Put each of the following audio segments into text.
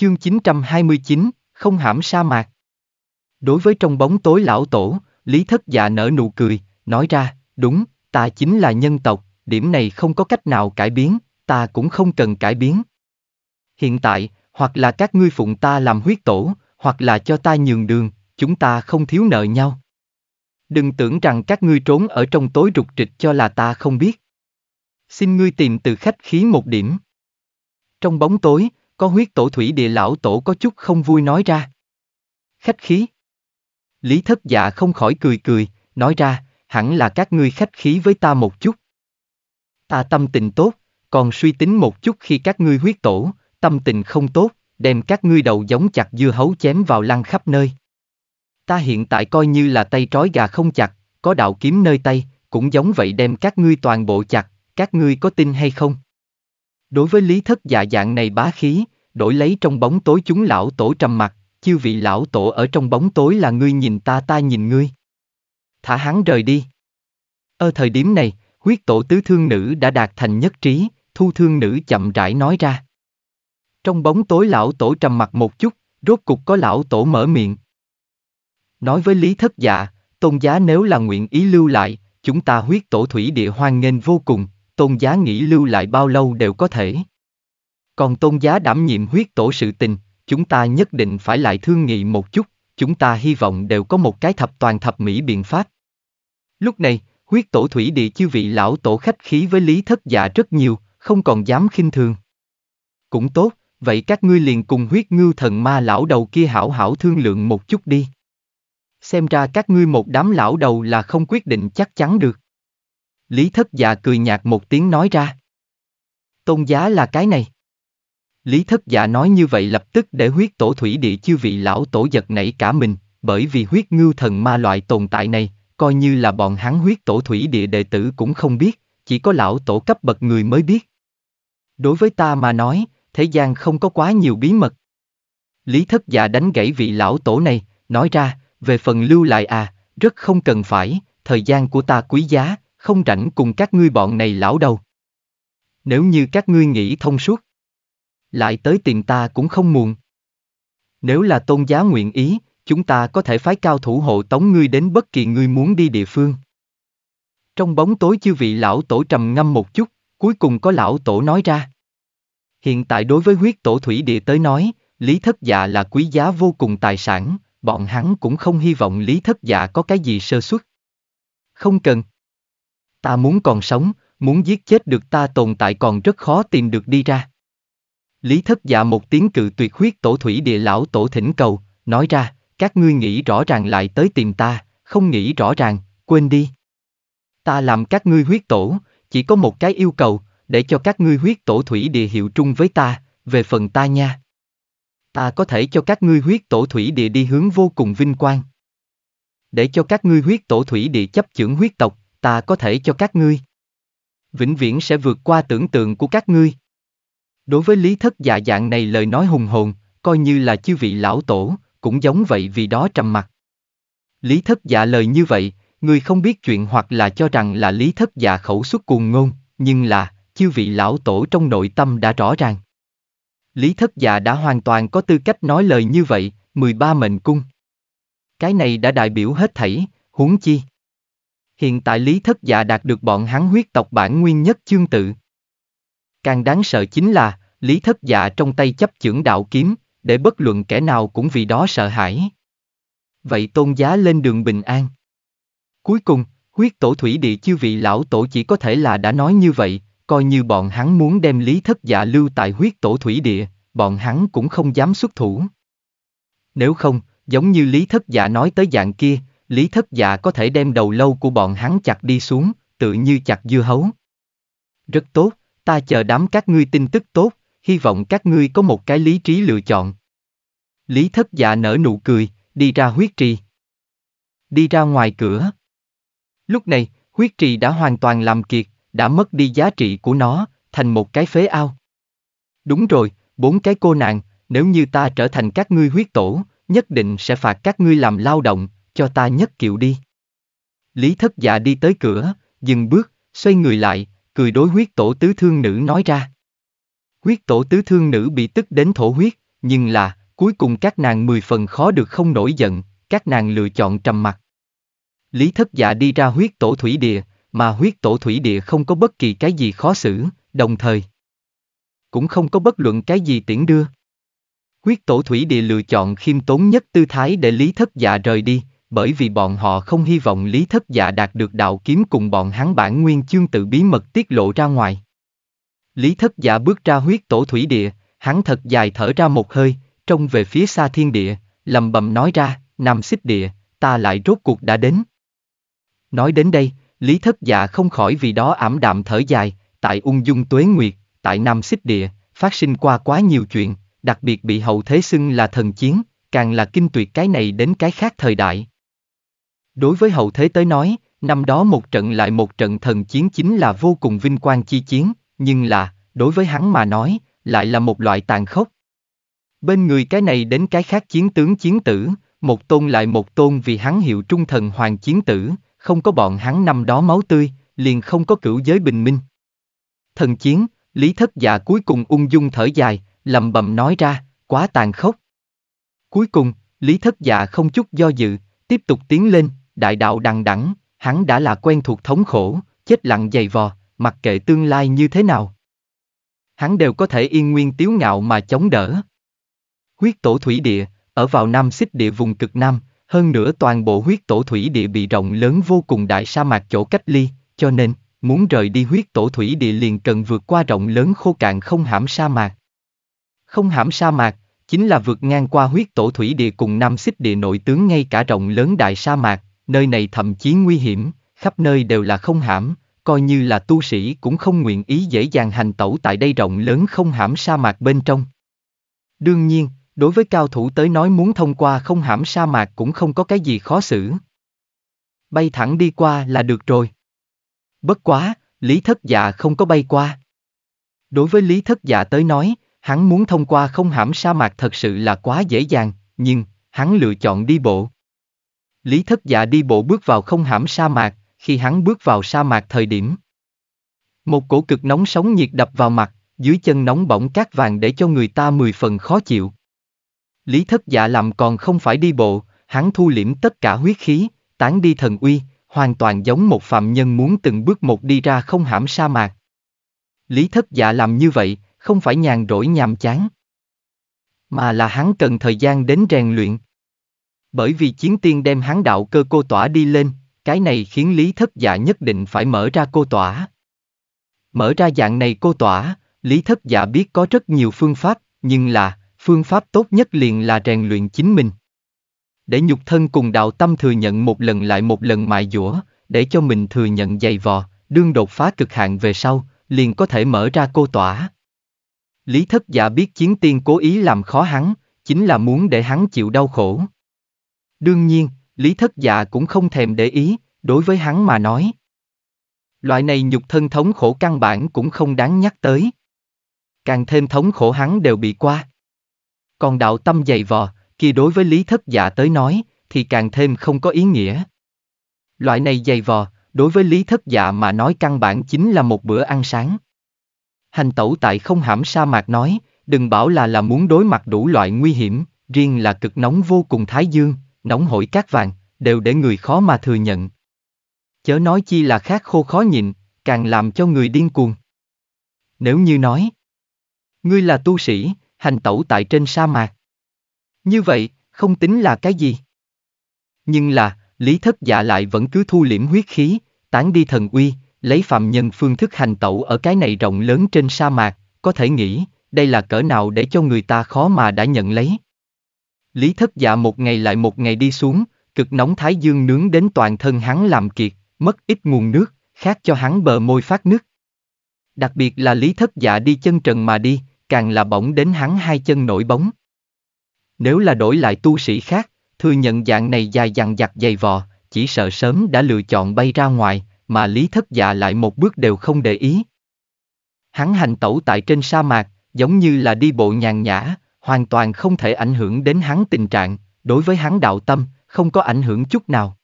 Chương 929, không hãm sa mạc. Đối với trong bóng tối lão tổ, Lý Thất Dạ nở nụ cười, nói ra, đúng, ta chính là nhân tộc, điểm này không có cách nào cải biến, ta cũng không cần cải biến. Hiện tại, hoặc là các ngươi phụng ta làm huyết tổ, hoặc là cho ta nhường đường, chúng ta không thiếu nợ nhau. Đừng tưởng rằng các ngươi trốn ở trong tối rục trịch cho là ta không biết. Xin ngươi tìm từ khách khí một điểm. Trong bóng tối, có huyết tổ thủy địa lão tổ có chút không vui nói ra. Khách khí. Lý thất dạ không khỏi cười cười, nói ra, hẳn là các ngươi khách khí với ta một chút. Ta tâm tình tốt, còn suy tính một chút khi các ngươi huyết tổ, tâm tình không tốt, đem các ngươi đầu giống chặt dưa hấu chém vào lăn khắp nơi. Ta hiện tại coi như là tay trói gà không chặt, có đạo kiếm nơi tay, cũng giống vậy đem các ngươi toàn bộ chặt, các ngươi có tin hay không? Đối với lý thất dạ dạng này bá khí, đổi lấy trong bóng tối chúng lão tổ trầm mặt, chư vị lão tổ ở trong bóng tối là ngươi nhìn ta ta nhìn ngươi. Thả hắn rời đi. Ở thời điểm này, huyết tổ tứ thương nữ đã đạt thành nhất trí, thu thương nữ chậm rãi nói ra. Trong bóng tối lão tổ trầm mặt một chút, rốt cục có lão tổ mở miệng. Nói với Lý Thất Dạ, tôn giá nếu là nguyện ý lưu lại, chúng ta huyết tổ thủy địa hoan nghênh vô cùng, tôn giá nghĩ lưu lại bao lâu đều có thể. Còn tôn giá đảm nhiệm huyết tổ sự tình, chúng ta nhất định phải lại thương nghị một chút, chúng ta hy vọng đều có một cái thập toàn thập mỹ biện pháp. Lúc này, huyết tổ thủy địa chư vị lão tổ khách khí với lý thất dạ rất nhiều, không còn dám khinh thường. Cũng tốt, vậy các ngươi liền cùng huyết ngưu thần ma lão đầu kia hảo hảo thương lượng một chút đi. Xem ra các ngươi một đám lão đầu là không quyết định chắc chắn được. Lý thất dạ cười nhạt một tiếng nói ra. Tôn giá là cái này. Lý thất dạ nói như vậy lập tức để huyết tổ thủy địa chư vị lão tổ giật nảy cả mình, bởi vì huyết ngưu thần ma loại tồn tại này, coi như là bọn hắn huyết tổ thủy địa đệ tử cũng không biết, chỉ có lão tổ cấp bậc người mới biết. Đối với ta mà nói, thế gian không có quá nhiều bí mật. Lý thất dạ đánh gãy vị lão tổ này, nói ra, về phần lưu lại à, rất không cần phải, thời gian của ta quý giá, không rảnh cùng các ngươi bọn này lão đầu. Nếu như các ngươi nghĩ thông suốt, lại tới tìm ta cũng không muộn. Nếu là tôn giá nguyện ý, chúng ta có thể phái cao thủ hộ tống ngươi đến bất kỳ ngươi muốn đi địa phương. Trong bóng tối chư vị lão tổ trầm ngâm một chút, cuối cùng có lão tổ nói ra. Hiện tại đối với huyết tổ thủy địa tới nói, lý thất dạ là quý giá vô cùng tài sản, bọn hắn cũng không hy vọng lý thất dạ có cái gì sơ suất. Không cần. Ta muốn còn sống, muốn giết chết được ta tồn tại còn rất khó tìm được đi ra. Lý thất dạ một tiếng cự tuyệt huyết tổ thủy địa lão tổ thỉnh cầu, nói ra, các ngươi nghĩ rõ ràng lại tới tìm ta, không nghĩ rõ ràng, quên đi. Ta làm các ngươi huyết tổ, chỉ có một cái yêu cầu, để cho các ngươi huyết tổ thủy địa hiệu trung với ta, về phần ta nha. Ta có thể cho các ngươi huyết tổ thủy địa đi hướng vô cùng vinh quang. Để cho các ngươi huyết tổ thủy địa chấp chưởng huyết tộc, ta có thể cho các ngươi. Vĩnh viễn sẽ vượt qua tưởng tượng của các ngươi. Đối với lý thất dạ dạng này lời nói hùng hồn, coi như là chư vị lão tổ, cũng giống vậy vì đó trầm mặt. Lý thất dạ lời như vậy, người không biết chuyện hoặc là cho rằng là lý thất dạ khẩu xuất cuồng ngôn, nhưng là, chư vị lão tổ trong nội tâm đã rõ ràng. Lý thất dạ đã hoàn toàn có tư cách nói lời như vậy, 13 mệnh cung. Cái này đã đại biểu hết thảy, huống chi. Hiện tại Lý thất dạ đạt được bọn hắn huyết tộc bản nguyên nhất chương tự. Càng đáng sợ chính là, Lý thất dạ trong tay chấp chưởng đạo kiếm, để bất luận kẻ nào cũng vì đó sợ hãi. Vậy tôn giá lên đường bình an. Cuối cùng, huyết tổ thủy địa chư vị lão tổ chỉ có thể là đã nói như vậy, coi như bọn hắn muốn đem lý thất dạ lưu tại huyết tổ thủy địa, bọn hắn cũng không dám xuất thủ. Nếu không, giống như lý thất dạ nói tới dạng kia, lý thất dạ có thể đem đầu lâu của bọn hắn chặt đi xuống, tự như chặt dưa hấu. Rất tốt, ta chờ đám các ngươi tin tức tốt, hy vọng các ngươi có một cái lý trí lựa chọn. Lý thất dạ nở nụ cười, đi ra huyết trì. Đi ra ngoài cửa. Lúc này, huyết trì đã hoàn toàn làm kiệt, đã mất đi giá trị của nó, thành một cái phế ao. Đúng rồi, bốn cái cô nàng, nếu như ta trở thành các ngươi huyết tổ, nhất định sẽ phạt các ngươi làm lao động, cho ta nhất kiệu đi. Lý thất dạ đi tới cửa, dừng bước, xoay người lại, cười đối huyết tổ tứ thương nữ nói ra. Huyết tổ tứ thương nữ bị tức đến thổ huyết, nhưng là, cuối cùng các nàng mười phần khó được không nổi giận, các nàng lựa chọn trầm mặc. Lý thất dạ đi ra huyết tổ thủy địa, mà huyết tổ thủy địa không có bất kỳ cái gì khó xử, đồng thời cũng không có bất luận cái gì tiễn đưa. Huyết tổ thủy địa lựa chọn khiêm tốn nhất tư thái để Lý Thất Dạ rời đi, bởi vì bọn họ không hy vọng Lý Thất Dạ đạt được đạo kiếm cùng bọn hắn bản nguyên chương tự bí mật tiết lộ ra ngoài. Lý Thất Dạ bước ra huyết tổ thủy địa, hắn thật dài thở ra một hơi, trông về phía xa thiên địa, lầm bầm nói ra, Nam xích địa, ta lại rốt cuộc đã đến. Nói đến đây, Lý Thất Dạ không khỏi vì đó ảm đạm thở dài, tại ung dung tuế nguyệt, tại Nam xích địa, phát sinh qua quá nhiều chuyện, đặc biệt bị hậu thế xưng là thần chiến, càng là kinh tuyệt cái này đến cái khác thời đại. Đối với hậu thế tới nói, năm đó một trận lại một trận thần chiến chính là vô cùng vinh quang chi chiến, nhưng là, đối với hắn mà nói, lại là một loại tàn khốc. Bên người cái này đến cái khác chiến tướng chiến tử, một tôn lại một tôn vì hắn hiệu trung thần hoàng chiến tử, không có bọn hắn năm đó máu tươi, liền không có cửu giới bình minh. Thần chiến, Lý Thất Dạ cuối cùng ung dung thở dài, lầm bầm nói ra, quá tàn khốc. Cuối cùng, Lý Thất Dạ không chút do dự, tiếp tục tiến lên, đại đạo đằng đẵng, hắn đã là quen thuộc thống khổ, chết lặng dày vò, mặc kệ tương lai như thế nào. Hắn đều có thể yên nguyên tiếu ngạo mà chống đỡ. Huyết tổ thủy địa, ở vào nam xích địa vùng cực nam, hơn nữa toàn bộ huyết tổ thủy địa bị rộng lớn vô cùng đại sa mạc chỗ cách ly, cho nên, muốn rời đi huyết tổ thủy địa liền cần vượt qua rộng lớn khô cạn không hãm sa mạc. Không hãm sa mạc, chính là vượt ngang qua huyết tổ thủy địa cùng nam xích địa nội tướng ngay cả rộng lớn đại sa mạc, nơi này thậm chí nguy hiểm, khắp nơi đều là không hãm, coi như là tu sĩ cũng không nguyện ý dễ dàng hành tẩu tại đây rộng lớn không hãm sa mạc bên trong. Đương nhiên, đối với cao thủ tới nói muốn thông qua không hãm sa mạc cũng không có cái gì khó xử. Bay thẳng đi qua là được rồi. Bất quá, Lý Thất Dạ không có bay qua. Đối với Lý Thất Dạ tới nói, hắn muốn thông qua không hãm sa mạc thật sự là quá dễ dàng, nhưng, hắn lựa chọn đi bộ. Lý Thất Dạ đi bộ bước vào không hãm sa mạc, khi hắn bước vào sa mạc thời điểm. Một cổ cực nóng sóng nhiệt đập vào mặt, dưới chân nóng bỏng cát vàng để cho người ta mười phần khó chịu. Lý Thất Dạ làm còn không phải đi bộ, hắn thu liễm tất cả huyết khí, tán đi thần uy, hoàn toàn giống một phạm nhân muốn từng bước một đi ra không hãm sa mạc. Lý Thất Dạ làm như vậy, không phải nhàn rỗi nhàm chán, mà là hắn cần thời gian đến rèn luyện. Bởi vì chiến tiên đem hắn đạo cơ cô tỏa đi lên, cái này khiến Lý Thất Dạ nhất định phải mở ra cô tỏa. Mở ra dạng này cô tỏa, Lý Thất Dạ biết có rất nhiều phương pháp, nhưng là, phương pháp tốt nhất liền là rèn luyện chính mình. Để nhục thân cùng đạo tâm thừa nhận một lần lại một lần mại dũa, để cho mình thừa nhận dày vò, đương đột phá cực hạn về sau, liền có thể mở ra cô tỏa. Lý Thất Dạ biết chiến tiên cố ý làm khó hắn, chính là muốn để hắn chịu đau khổ. Đương nhiên, Lý Thất Dạ cũng không thèm để ý, đối với hắn mà nói. Loại này nhục thân thống khổ căn bản cũng không đáng nhắc tới. Càng thêm thống khổ hắn đều bị qua. Còn đạo tâm dày vò, kia đối với Lý Thất Dạ tới nói, thì càng thêm không có ý nghĩa. Loại này dày vò, đối với Lý Thất Dạ mà nói căn bản chính là một bữa ăn sáng. Hành tẩu tại không hãm sa mạc nói, đừng bảo là là muốn đối mặt đủ loại nguy hiểm, riêng là cực nóng vô cùng thái dương, nóng hổi cát vàng, đều để người khó mà thừa nhận. Chớ nói chi là khát khô khó nhịn, càng làm cho người điên cuồng. Nếu như nói, ngươi là tu sĩ, hành tẩu tại trên sa mạc. Như vậy, không tính là cái gì. Nhưng là, Lý Thất Dạ lại vẫn cứ thu liễm huyết khí, tán đi thần uy, lấy phạm nhân phương thức hành tẩu ở cái này rộng lớn trên sa mạc, có thể nghĩ, đây là cỡ nào để cho người ta khó mà đã nhận lấy. Lý Thất Dạ một ngày lại một ngày đi xuống, cực nóng thái dương nướng đến toàn thân hắn làm kiệt, mất ít nguồn nước, khác cho hắn bờ môi phát nước. Đặc biệt là Lý Thất Dạ đi chân trần mà đi, càng là bỗng đến hắn hai chân nổi bóng. Nếu là đổi lại tu sĩ khác, thừa nhận dạng này dài dằng dặc dày vò, chỉ sợ sớm đã lựa chọn bay ra ngoài, mà Lý Thất Dạ lại một bước đều không để ý. Hắn hành tẩu tại trên sa mạc, giống như là đi bộ nhàn nhã, hoàn toàn không thể ảnh hưởng đến hắn tình trạng, đối với hắn đạo tâm, không có ảnh hưởng chút nào.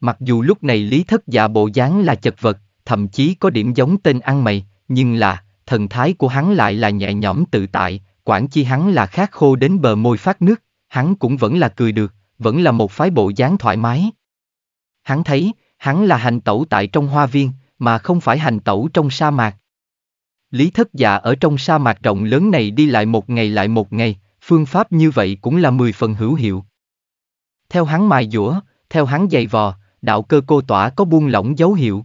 Mặc dù lúc này Lý Thất Dạ bộ dáng là chật vật, thậm chí có điểm giống tên ăn mày, nhưng là, thần thái của hắn lại là nhẹ nhõm tự tại, quản chi hắn là khát khô đến bờ môi phát nước, hắn cũng vẫn là cười được, vẫn là một phái bộ dáng thoải mái. Hắn thấy, hắn là hành tẩu tại trong hoa viên, mà không phải hành tẩu trong sa mạc. Lý thất dạ ở trong sa mạc rộng lớn này đi lại một ngày lại một ngày, phương pháp như vậy cũng là mười phần hữu hiệu. Theo hắn mài dũa, theo hắn dày vò, đạo cơ cô tỏa có buông lỏng dấu hiệu.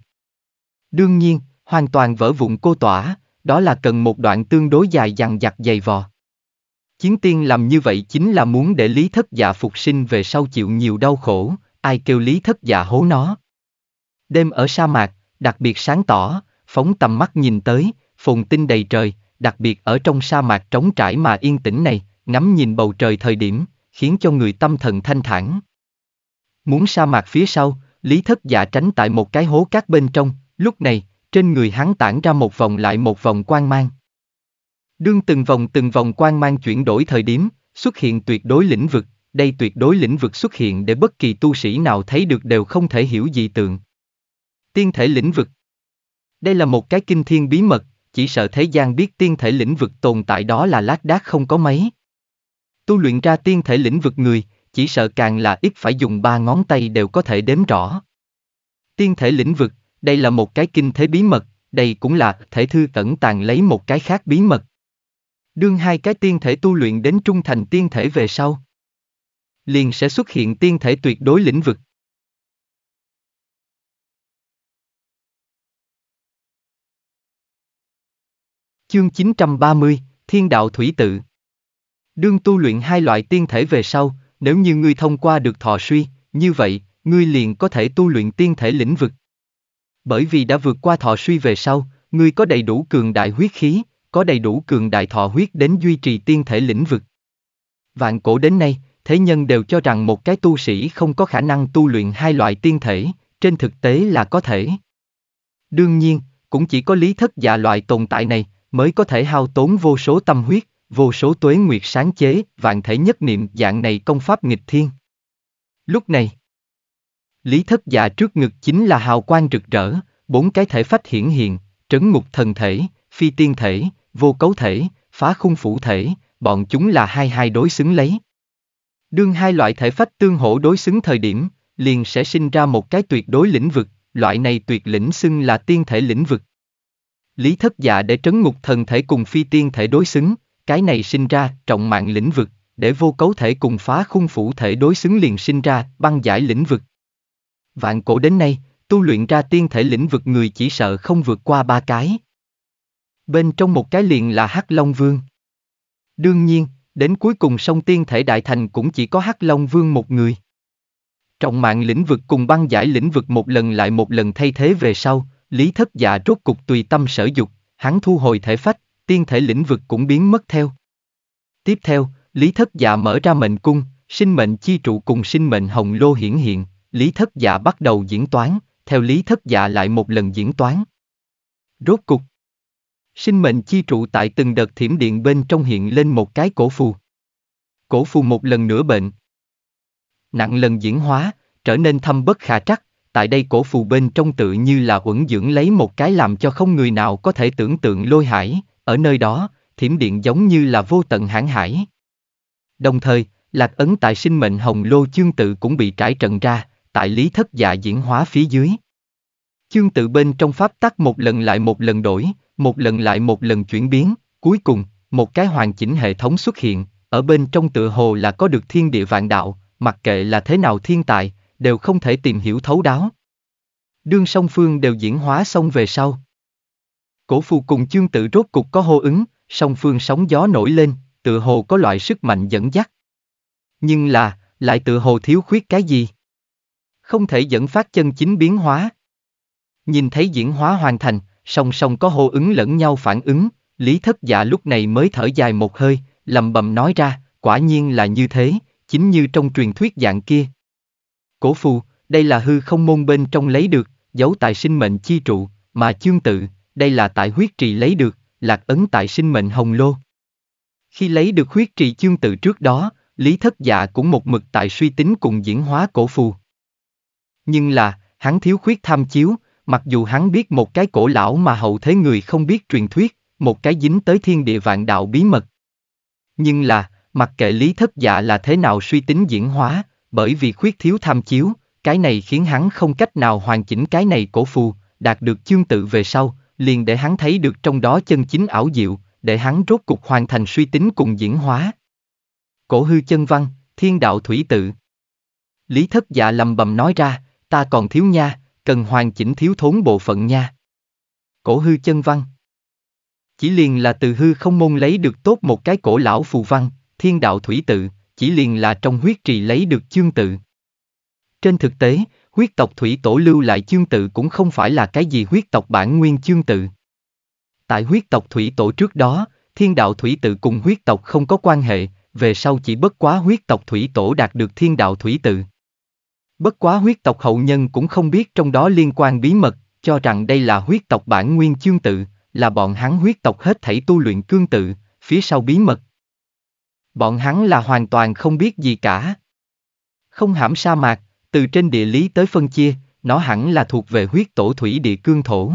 Đương nhiên, hoàn toàn vỡ vụn cô tỏa, đó là cần một đoạn tương đối dài dằng dặc dày vò. Chiến tiên làm như vậy chính là muốn để lý thất dạ phục sinh về sau chịu nhiều đau khổ, ai kêu lý thất dạ hố nó. Đêm ở sa mạc, đặc biệt sáng tỏ, phóng tầm mắt nhìn tới, phồn tinh đầy trời, đặc biệt ở trong sa mạc trống trải mà yên tĩnh này, ngắm nhìn bầu trời thời điểm, khiến cho người tâm thần thanh thản. Muốn sa mạc phía sau, Lý Thất Dạ tránh tại một cái hố cát bên trong, lúc này, trên người hắn tản ra một vòng lại một vòng quang mang. Đương từng vòng từng vòng quang mang chuyển đổi thời điểm, xuất hiện tuyệt đối lĩnh vực, đây tuyệt đối lĩnh vực xuất hiện để bất kỳ tu sĩ nào thấy được đều không thể hiểu gì tượng. Tiên thể lĩnh vực Đây là một cái kinh thiên bí mật, chỉ sợ thế gian biết tiên thể lĩnh vực tồn tại đó là lác đác không có mấy. Tu luyện ra tiên thể lĩnh vực người, chỉ sợ càng là ít phải dùng ba ngón tay đều có thể đếm rõ. Tiên thể lĩnh vực, đây là một cái kinh thế bí mật, đây cũng là thể thư tẩn tàng lấy một cái khác bí mật. Đương hai cái tiên thể tu luyện đến trung thành tiên thể về sau. Liền sẽ xuất hiện tiên thể tuyệt đối lĩnh vực. Chương 930, Thiên đạo thủy tự. Đương tu luyện hai loại tiên thể về sau, nếu như ngươi thông qua được thọ suy, như vậy, ngươi liền có thể tu luyện tiên thể lĩnh vực. Bởi vì đã vượt qua thọ suy về sau, ngươi có đầy đủ cường đại huyết khí, có đầy đủ cường đại thọ huyết đến duy trì tiên thể lĩnh vực. Vạn cổ đến nay, thế nhân đều cho rằng một cái tu sĩ không có khả năng tu luyện hai loại tiên thể, trên thực tế là có thể. Đương nhiên, cũng chỉ có lý thất dạ loại tồn tại này, mới có thể hao tốn vô số tâm huyết, vô số tuế nguyệt sáng chế, vạn thể nhất niệm dạng này công pháp nghịch thiên. Lúc này, Lý thất dạ trước ngực chính là hào quang rực rỡ, bốn cái thể phách hiển hiện, trấn ngục thần thể, phi tiên thể, vô cấu thể, phá khung phủ thể, bọn chúng là hai hai đối xứng lấy. Đương hai loại thể phách tương hỗ đối xứng thời điểm, liền sẽ sinh ra một cái tuyệt đối lĩnh vực, loại này tuyệt lĩnh xưng là tiên thể lĩnh vực. Lý thất dạ để trấn ngục thần thể cùng phi tiên thể đối xứng, cái này sinh ra trọng mạng lĩnh vực, để vô cấu thể cùng phá khung phủ thể đối xứng liền sinh ra băng giải lĩnh vực. Vạn cổ đến nay, tu luyện ra tiên thể lĩnh vực người chỉ sợ không vượt qua ba cái. Bên trong một cái liền là Hắc Long Vương. Đương nhiên, đến cuối cùng sông tiên thể đại thành cũng chỉ có Hắc Long Vương một người. Trọng mạng lĩnh vực cùng băng giải lĩnh vực một lần lại một lần thay thế về sau, Lý Thất Dạ rốt cục tùy tâm sở dục, hắn thu hồi thể phách, tiên thể lĩnh vực cũng biến mất theo. Tiếp theo, Lý Thất Dạ mở ra mệnh cung, sinh mệnh chi trụ cùng sinh mệnh hồng lô hiển hiện, Lý Thất Dạ bắt đầu diễn toán, theo Lý Thất Dạ lại một lần diễn toán. Rốt cục. Sinh mệnh chi trụ tại từng đợt thiểm điện bên trong hiện lên một cái cổ phù. Cổ phù một lần nữa bệnh. Nặng lần diễn hóa, trở nên thâm bất khả trắc, tại đây cổ phù bên trong tự như là uẩn dưỡng lấy một cái làm cho không người nào có thể tưởng tượng lôi hải, ở nơi đó, thiểm điện giống như là vô tận hãn hải. Đồng thời, lạc ấn tại sinh mệnh hồng lô chương tự cũng bị trải trận ra, tại lý thất dạ diễn hóa phía dưới. Chương tự bên trong pháp tắc một lần lại một lần đổi, một lần lại một lần chuyển biến, cuối cùng, một cái hoàn chỉnh hệ thống xuất hiện, ở bên trong tự hồ là có được thiên địa vạn đạo, mặc kệ là thế nào thiên tài, đều không thể tìm hiểu thấu đáo. Đương song phương đều diễn hóa xong về sau. Cổ phù cùng chương tự rốt cục có hô ứng, song phương sóng gió nổi lên, tự hồ có loại sức mạnh dẫn dắt. Nhưng là, lại tự hồ thiếu khuyết cái gì? Không thể dẫn phát chân chính biến hóa. Nhìn thấy diễn hóa hoàn thành, song song có hô ứng lẫn nhau phản ứng, Lý Thất Dạ lúc này mới thở dài một hơi, lầm bầm nói ra, quả nhiên là như thế, chính như trong truyền thuyết dạng kia. Cổ phù, đây là hư không môn bên trong lấy được, giấu tại sinh mệnh chi trụ, mà chương tự, đây là tại huyết trì lấy được, lạc ấn tại sinh mệnh hồng lô. Khi lấy được huyết trì chương tự trước đó, Lý Thất Dạ cũng một mực tại suy tính cùng diễn hóa cổ phù. Nhưng là, hắn thiếu khuyết tham chiếu, mặc dù hắn biết một cái cổ lão mà hậu thế người không biết truyền thuyết, một cái dính tới thiên địa vạn đạo bí mật. Nhưng là, mặc kệ lý thất dạ là thế nào suy tính diễn hóa, bởi vì khuyết thiếu tham chiếu, cái này khiến hắn không cách nào hoàn chỉnh cái này cổ phù, đạt được chương tự về sau, liền để hắn thấy được trong đó chân chính ảo diệu, để hắn rốt cục hoàn thành suy tính cùng diễn hóa. Cổ hư chân văn, thiên đạo thủy tự. Lý thất dạ lầm bầm nói ra, ta còn thiếu nha, cần hoàn chỉnh thiếu thốn bộ phận nha. Cổ hư chân văn. Chỉ liền là từ hư không môn lấy được tốt một cái cổ lão phù văn, thiên đạo thủy tự, chỉ liền là trong huyết trì lấy được chương tự. Trên thực tế, huyết tộc thủy tổ lưu lại chương tự cũng không phải là cái gì huyết tộc bản nguyên chương tự. Tại huyết tộc thủy tổ trước đó, thiên đạo thủy tự cùng huyết tộc không có quan hệ, về sau chỉ bất quá huyết tộc thủy tổ đạt được thiên đạo thủy tự. Bất quá huyết tộc hậu nhân cũng không biết trong đó liên quan bí mật, cho rằng đây là huyết tộc bản nguyên chương tự, là bọn hắn huyết tộc hết thảy tu luyện cương tự, phía sau bí mật. Bọn hắn là hoàn toàn không biết gì cả. Không hãm sa mạc, từ trên địa lý tới phân chia, nó hẳn là thuộc về huyết tổ thủy địa cương thổ.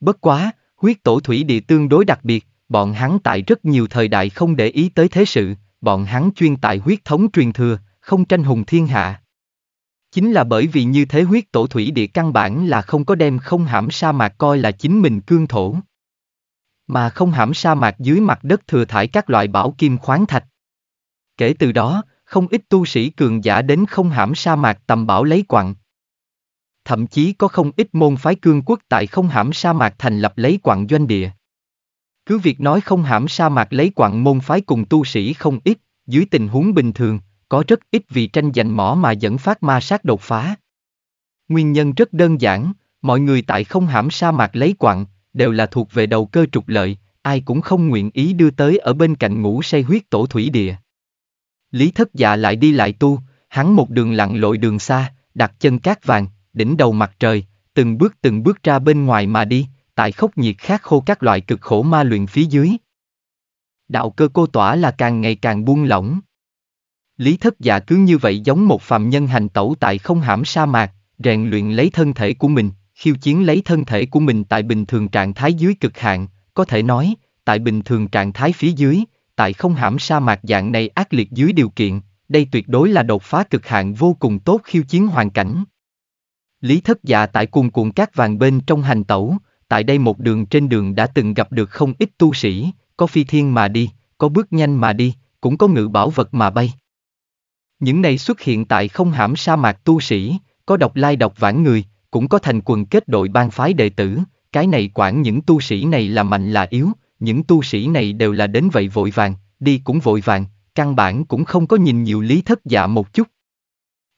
Bất quá, huyết tổ thủy địa tương đối đặc biệt, bọn hắn tại rất nhiều thời đại không để ý tới thế sự, bọn hắn chuyên tại huyết thống truyền thừa, không tranh hùng thiên hạ. Chính là bởi vì như thế huyết tổ thủy địa căn bản là không có đem không hãm sa mạc coi là chính mình cương thổ. Mà không hãm sa mạc dưới mặt đất thừa thải các loại bảo kim khoáng thạch. Kể từ đó, không ít tu sĩ cường giả đến không hãm sa mạc tầm bảo lấy quặng. Thậm chí có không ít môn phái cương quốc tại không hãm sa mạc thành lập lấy quặng doanh địa. Cứ việc nói không hãm sa mạc lấy quặng môn phái cùng tu sĩ không ít, dưới tình huống bình thường, có rất ít vì tranh giành mỏ mà dẫn phát ma sát đột phá. Nguyên nhân rất đơn giản, mọi người tại không hãm sa mạc lấy quặng, đều là thuộc về đầu cơ trục lợi, ai cũng không nguyện ý đưa tới ở bên cạnh ngủ say huyết tổ thủy địa. Lý thất dạ lại đi lại tu, hắn một đường lặn lội đường xa, đặt chân cát vàng, đỉnh đầu mặt trời, từng bước từng bước ra bên ngoài mà đi, tại khốc nhiệt khát khô các loại cực khổ ma luyện phía dưới. Đạo cơ cô tỏa là càng ngày càng buông lỏng. Lý thất dạ cứ như vậy giống một phàm nhân hành tẩu tại không hãm sa mạc, rèn luyện lấy thân thể của mình, khiêu chiến lấy thân thể của mình tại bình thường trạng thái dưới cực hạn, có thể nói, tại bình thường trạng thái phía dưới, tại không hãm sa mạc dạng này ác liệt dưới điều kiện, đây tuyệt đối là đột phá cực hạn vô cùng tốt khiêu chiến hoàn cảnh. Lý thất dạ tại cuồng cuộn cát vàng bên trong hành tẩu, tại đây một đường trên đường đã từng gặp được không ít tu sĩ, có phi thiên mà đi, có bước nhanh mà đi, cũng có ngự bảo vật mà bay. Những này xuất hiện tại không hãm sa mạc tu sĩ, có độc lai độc vãng người, cũng có thành quần kết đội ban phái đệ tử, cái này quản những tu sĩ này là mạnh là yếu, những tu sĩ này đều là đến vậy vội vàng, đi cũng vội vàng, căn bản cũng không có nhìn nhiều lý thất dạ một chút.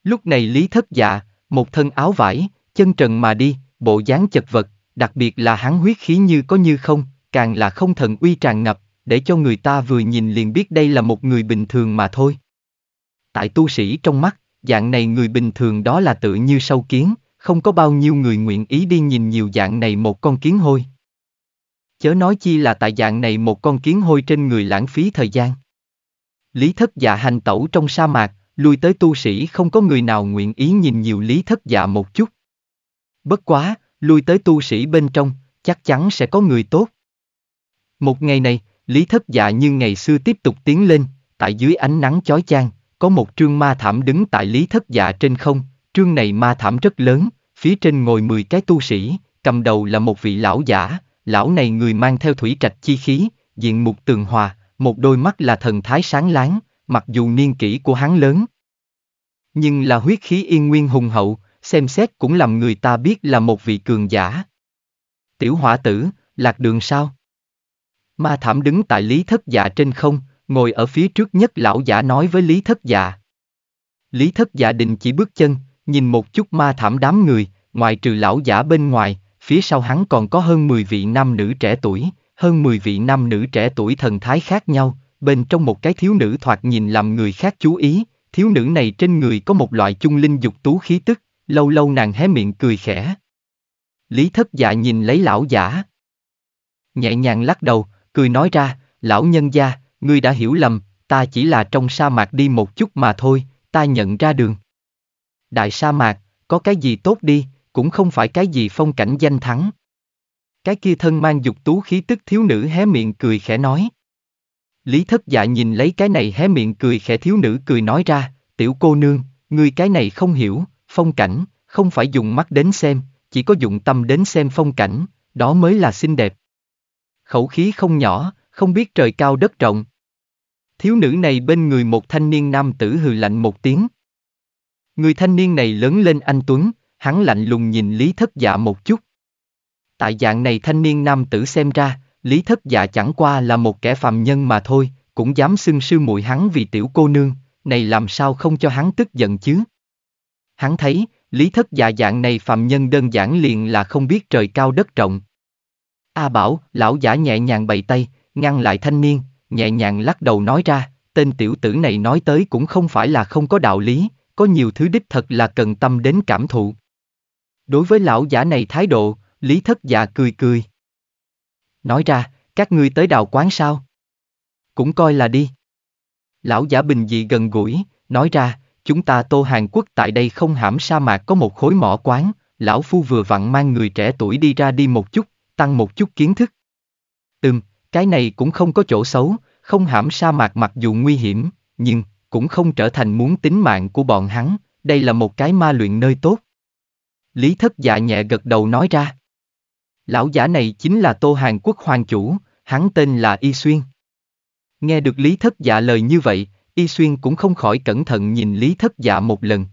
Lúc này lý thất dạ, một thân áo vải, chân trần mà đi, bộ dáng chật vật, đặc biệt là hắn huyết khí như có như không, càng là không thần uy tràn ngập, để cho người ta vừa nhìn liền biết đây là một người bình thường mà thôi. Tại tu sĩ trong mắt, dạng này người bình thường đó là tự như sâu kiến, không có bao nhiêu người nguyện ý đi nhìn nhiều dạng này một con kiến hôi. Chớ nói chi là tại dạng này một con kiến hôi trên người lãng phí thời gian. Lý thất dạ hành tẩu trong sa mạc, lui tới tu sĩ không có người nào nguyện ý nhìn nhiều lý thất dạ một chút. Bất quá, lui tới tu sĩ bên trong, chắc chắn sẽ có người tốt. Một ngày này, Lý Thất Dạ như ngày xưa tiếp tục tiến lên, tại dưới ánh nắng chói chang, có một trương ma thảm đứng tại Lý Thất Dạ trên không, trương này ma thảm rất lớn, phía trên ngồi 10 cái tu sĩ, cầm đầu là một vị lão giả, lão này người mang theo thủy trạch chi khí, diện mục tường hòa, một đôi mắt là thần thái sáng láng, mặc dù niên kỷ của hắn lớn. Nhưng là huyết khí yên nguyên hùng hậu, xem xét cũng làm người ta biết là một vị cường giả. Tiểu hỏa tử, lạc đường sao? Ma thảm đứng tại Lý Thất Dạ trên không, ngồi ở phía trước nhất lão giả nói với Lý Thất Dạ. Lý Thất Dạ định chỉ bước chân, nhìn một chút ma thảm đám người, ngoài trừ lão giả bên ngoài, phía sau hắn còn có hơn 10 vị nam nữ trẻ tuổi, hơn 10 vị nam nữ trẻ tuổi thần thái khác nhau, bên trong một cái thiếu nữ thoạt nhìn làm người khác chú ý, thiếu nữ này trên người có một loại chung linh dục tú khí tức, lâu lâu nàng hé miệng cười khẽ. Lý thất dạ nhìn lấy lão giả. Nhẹ nhàng lắc đầu, cười nói ra, lão nhân gia, ngươi đã hiểu lầm, ta chỉ là trong sa mạc đi một chút mà thôi, ta nhận ra đường. Đại sa mạc, có cái gì tốt đi, cũng không phải cái gì phong cảnh danh thắng. Cái kia thân mang dục tú khí tức thiếu nữ hé miệng cười khẽ nói. Lý thất dạ nhìn lấy cái này hé miệng cười khẽ thiếu nữ cười nói ra, tiểu cô nương, ngươi cái này không hiểu, phong cảnh, không phải dùng mắt đến xem, chỉ có dụng tâm đến xem phong cảnh, đó mới là xinh đẹp. Khẩu khí không nhỏ, không biết trời cao đất rộng. Thiếu nữ này bên người một thanh niên nam tử hừ lạnh một tiếng. Người thanh niên này lớn lên anh Tuấn, hắn lạnh lùng nhìn Lý Thất Dạ một chút. Tại dạng này thanh niên nam tử xem ra, Lý Thất Dạ chẳng qua là một kẻ phàm nhân mà thôi, cũng dám xưng sư muội hắn vì tiểu cô nương, này làm sao không cho hắn tức giận chứ? Hắn thấy, Lý Thất Dạ dạng này phàm nhân đơn giản liền là không biết trời cao đất rộng. A Bảo, lão giả nhẹ nhàng bày tay, ngăn lại thanh niên, nhẹ nhàng lắc đầu nói ra, tên tiểu tử này nói tới cũng không phải là không có đạo lý, có nhiều thứ đích thật là cần tâm đến cảm thụ. Đối với lão giả này thái độ, Lý Thất Dạ cười cười. Nói ra, các ngươi tới đào quán sao? Cũng coi là đi. Lão giả bình dị gần gũi, nói ra, chúng ta Tô Hàn Quốc tại đây không hãm sa mạc có một khối mỏ quán, lão phu vừa vặn mang người trẻ tuổi đi ra đi một chút, tăng một chút kiến thức. Ừm, cái này cũng không có chỗ xấu, không hãm sa mạc mặc dù nguy hiểm, nhưng cũng không trở thành muốn tính mạng của bọn hắn, đây là một cái ma luyện nơi tốt. Lý thất dạ nhẹ gật đầu nói ra. Lão giả này chính là Tô Hàn Quốc hoàng chủ, hắn tên là Y Xuyên. Nghe được Lý thất dạ lời như vậy, Y Xuyên cũng không khỏi cẩn thận nhìn Lý thất dạ một lần.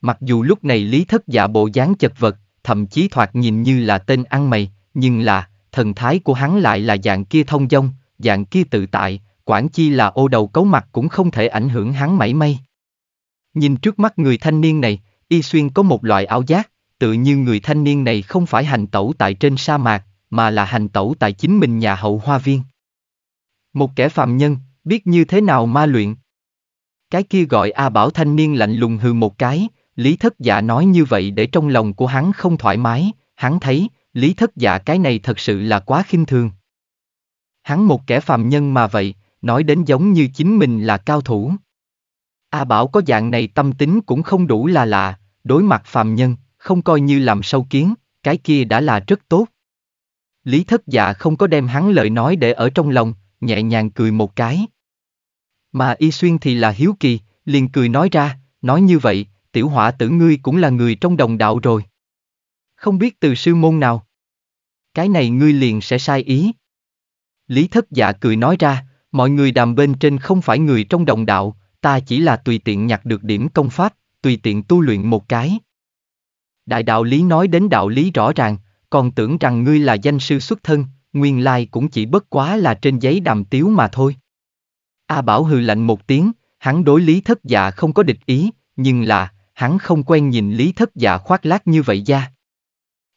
Mặc dù lúc này Lý thất dạ bộ dáng chật vật, thậm chí thoạt nhìn như là tên ăn mày, nhưng là, thần thái của hắn lại là dạng kia thông dong, dạng kia tự tại, quản chi là ô đầu cấu mặt cũng không thể ảnh hưởng hắn mảy may. Nhìn trước mắt người thanh niên này, Y Xuyên có một loại ảo giác, tự như người thanh niên này không phải hành tẩu tại trên sa mạc, mà là hành tẩu tại chính mình nhà hậu hoa viên. Một kẻ phạm nhân, biết như thế nào ma luyện. Cái kia gọi A Bảo thanh niên lạnh lùng hừ một cái, Lý Thất Dạ nói như vậy để trong lòng của hắn không thoải mái, hắn thấy, Lý Thất Dạ cái này thật sự là quá khinh thường. Hắn một kẻ phàm nhân mà vậy, nói đến giống như chính mình là cao thủ. A Bảo có dạng này tâm tính cũng không đủ là lạ, đối mặt phàm nhân, không coi như làm sâu kiến, cái kia đã là rất tốt. Lý Thất Dạ không có đem hắn lời nói để ở trong lòng, nhẹ nhàng cười một cái. Mà Y Xuyên thì là hiếu kỳ, liền cười nói ra, nói như vậy, tiểu họa tử ngươi cũng là người trong đồng đạo rồi. Không biết từ sư môn nào. Cái này ngươi liền sẽ sai ý. Lý thất dạ cười nói ra, mọi người đàm bên trên không phải người trong đồng đạo, ta chỉ là tùy tiện nhặt được điểm công pháp, tùy tiện tu luyện một cái. Đại đạo lý nói đến đạo lý rõ ràng, còn tưởng rằng ngươi là danh sư xuất thân, nguyên lai cũng chỉ bất quá là trên giấy đàm tiếu mà thôi. A Bảo hừ lạnh một tiếng, hắn đối lý thất dạ không có địch ý, nhưng là, hắn không quen nhìn lý thất dạ khoác lác như vậy ra.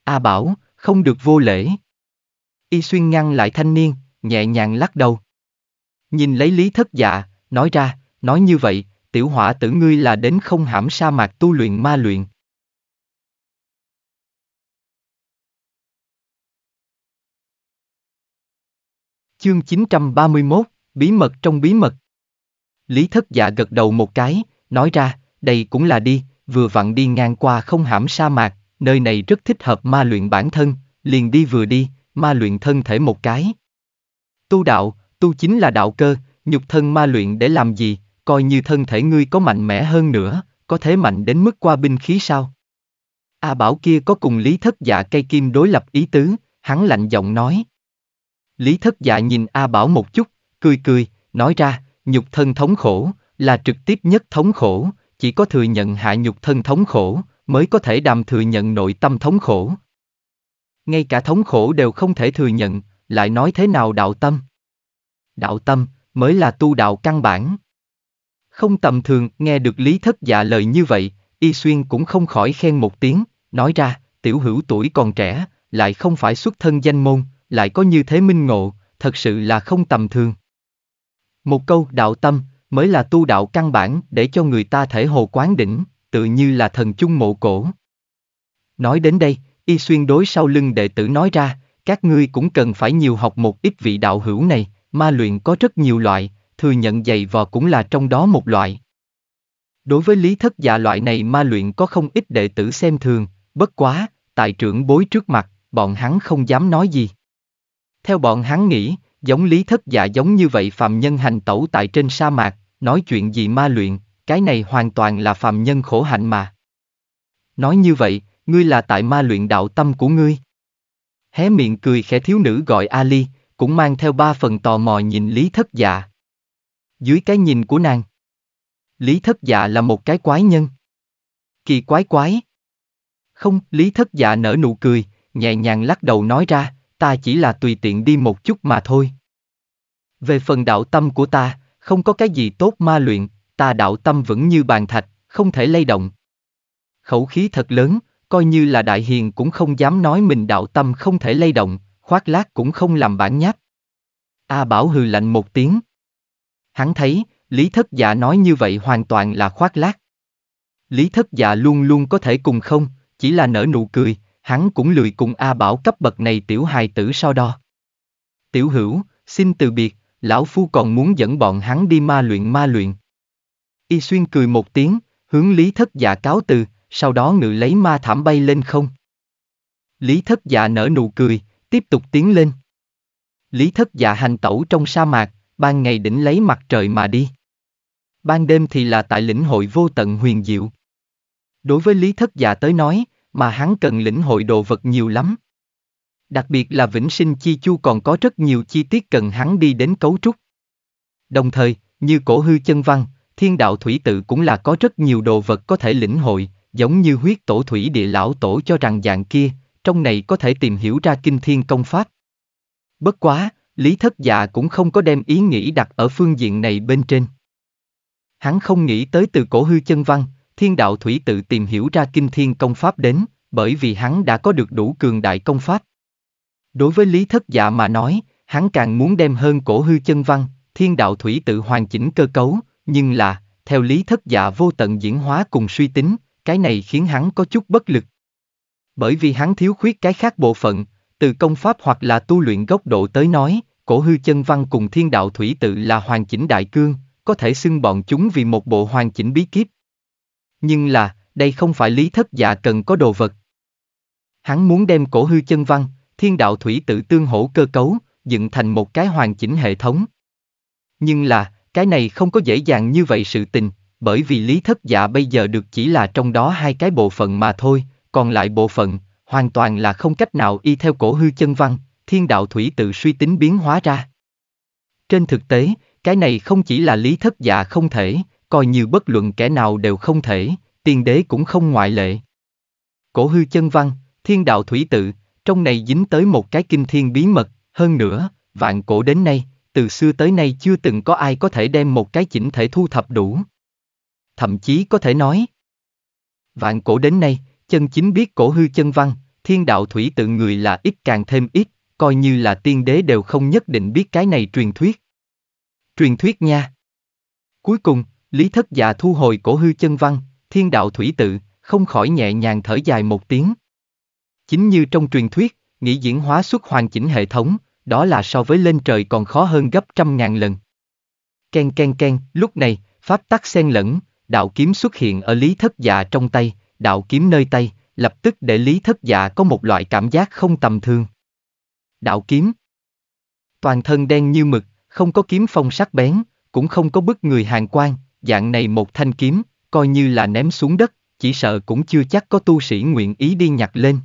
A Bảo, không được vô lễ. Y xuyên ngăn lại thanh niên, nhẹ nhàng lắc đầu. Nhìn lấy lý thất dạ, nói ra, nói như vậy, tiểu hỏa tử ngươi là đến không hãm sa mạc tu luyện ma luyện. Chương 931, Bí mật trong bí mật. Lý thất dạ gật đầu một cái, nói ra, đây cũng là đi, vừa vặn đi ngang qua không hãm sa mạc, nơi này rất thích hợp ma luyện bản thân, liền đi vừa đi, ma luyện thân thể một cái. Tu đạo, tu chính là đạo cơ, nhục thân ma luyện để làm gì, coi như thân thể ngươi có mạnh mẽ hơn nữa, có thể mạnh đến mức qua binh khí sao? A Bảo kia có cùng Lý Thất Dạ cây kim đối lập ý tứ, hắn lạnh giọng nói. Lý Thất Dạ nhìn A Bảo một chút, cười cười, nói ra, nhục thân thống khổ, là trực tiếp nhất thống khổ, chỉ có thừa nhận hạ nhục thân thống khổ, mới có thể đàm thừa nhận nội tâm thống khổ. Ngay cả thống khổ đều không thể thừa nhận, lại nói thế nào đạo tâm? Đạo tâm, mới là tu đạo căn bản. Không tầm thường, nghe được Lý Thất Dạ lời như vậy, Y Xuyên cũng không khỏi khen một tiếng, nói ra, tiểu hữu tuổi còn trẻ, lại không phải xuất thân danh môn, lại có như thế minh ngộ, thật sự là không tầm thường. Một câu đạo tâm, mới là tu đạo căn bản để cho người ta thể hồ quán đỉnh, tự như là thần chung mộ cổ. Nói đến đây, y xuyên đối sau lưng đệ tử nói ra, các ngươi cũng cần phải nhiều học một ít vị đạo hữu này, ma luyện có rất nhiều loại, thừa nhận dày vò cũng là trong đó một loại. Đối với lý thất dạ loại này ma luyện có không ít đệ tử xem thường, bất quá, tại trưởng bối trước mặt, bọn hắn không dám nói gì. Theo bọn hắn nghĩ, giống lý thất dạ giống như vậy phàm nhân hành tẩu tại trên sa mạc, nói chuyện gì ma luyện, cái này hoàn toàn là phàm nhân khổ hạnh mà. Nói như vậy, ngươi là tại ma luyện đạo tâm của ngươi. Hé miệng cười khẽ thiếu nữ gọi Ali, cũng mang theo ba phần tò mò nhìn Lý Thất Dạ. Dưới cái nhìn của nàng, Lý Thất Dạ là một cái quái nhân. Kỳ quái quái. Không, Lý Thất Dạ nở nụ cười, nhẹ nhàng lắc đầu nói ra, ta chỉ là tùy tiện đi một chút mà thôi. Về phần đạo tâm của ta, không có cái gì tốt ma luyện, ta đạo tâm vững như bàn thạch, không thể lay động. Khẩu khí thật lớn, coi như là đại hiền cũng không dám nói mình đạo tâm không thể lay động, khoác lác cũng không làm bản nháp. A Bảo hừ lạnh một tiếng. Hắn thấy, Lý Thất Dạ nói như vậy hoàn toàn là khoác lác. Lý Thất Dạ luôn luôn có thể cùng không, chỉ là nở nụ cười, hắn cũng lười cùng A Bảo cấp bậc này tiểu hài tử so đo. Tiểu hữu, xin từ biệt, lão phu còn muốn dẫn bọn hắn đi ma luyện ma luyện. Y Xuyên cười một tiếng, hướng Lý Thất Dạ cáo từ, sau đó ngự lấy ma thảm bay lên không. Lý Thất Dạ nở nụ cười, tiếp tục tiến lên. Lý Thất Dạ hành tẩu trong sa mạc, ban ngày đỉnh lấy mặt trời mà đi. Ban đêm thì là tại lĩnh hội vô tận huyền diệu. Đối với Lý Thất Dạ tới nói, mà hắn cần lĩnh hội đồ vật nhiều lắm. Đặc biệt là vĩnh sinh chi chu còn có rất nhiều chi tiết cần hắn đi đến cấu trúc. Đồng thời, như cổ hư chân văn, thiên đạo thủy tự cũng là có rất nhiều đồ vật có thể lĩnh hội, giống như huyết tổ thủy địa lão tổ cho rằng dạng kia, trong này có thể tìm hiểu ra kinh thiên công pháp. Bất quá, Lý Thất Dạ cũng không có đem ý nghĩ đặt ở phương diện này bên trên. Hắn không nghĩ tới từ cổ hư chân văn, thiên đạo thủy tự tìm hiểu ra kinh thiên công pháp đến, bởi vì hắn đã có được đủ cường đại công pháp. Đối với Lý Thất Dạ mà nói, hắn càng muốn đem hơn cổ hư chân văn, thiên đạo thủy tự hoàn chỉnh cơ cấu, nhưng là, theo Lý Thất Dạ vô tận diễn hóa cùng suy tính, cái này khiến hắn có chút bất lực. Bởi vì hắn thiếu khuyết cái khác bộ phận, từ công pháp hoặc là tu luyện góc độ tới nói, cổ hư chân văn cùng thiên đạo thủy tự là hoàn chỉnh đại cương, có thể xưng bọn chúng vì một bộ hoàn chỉnh bí kíp. Nhưng là, đây không phải lý thất dạ cần có đồ vật. Hắn muốn đem cổ hư chân văn, thiên đạo thủy tự tương hỗ cơ cấu, dựng thành một cái hoàn chỉnh hệ thống. Nhưng là, cái này không có dễ dàng như vậy sự tình, bởi vì lý thất dạ bây giờ được chỉ là trong đó hai cái bộ phận mà thôi, còn lại bộ phận, hoàn toàn là không cách nào y theo cổ hư chân văn, thiên đạo thủy tự suy tính biến hóa ra. Trên thực tế, cái này không chỉ là lý thất dạ không thể, coi như bất luận kẻ nào đều không thể, tiên đế cũng không ngoại lệ. Cổ hư chân văn, thiên đạo thủy tự, trong này dính tới một cái kinh thiên bí mật, hơn nữa, vạn cổ đến nay, từ xưa tới nay chưa từng có ai có thể đem một cái chỉnh thể thu thập đủ. Thậm chí có thể nói, vạn cổ đến nay, chân chính biết cổ hư chân văn, thiên đạo thủy tự người là ít càng thêm ít, coi như là tiên đế đều không nhất định biết cái này truyền thuyết. Truyền thuyết nha. Cuối cùng, Lý Thất Dạ thu hồi cổ hư chân văn, thiên đạo thủy tự, không khỏi nhẹ nhàng thở dài một tiếng. Chính như trong truyền thuyết, nghĩ diễn hóa xuất hoàn chỉnh hệ thống, đó là so với lên trời còn khó hơn gấp trăm ngàn lần. Ken ken ken, lúc này, pháp tắc xen lẫn, đạo kiếm xuất hiện ở Lý Thất Dạ trong tay, đạo kiếm nơi tay, lập tức để Lý Thất Dạ có một loại cảm giác không tầm thường. Đạo kiếm Toàn thân đen như mực, không có kiếm phong sắc bén, cũng không có bức người hàng quan, dạng này một thanh kiếm, coi như là ném xuống đất, chỉ sợ cũng chưa chắc có tu sĩ nguyện ý đi nhặt lên.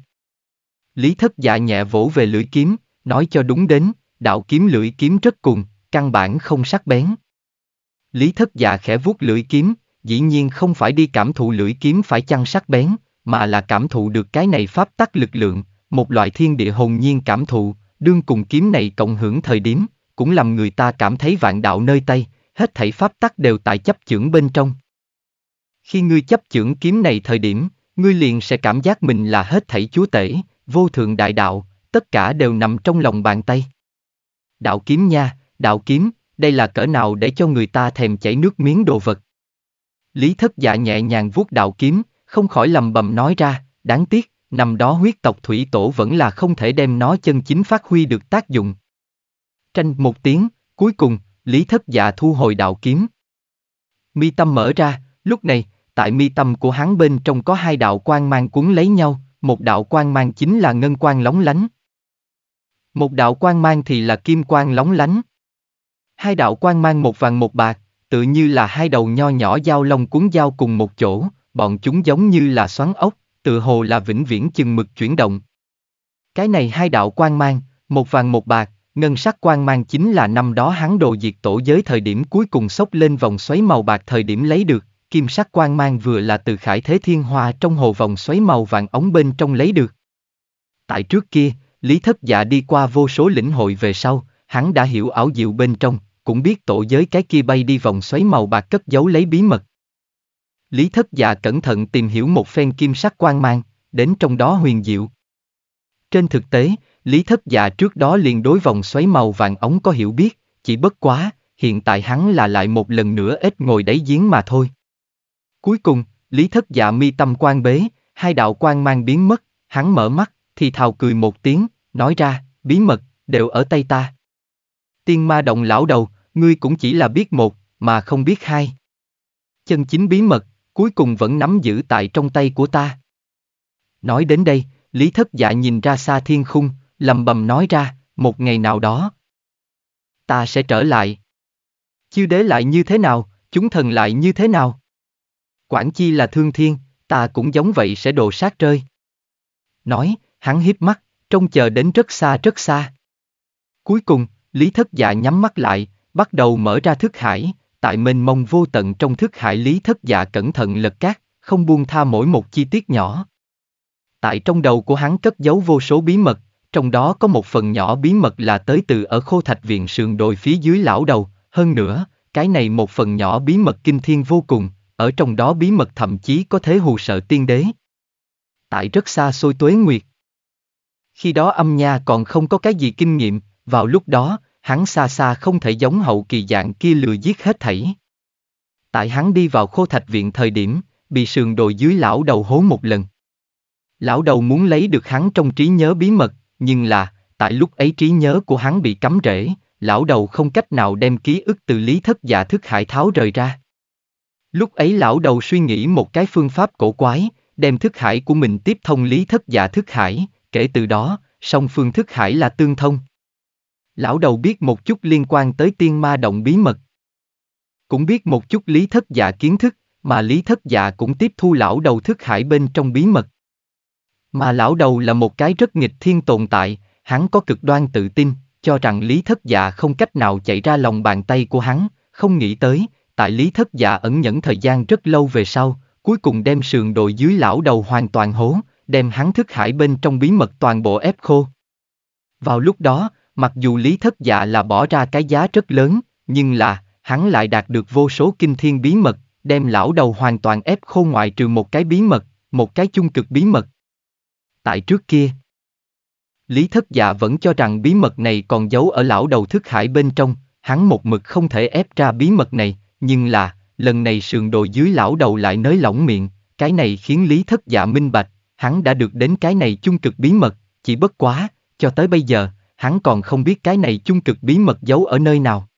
Lý thất dạ nhẹ vỗ về lưỡi kiếm, nói cho đúng đến, đạo kiếm lưỡi kiếm rất cùng, căn bản không sắc bén. Lý thất dạ khẽ vuốt lưỡi kiếm, dĩ nhiên không phải đi cảm thụ lưỡi kiếm phải chăng sắc bén, mà là cảm thụ được cái này pháp tắc lực lượng, một loại thiên địa hồn nhiên cảm thụ, đương cùng kiếm này cộng hưởng thời điểm, cũng làm người ta cảm thấy vạn đạo nơi tay, hết thảy pháp tắc đều tại chấp chưởng bên trong. Khi ngươi chấp chưởng kiếm này thời điểm, ngươi liền sẽ cảm giác mình là hết thảy chúa tể, vô thượng đại đạo, tất cả đều nằm trong lòng bàn tay. Đạo kiếm nha, đạo kiếm, đây là cỡ nào để cho người ta thèm chảy nước miếng đồ vật. Lý thất dạ nhẹ nhàng vuốt đạo kiếm, không khỏi lầm bầm nói ra, đáng tiếc, nằm đó huyết tộc thủy tổ vẫn là không thể đem nó chân chính phát huy được tác dụng. Tranh một tiếng, cuối cùng, Lý thất dạ thu hồi đạo kiếm. Mi tâm mở ra, lúc này, tại mi tâm của hắn bên trong có hai đạo quang mang cuốn lấy nhau, một đạo quang mang chính là ngân quang lóng lánh. Một đạo quang mang thì là kim quang lóng lánh. Hai đạo quang mang một vàng một bạc, tự như là hai đầu nho nhỏ dao lông cuốn dao cùng một chỗ, bọn chúng giống như là xoắn ốc, tự hồ là vĩnh viễn chừng mực chuyển động. Cái này hai đạo quang mang, một vàng một bạc, ngân sắc quang mang chính là năm đó hắn đồ diệt tổ giới thời điểm cuối cùng sốc lên vòng xoáy màu bạc thời điểm lấy được, kim sắc quang mang vừa là từ khải thế thiên hoa trong hồ vòng xoáy màu vàng ống bên trong lấy được. Tại trước kia, Lý Thất Dạ đi qua vô số lĩnh hội về sau, hắn đã hiểu ảo diệu bên trong, cũng biết tổ giới cái kia bay đi vòng xoáy màu bạc cất giấu lấy bí mật. Lý Thất Dạ cẩn thận tìm hiểu một phen kim sắc quang mang, đến trong đó huyền diệu. Trên thực tế, Lý Thất Dạ trước đó liền đối vòng xoáy màu vàng ống có hiểu biết, chỉ bất quá, hiện tại hắn là lại một lần nữa ít ngồi đáy giếng mà thôi. Cuối cùng, Lý Thất Dạ mi tâm quan bế, hai đạo quang mang biến mất, hắn mở mắt, thì thào cười một tiếng, nói ra, bí mật, đều ở tay ta. Tiên ma động lão đầu, ngươi cũng chỉ là biết một, mà không biết hai. Chân chính bí mật, cuối cùng vẫn nắm giữ tại trong tay của ta. Nói đến đây, Lý Thất Dạ nhìn ra xa thiên khung, lầm bầm nói ra, một ngày nào đó. Ta sẽ trở lại. Chư đế lại như thế nào, chúng thần lại như thế nào? Quản chi là thương thiên, ta cũng giống vậy sẽ đồ sát rơi. Nói, hắn hiếp mắt, trông chờ đến rất xa rất xa. Cuối cùng, Lý Thất Dạ nhắm mắt lại, bắt đầu mở ra thức hải, tại mênh mông vô tận trong thức hải Lý Thất Dạ cẩn thận lật cát, không buông tha mỗi một chi tiết nhỏ. Tại trong đầu của hắn cất giấu vô số bí mật, trong đó có một phần nhỏ bí mật là tới từ ở khô thạch viện sườn đồi phía dưới lão đầu, hơn nữa, cái này một phần nhỏ bí mật kinh thiên vô cùng, ở trong đó bí mật thậm chí có thể hù sợ tiên đế. Tại rất xa xôi tuế nguyệt. Khi đó âm nha còn không có cái gì kinh nghiệm, vào lúc đó, hắn xa xa không thể giống hậu kỳ dạng kia lừa giết hết thảy. Tại hắn đi vào khô thạch viện thời điểm, bị sườn đồi dưới lão đầu hố một lần. Lão đầu muốn lấy được hắn trong trí nhớ bí mật, nhưng là, tại lúc ấy trí nhớ của hắn bị cắm rễ, lão đầu không cách nào đem ký ức từ lý thất giả thức hải tháo rời ra. Lúc ấy lão đầu suy nghĩ một cái phương pháp cổ quái, đem thức hải của mình tiếp thông lý thất giả thức hải, kể từ đó, song phương thức hải là tương thông. Lão đầu biết một chút liên quan tới tiên ma động bí mật. Cũng biết một chút lý thất dạ kiến thức, mà lý thất dạ cũng tiếp thu lão đầu thức hải bên trong bí mật. Mà lão đầu là một cái rất nghịch thiên tồn tại, hắn có cực đoan tự tin, cho rằng lý thất dạ không cách nào chạy ra lòng bàn tay của hắn, không nghĩ tới, tại lý thất dạ ẩn nhẫn thời gian rất lâu về sau, cuối cùng đem sườn đồi dưới lão đầu hoàn toàn hố, đem hắn thức hải bên trong bí mật toàn bộ ép khô. Vào lúc đó, mặc dù lý thất dạ là bỏ ra cái giá rất lớn, nhưng là, hắn lại đạt được vô số kinh thiên bí mật, đem lão đầu hoàn toàn ép khô ngoại trừ một cái bí mật, một cái chung cực bí mật. Tại trước kia, Lý Thất Dạ vẫn cho rằng bí mật này còn giấu ở lão đầu thức hải bên trong, hắn một mực không thể ép ra bí mật này, nhưng là, lần này sườn đồi dưới lão đầu lại nới lỏng miệng, cái này khiến Lý Thất Dạ minh bạch, hắn đã được đến cái này chung cực bí mật, chỉ bất quá, cho tới bây giờ, hắn còn không biết cái này chung cực bí mật giấu ở nơi nào.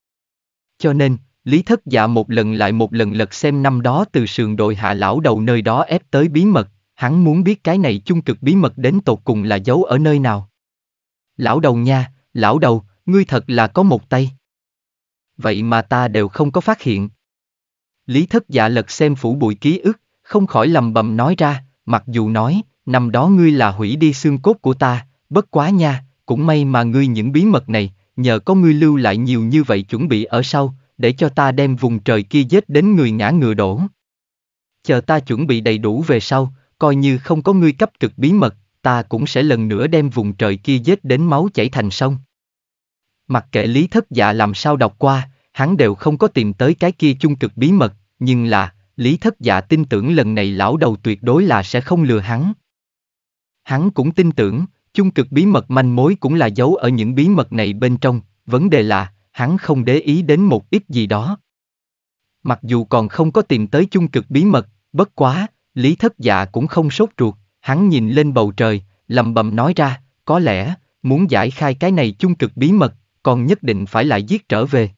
Cho nên, Lý Thất Dạ một lần lại một lần lật xem năm đó từ sườn đội hạ lão đầu nơi đó ép tới bí mật, hắn muốn biết cái này chung cực bí mật đến tột cùng là giấu ở nơi nào. Lão đầu nha, lão đầu, ngươi thật là có một tay. Vậy mà ta đều không có phát hiện. Lý thất dạ lật xem phủ bụi ký ức, không khỏi lầm bầm nói ra, mặc dù nói, năm đó ngươi là hủy đi xương cốt của ta, bất quá nha, cũng may mà ngươi những bí mật này, nhờ có ngươi lưu lại nhiều như vậy chuẩn bị ở sau, để cho ta đem vùng trời kia giết đến người ngã ngựa đổ. Chờ ta chuẩn bị đầy đủ về sau, coi như không có ngươi cấp cực bí mật, ta cũng sẽ lần nữa đem vùng trời kia giết đến máu chảy thành sông. Mặc kệ lý thất dạ làm sao đọc qua, hắn đều không có tìm tới cái kia chung cực bí mật, nhưng là, lý thất dạ tin tưởng lần này lão đầu tuyệt đối là sẽ không lừa hắn. Hắn cũng tin tưởng, chung cực bí mật manh mối cũng là giấu ở những bí mật này bên trong, vấn đề là, hắn không để ý đến một ít gì đó. Mặc dù còn không có tìm tới chung cực bí mật, bất quá, Lý thất dạ cũng không sốt ruột, hắn nhìn lên bầu trời, lầm bầm nói ra, có lẽ, muốn giải khai cái này chung cực bí mật, còn nhất định phải lại giết trở về.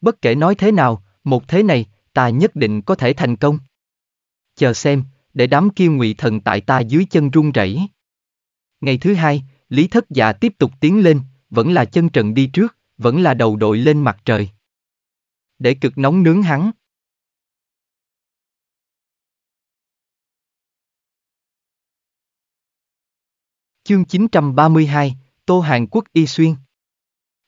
Bất kể nói thế nào, một thế này, ta nhất định có thể thành công. Chờ xem, để đám kia ngụy thần tại ta dưới chân run rẩy. Ngày thứ hai, Lý Thất Dạ tiếp tục tiến lên, vẫn là chân trần đi trước, vẫn là đầu đội lên mặt trời. Để cực nóng nướng hắn. Chương 932, Tô Hàn Quốc Y Xuyên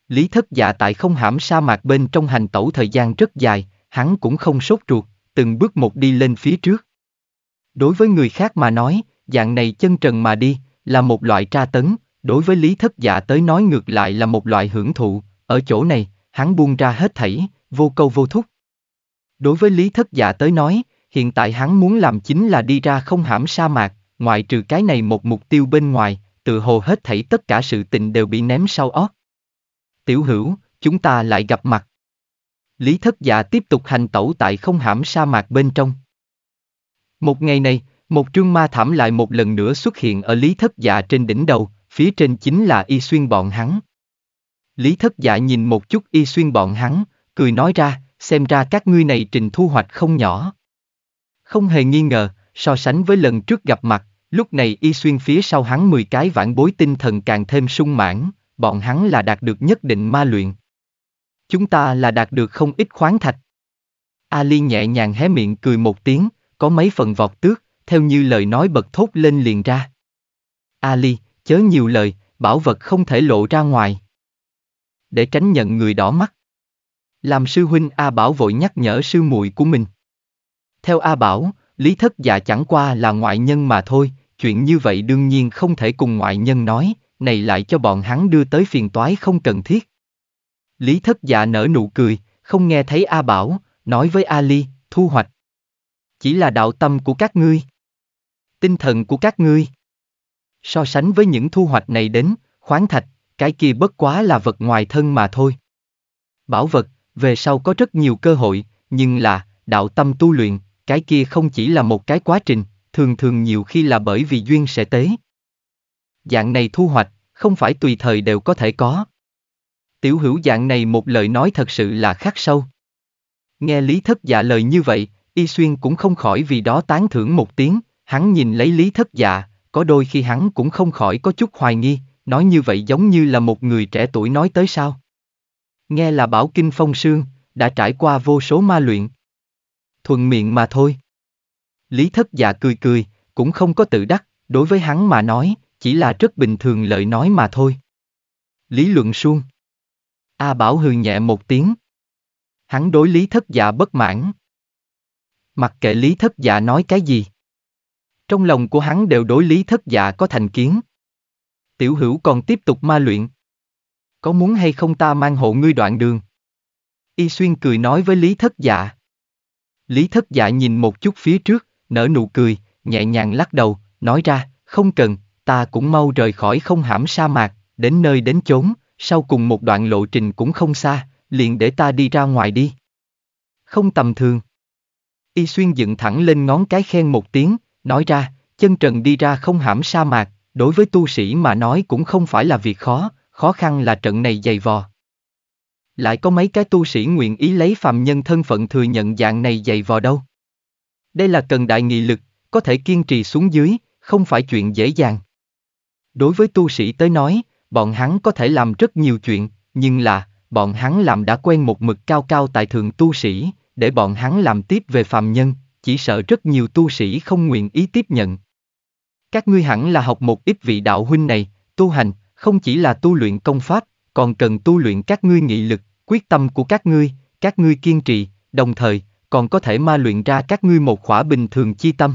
Lý Thất Dạ tại không hãm sa mạc bên trong hành tẩu thời gian rất dài, hắn cũng không sốt ruột, từng bước một đi lên phía trước. Đối với người khác mà nói, dạng này chân trần mà đi, là một loại tra tấn, đối với Lý Thất Dạ tới nói ngược lại là một loại hưởng thụ, ở chỗ này, hắn buông ra hết thảy, vô câu vô thúc. Đối với Lý Thất Dạ tới nói, hiện tại hắn muốn làm chính là đi ra không hãm sa mạc, ngoại trừ cái này một mục tiêu bên ngoài, tự hồ hết thảy tất cả sự tình đều bị ném sau óc. Tiểu hữu, chúng ta lại gặp mặt. Lý Thất Dạ tiếp tục hành tẩu tại không hãm sa mạc bên trong. Một ngày này, một trương ma thảm lại một lần nữa xuất hiện ở Lý Thất Dạ trên đỉnh đầu, phía trên chính là y xuyên bọn hắn. Lý Thất Dạ nhìn một chút y xuyên bọn hắn, cười nói ra, xem ra các ngươi này trình thu hoạch không nhỏ. Không hề nghi ngờ, so sánh với lần trước gặp mặt, lúc này y xuyên phía sau hắn 10 cái vãn bối tinh thần càng thêm sung mãn, bọn hắn là đạt được nhất định ma luyện. Chúng ta là đạt được không ít khoáng thạch. Ali nhẹ nhàng hé miệng cười một tiếng, có mấy phần vọt tước, theo như lời nói bật thốt lên liền ra. Ali, chớ nhiều lời, bảo vật không thể lộ ra ngoài. Để tránh nhận người đỏ mắt. Làm sư huynh A Bảo vội nhắc nhở sư muội của mình. Theo A Bảo, Lý Thất Dạ chẳng qua là ngoại nhân mà thôi, chuyện như vậy đương nhiên không thể cùng ngoại nhân nói, này lại cho bọn hắn đưa tới phiền toái không cần thiết. Lý Thất Dạ nở nụ cười, không nghe thấy A Bảo, nói với Ali, thu hoạch. Chỉ là đạo tâm của các ngươi. Tinh thần của các ngươi. So sánh với những thu hoạch này đến, khoáng thạch, cái kia bất quá là vật ngoài thân mà thôi. Bảo vật, về sau có rất nhiều cơ hội, nhưng là, đạo tâm tu luyện, cái kia không chỉ là một cái quá trình, thường thường nhiều khi là bởi vì duyên sẽ tế. Dạng này thu hoạch, không phải tùy thời đều có thể có. Tiểu hữu dạng này một lời nói thật sự là khắc sâu. Nghe Lý Thất Dạ lời như vậy, Y Xuyên cũng không khỏi vì đó tán thưởng một tiếng, hắn nhìn lấy Lý Thất Dạ, có đôi khi hắn cũng không khỏi có chút hoài nghi, nói như vậy giống như là một người trẻ tuổi nói tới sao. Nghe là bảo kinh phong sương, đã trải qua vô số ma luyện. Thuận miệng mà thôi. Lý Thất Dạ cười cười, cũng không có tự đắc, đối với hắn mà nói, chỉ là rất bình thường lợi nói mà thôi. Lý luận suông. A Bảo hừ nhẹ một tiếng. Hắn đối Lý Thất Dạ bất mãn. Mặc kệ Lý Thất Dạ nói cái gì. Trong lòng của hắn đều đối Lý Thất Dạ có thành kiến. Tiểu hữu còn tiếp tục ma luyện. Có muốn hay không ta mang hộ ngươi đoạn đường? Y Xuyên cười nói với Lý Thất Dạ. Lý Thất Dạ nhìn một chút phía trước, nở nụ cười, nhẹ nhàng lắc đầu, nói ra, không cần, ta cũng mau rời khỏi không hãm sa mạc, đến nơi đến chốn, sau cùng một đoạn lộ trình cũng không xa, liền để ta đi ra ngoài đi. Không tầm thường. Y Xuyên dựng thẳng lên ngón cái khen một tiếng, nói ra, chân trần đi ra không hãm sa mạc, đối với tu sĩ mà nói cũng không phải là việc khó, khó khăn là trận này dày vò. Lại có mấy cái tu sĩ nguyện ý lấy phàm nhân thân phận thừa nhận dạng này dày vò đâu. Đây là cần đại nghị lực, có thể kiên trì xuống dưới, không phải chuyện dễ dàng. Đối với tu sĩ tới nói, bọn hắn có thể làm rất nhiều chuyện, nhưng là, bọn hắn làm đã quen một mực cao cao tại thượng tu sĩ, để bọn hắn làm tiếp về phàm nhân, chỉ sợ rất nhiều tu sĩ không nguyện ý tiếp nhận. Các ngươi hẳn là học một ít vị đạo huynh này, tu hành, không chỉ là tu luyện công pháp, còn cần tu luyện các ngươi nghị lực, quyết tâm của các ngươi, các ngươi kiên trì, đồng thời, còn có thể ma luyện ra các ngươi một khỏa bình thường chi tâm.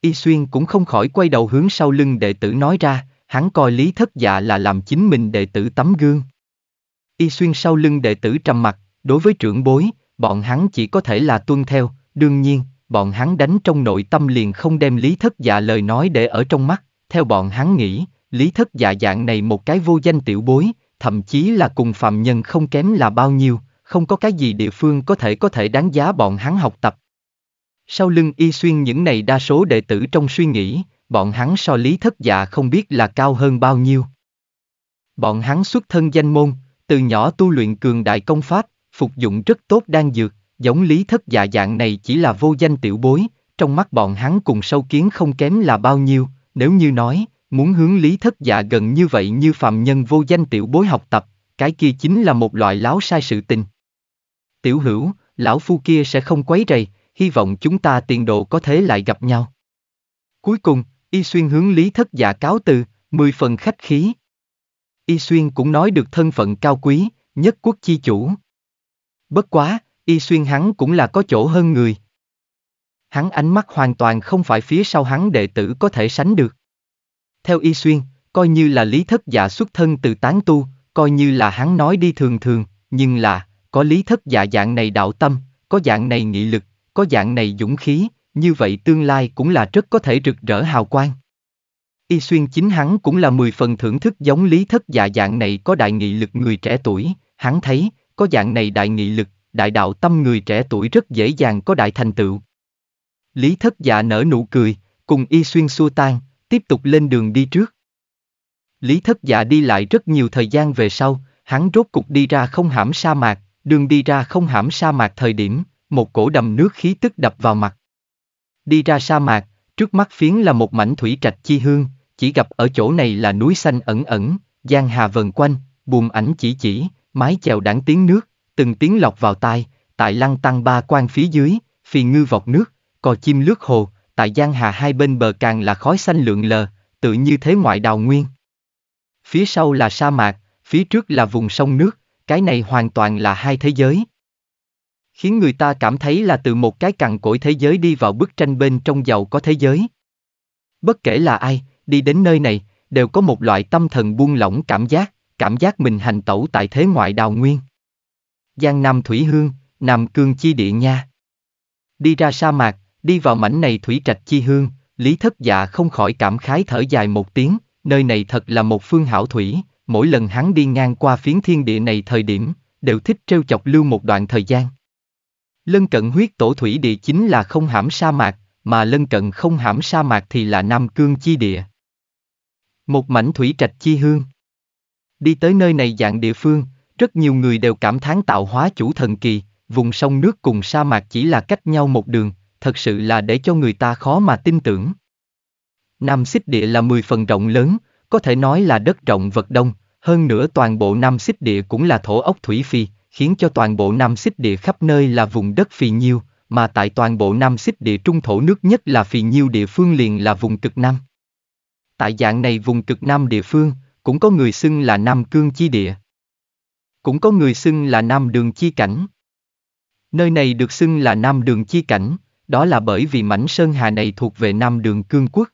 Y Xuyên cũng không khỏi quay đầu hướng sau lưng đệ tử nói ra, hắn coi Lý Thất Dạ là làm chính mình đệ tử tấm gương. Y Xuyên sau lưng đệ tử trầm mặt, đối với trưởng bối, bọn hắn chỉ có thể là tuân theo, đương nhiên, bọn hắn đánh trong nội tâm liền không đem Lý Thất Dạ lời nói để ở trong mắt, theo bọn hắn nghĩ, Lý Thất Dạ dạng này một cái vô danh tiểu bối, thậm chí là cùng phạm nhân không kém là bao nhiêu, không có cái gì địa phương có thể có thể đáng giá bọn hắn học tập. Sau lưng y xuyên những này đa số đệ tử trong suy nghĩ, bọn hắn so lý thất dạ không biết là cao hơn bao nhiêu. Bọn hắn xuất thân danh môn, từ nhỏ tu luyện cường đại công pháp, phục dụng rất tốt đan dược, giống lý thất dạ dạng này chỉ là vô danh tiểu bối, trong mắt bọn hắn cùng sâu kiến không kém là bao nhiêu, nếu như nói, muốn hướng lý thất dạ gần như vậy như phàm nhân vô danh tiểu bối học tập, cái kia chính là một loại láo sai sự tình. Tiểu hữu, lão phu kia sẽ không quấy rầy, hy vọng chúng ta tiền độ có thể lại gặp nhau. Cuối cùng, Y Xuyên hướng Lý Thất Dạ cáo từ, mười phần khách khí. Y Xuyên cũng nói được thân phận cao quý, nhất quốc chi chủ. Bất quá, Y Xuyên hắn cũng là có chỗ hơn người. Hắn ánh mắt hoàn toàn không phải phía sau hắn đệ tử có thể sánh được. Theo Y Xuyên, coi như là Lý Thất Dạ xuất thân từ tán tu, coi như là hắn nói đi thường thường, nhưng là, có Lý Thất Dạ dạng này đạo tâm, có dạng này nghị lực, có dạng này dũng khí, như vậy tương lai cũng là rất có thể rực rỡ hào quang. Y Xuyên chính hắn cũng là mười phần thưởng thức giống lý thất dạ dạng này có đại nghị lực người trẻ tuổi, hắn thấy, có dạng này đại nghị lực, đại đạo tâm người trẻ tuổi rất dễ dàng có đại thành tựu. Lý thất dạ nở nụ cười, cùng Y Xuyên xua tan, tiếp tục lên đường đi trước. Lý thất dạ đi lại rất nhiều thời gian về sau, hắn rốt cục đi ra không hãm sa mạc, đường đi ra không hãm sa mạc thời điểm, một cổ đầm nước khí tức đập vào mặt. Đi ra sa mạc, trước mắt phiến là một mảnh thủy trạch chi hương, chỉ gặp ở chỗ này là núi xanh ẩn ẩn, giang hà vần quanh, buồm ảnh chỉ chỉ, mái chèo đảng tiếng nước, từng tiếng lọc vào tai, tại lăng tăng ba quan phía dưới, phì ngư vọt nước, cò chim lướt hồ, tại giang hà hai bên bờ càng là khói xanh lượn lờ, tự như thế ngoại đào nguyên. Phía sau là sa mạc, phía trước là vùng sông nước, cái này hoàn toàn là hai thế giới khiến người ta cảm thấy là từ một cái cằn cỗi thế giới đi vào bức tranh bên trong giàu có thế giới. Bất kể là ai, đi đến nơi này, đều có một loại tâm thần buông lỏng cảm giác, cảm giác mình hành tẩu tại thế ngoại đào nguyên. Giang Nam Thủy Hương, Nam Cương Chi Địa Nha. Đi ra sa mạc, đi vào mảnh này thủy trạch chi hương, Lý Thất Dạ không khỏi cảm khái thở dài một tiếng, nơi này thật là một phương hảo thủy, mỗi lần hắn đi ngang qua phiến thiên địa này thời điểm, đều thích trêu chọc lưu một đoạn thời gian. Lân cận huyết tổ thủy địa chính là không hãm sa mạc, mà lân cận không hãm sa mạc thì là Nam Cương chi địa. Một mảnh thủy trạch chi hương. Đi tới nơi này dạng địa phương, rất nhiều người đều cảm thán tạo hóa chủ thần kỳ, vùng sông nước cùng sa mạc chỉ là cách nhau một đường, thật sự là để cho người ta khó mà tin tưởng. Nam xích địa là 10 phần rộng lớn, có thể nói là đất rộng vật đông, hơn nữa toàn bộ Nam xích địa cũng là thổ ốc thủy phi, khiến cho toàn bộ Nam Xích địa khắp nơi là vùng đất phì nhiêu, mà tại toàn bộ Nam Xích địa trung thổ nước nhất là phì nhiêu địa phương liền là vùng cực Nam. Tại dạng này vùng cực Nam địa phương, cũng có người xưng là Nam Cương Chi Địa. Cũng có người xưng là Nam Đường Chi Cảnh. Nơi này được xưng là Nam Đường Chi Cảnh, đó là bởi vì mảnh sơn hà này thuộc về Nam Đường Cương Quốc.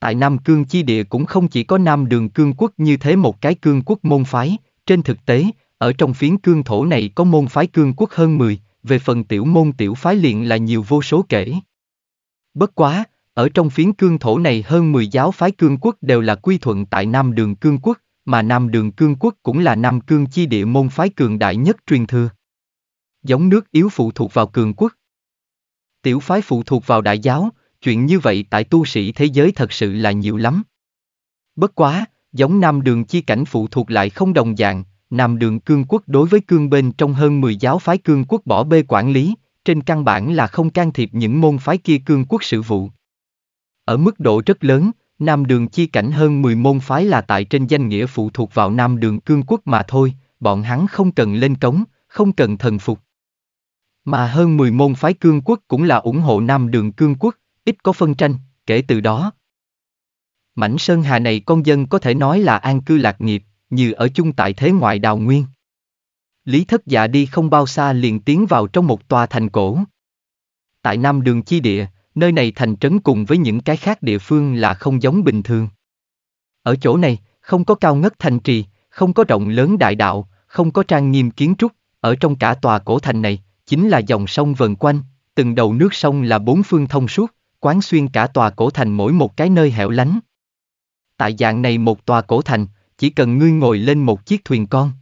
Tại Nam Cương Chi Địa cũng không chỉ có Nam Đường Cương Quốc như thế một cái cương quốc môn phái, trên thực tế, ở trong phiến cương thổ này có môn phái cương quốc hơn 10, về phần tiểu môn tiểu phái liền là nhiều vô số kể. Bất quá, ở trong phiến cương thổ này hơn 10 giáo phái cương quốc đều là quy thuận tại Nam Đường Cương Quốc, mà Nam Đường Cương Quốc cũng là Nam Cương chi địa môn phái cường đại nhất truyền thừa. Giống nước yếu phụ thuộc vào cường quốc. Tiểu phái phụ thuộc vào đại giáo, chuyện như vậy tại tu sĩ thế giới thật sự là nhiều lắm. Bất quá, giống Nam Đường chi cảnh phụ thuộc lại không đồng dạng, Nam đường cương quốc đối với cương bên trong hơn 10 giáo phái cương quốc bỏ bê quản lý, trên căn bản là không can thiệp những môn phái kia cương quốc sự vụ. Ở mức độ rất lớn, Nam đường chi cảnh hơn 10 môn phái là tại trên danh nghĩa phụ thuộc vào Nam đường cương quốc mà thôi, bọn hắn không cần lên cống, không cần thần phục. Mà hơn 10 môn phái cương quốc cũng là ủng hộ Nam đường cương quốc, ít có phân tranh, kể từ đó. Mảnh Sơn Hà này con dân có thể nói là an cư lạc nghiệp, như ở chung tại thế ngoại đào nguyên. Lý thất dạ đi không bao xa liền tiến vào trong một tòa thành cổ. Tại Nam Đường Chi Địa, nơi này thành trấn cùng với những cái khác địa phương là không giống bình thường. Ở chỗ này, không có cao ngất thành trì, không có rộng lớn đại đạo, không có trang nghiêm kiến trúc, ở trong cả tòa cổ thành này, chính là dòng sông vần quanh, từng đầu nước sông là bốn phương thông suốt, quán xuyên cả tòa cổ thành mỗi một cái nơi hẻo lánh. Tại dạng này một tòa cổ thành, chỉ cần ngươi ngồi lên một chiếc thuyền con.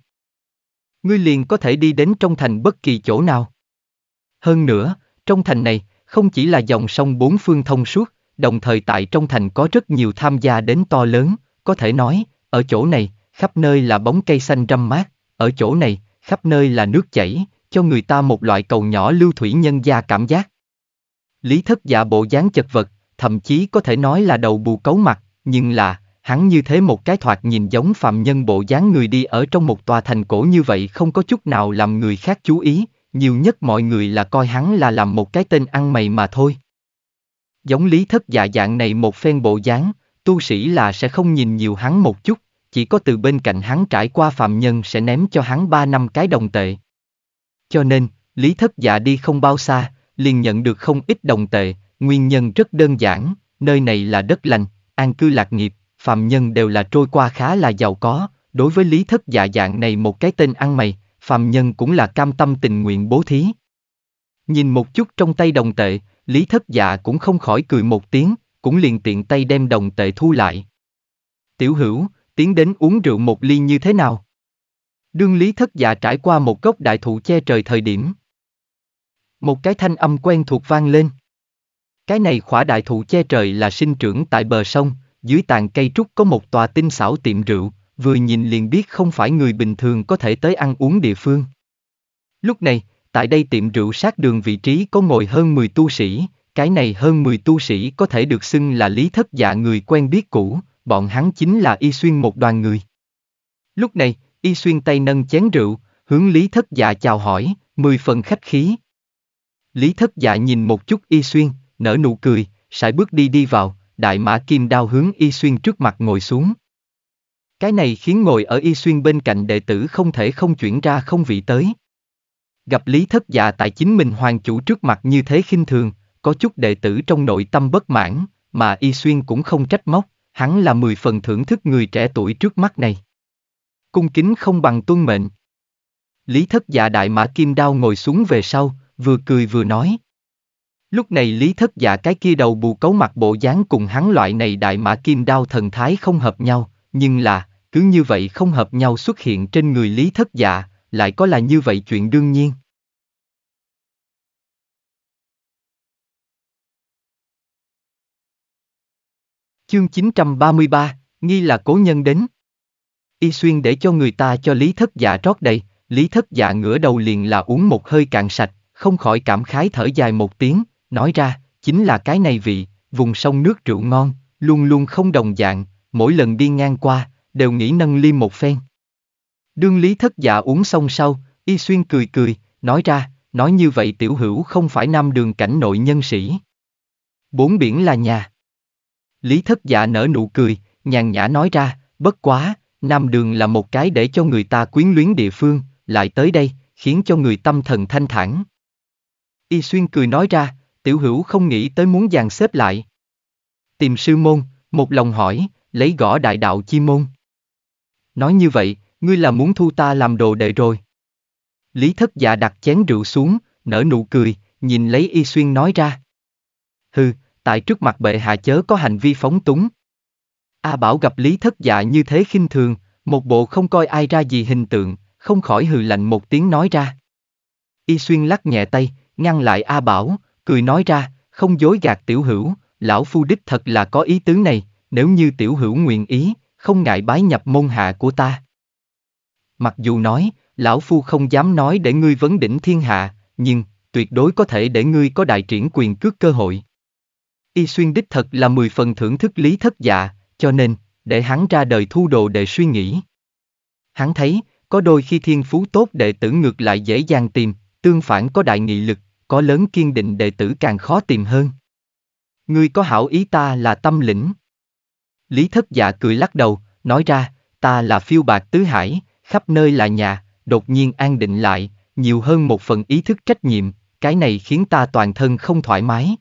Ngươi liền có thể đi đến trong thành bất kỳ chỗ nào. Hơn nữa, trong thành này, không chỉ là dòng sông bốn phương thông suốt, đồng thời tại trong thành có rất nhiều tham gia đến to lớn, có thể nói, ở chỗ này, khắp nơi là bóng cây xanh râm mát, ở chỗ này, khắp nơi là nước chảy, cho người ta một loại cầu nhỏ lưu thủy nhân gia cảm giác. Lý thất giả bộ dáng chật vật, thậm chí có thể nói là đầu bù cấu mặt, nhưng là, hắn như thế một cái thoạt nhìn giống phạm nhân bộ dáng người đi ở trong một tòa thành cổ như vậy không có chút nào làm người khác chú ý, nhiều nhất mọi người là coi hắn là làm một cái tên ăn mày mà thôi. Giống lý thất dạ dạng này một phen bộ dáng, tu sĩ là sẽ không nhìn nhiều hắn một chút, chỉ có từ bên cạnh hắn trải qua phạm nhân sẽ ném cho hắn ba năm cái đồng tệ. Cho nên, lý thất dạ đi không bao xa, liền nhận được không ít đồng tệ, nguyên nhân rất đơn giản, nơi này là đất lành, an cư lạc nghiệp, phạm nhân đều là trôi qua khá là giàu có, đối với lý thất dạ dạng này một cái tên ăn mày, phàm nhân cũng là cam tâm tình nguyện bố thí. Nhìn một chút trong tay đồng tệ, lý thất dạ cũng không khỏi cười một tiếng, cũng liền tiện tay đem đồng tệ thu lại. Tiểu hữu, tiến đến uống rượu một ly như thế nào? Đương lý thất dạ trải qua một gốc đại thụ che trời thời điểm. Một cái thanh âm quen thuộc vang lên. Cái này khỏa đại thụ che trời là sinh trưởng tại bờ sông, dưới tàn cây trúc có một tòa tinh xảo tiệm rượu, vừa nhìn liền biết không phải người bình thường có thể tới ăn uống địa phương. Lúc này, tại đây tiệm rượu sát đường vị trí có ngồi hơn 10 tu sĩ, cái này hơn 10 tu sĩ có thể được xưng là lý thất dạ người quen biết cũ, bọn hắn chính là y xuyên một đoàn người. Lúc này, y xuyên tay nâng chén rượu, hướng lý thất dạ chào hỏi, mười phần khách khí. Lý thất dạ nhìn một chút y xuyên, nở nụ cười, sải bước đi đi vào, đại mã kim đao hướng y xuyên trước mặt ngồi xuống. Cái này khiến ngồi ở y xuyên bên cạnh đệ tử không thể không chuyển ra không vị tới. Gặp Lý Thất Dạ tại chính mình hoàng chủ trước mặt như thế khinh thường, có chút đệ tử trong nội tâm bất mãn, mà y xuyên cũng không trách móc, hắn là mười phần thưởng thức người trẻ tuổi trước mắt này. Cung kính không bằng tuân mệnh. Lý Thất Dạ đại mã kim đao ngồi xuống về sau, vừa cười vừa nói. Lúc này Lý Thất Dạ cái kia đầu bù cấu mặt bộ dáng cùng hắn loại này đại mã kim đao thần thái không hợp nhau, nhưng là, cứ như vậy không hợp nhau xuất hiện trên người Lý Thất Dạ, lại có là như vậy chuyện đương nhiên. Chương 933, nghi là cố nhân đến. Y xuyên để cho người ta cho Lý Thất Dạ rót đầy, Lý Thất Dạ ngửa đầu liền là uống một hơi cạn sạch, không khỏi cảm khái thở dài một tiếng, nói ra, chính là cái này vị, vùng sông nước rượu ngon, luôn luôn không đồng dạng, mỗi lần đi ngang qua, đều nghĩ nâng ly một phen. Đương Lý Thất Dạ uống xong sau, Y Xuyên cười cười, nói ra, nói như vậy tiểu hữu không phải nam đường cảnh nội nhân sĩ. Bốn biển là nhà. Lý Thất Dạ nở nụ cười, nhàn nhã nói ra, bất quá, nam đường là một cái để cho người ta quyến luyến địa phương, lại tới đây, khiến cho người tâm thần thanh thản. Y Xuyên cười nói ra, tiểu hữu không nghĩ tới muốn dàn xếp lại. Tìm sư môn, một lòng hỏi, lấy gõ đại đạo chi môn. Nói như vậy, ngươi là muốn thu ta làm đồ đệ rồi. Lý thất dạ đặt chén rượu xuống, nở nụ cười, nhìn lấy y xuyên nói ra. Hừ, tại trước mặt bệ hạ chớ có hành vi phóng túng. A Bảo gặp Lý thất dạ như thế khinh thường, một bộ không coi ai ra gì hình tượng, không khỏi hừ lạnh một tiếng nói ra. Y xuyên lắc nhẹ tay, ngăn lại A Bảo, cười nói ra, không dối gạt tiểu hữu, lão phu đích thật là có ý tứ này, nếu như tiểu hữu nguyện ý, không ngại bái nhập môn hạ của ta. Mặc dù nói, lão phu không dám nói để ngươi vấn đỉnh thiên hạ, nhưng, tuyệt đối có thể để ngươi có đại triển quyền cước cơ hội. Y xuyên đích thật là mười phần thưởng thức lý thất dạ, cho nên, để hắn ra đời thu đồ để suy nghĩ. Hắn thấy, có đôi khi thiên phú tốt đệ tử ngược lại dễ dàng tìm, tương phản có đại nghị lực, có lớn kiên định đệ tử càng khó tìm hơn. Ngươi có hảo ý ta là tâm lĩnh. Lý thất dạ cười lắc đầu, nói ra, ta là phiêu bạc tứ hải, khắp nơi là nhà, đột nhiên an định lại, nhiều hơn một phần ý thức trách nhiệm, cái này khiến ta toàn thân không thoải mái.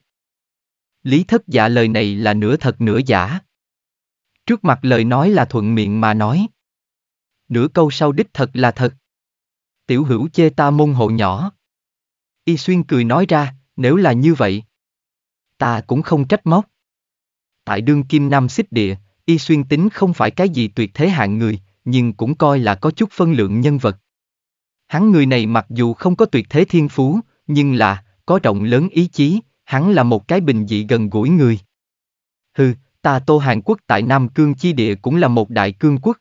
Lý thất dạ lời này là nửa thật nửa giả. Trước mặt lời nói là thuận miệng mà nói. Nửa câu sau đích thật là thật. Tiểu hữu chê ta môn hộ nhỏ. Y xuyên cười nói ra, nếu là như vậy. Ta cũng không trách móc. Tại đương kim nam xích địa, Y xuyên tính không phải cái gì tuyệt thế hạng người, nhưng cũng coi là có chút phân lượng nhân vật. Hắn người này mặc dù không có tuyệt thế thiên phú, nhưng là, có rộng lớn ý chí, hắn là một cái bình dị gần gũi người. Hừ, ta Tô Hàn Quốc tại Nam Cương chi địa cũng là một đại cương quốc.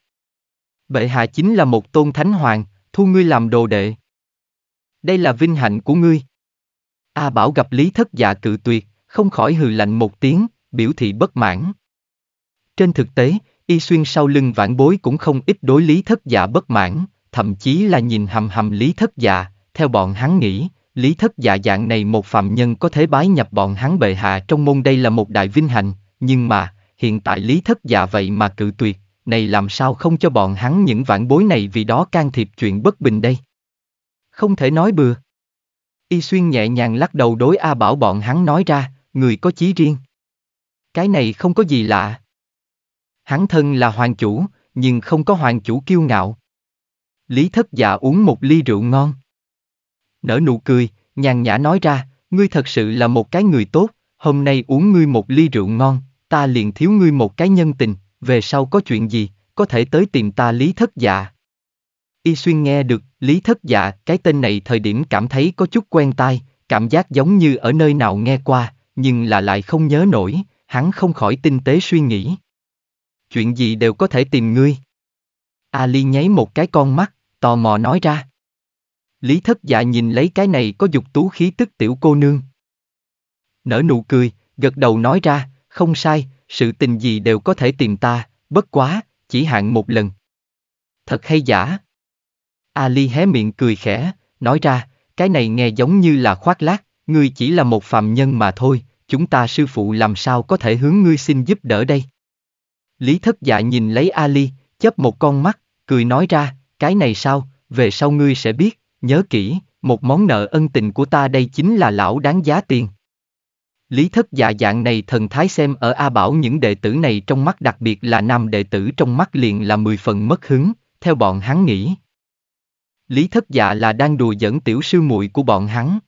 Bệ hạ chính là một tôn thánh hoàng, thu ngươi làm đồ đệ. Đây là vinh hạnh của ngươi. A Bảo gặp Lý Thất Dạ cự tuyệt, không khỏi hừ lạnh một tiếng, biểu thị bất mãn. Trên thực tế, y xuyên sau lưng vãn bối cũng không ít đối lý thất dạ bất mãn, thậm chí là nhìn hầm hầm lý thất dạ, theo bọn hắn nghĩ, lý thất dạ dạng này một phạm nhân có thể bái nhập bọn hắn bệ hạ trong môn đây là một đại vinh hạnh, nhưng mà, hiện tại lý thất dạ vậy mà cự tuyệt, này làm sao không cho bọn hắn những vãn bối này vì đó can thiệp chuyện bất bình đây. Không thể nói bừa. Y Xuyên nhẹ nhàng lắc đầu đối A Bảo bọn hắn nói ra, người có chí riêng. Cái này không có gì lạ. Hắn thân là hoàng chủ, nhưng không có hoàng chủ kiêu ngạo. Lý thất dạ uống một ly rượu ngon. Nở nụ cười, nhàn nhã nói ra, ngươi thật sự là một cái người tốt, hôm nay uống ngươi một ly rượu ngon, ta liền thiếu ngươi một cái nhân tình, về sau có chuyện gì, có thể tới tìm ta Lý Thất Dạ. Y Xuyên nghe được, Lý Thất Dạ, cái tên này thời điểm cảm thấy có chút quen tai, cảm giác giống như ở nơi nào nghe qua, nhưng là lại không nhớ nổi, hắn không khỏi tinh tế suy nghĩ. Chuyện gì đều có thể tìm ngươi. Ali nháy một cái con mắt, tò mò nói ra. Lý Thất Dạ nhìn lấy cái này có dục tú khí tức tiểu cô nương. Nở nụ cười, gật đầu nói ra, không sai, sự tình gì đều có thể tìm ta, bất quá, chỉ hạn một lần. Thật hay giả? Ali hé miệng cười khẽ, nói ra, cái này nghe giống như là khoác lác, ngươi chỉ là một phàm nhân mà thôi, chúng ta sư phụ làm sao có thể hướng ngươi xin giúp đỡ đây? Lý thất dạ nhìn lấy Ali, chấp một con mắt, cười nói ra, cái này sao, về sau ngươi sẽ biết, nhớ kỹ, một món nợ ân tình của ta đây chính là lão đáng giá tiền. Lý thất dạ dạng này thần thái xem ở A Bảo những đệ tử này trong mắt đặc biệt là nam đệ tử trong mắt liền là mười phần mất hứng, theo bọn hắn nghĩ. Lý thất dạ là đang đùa dẫn tiểu sư muội của bọn hắn.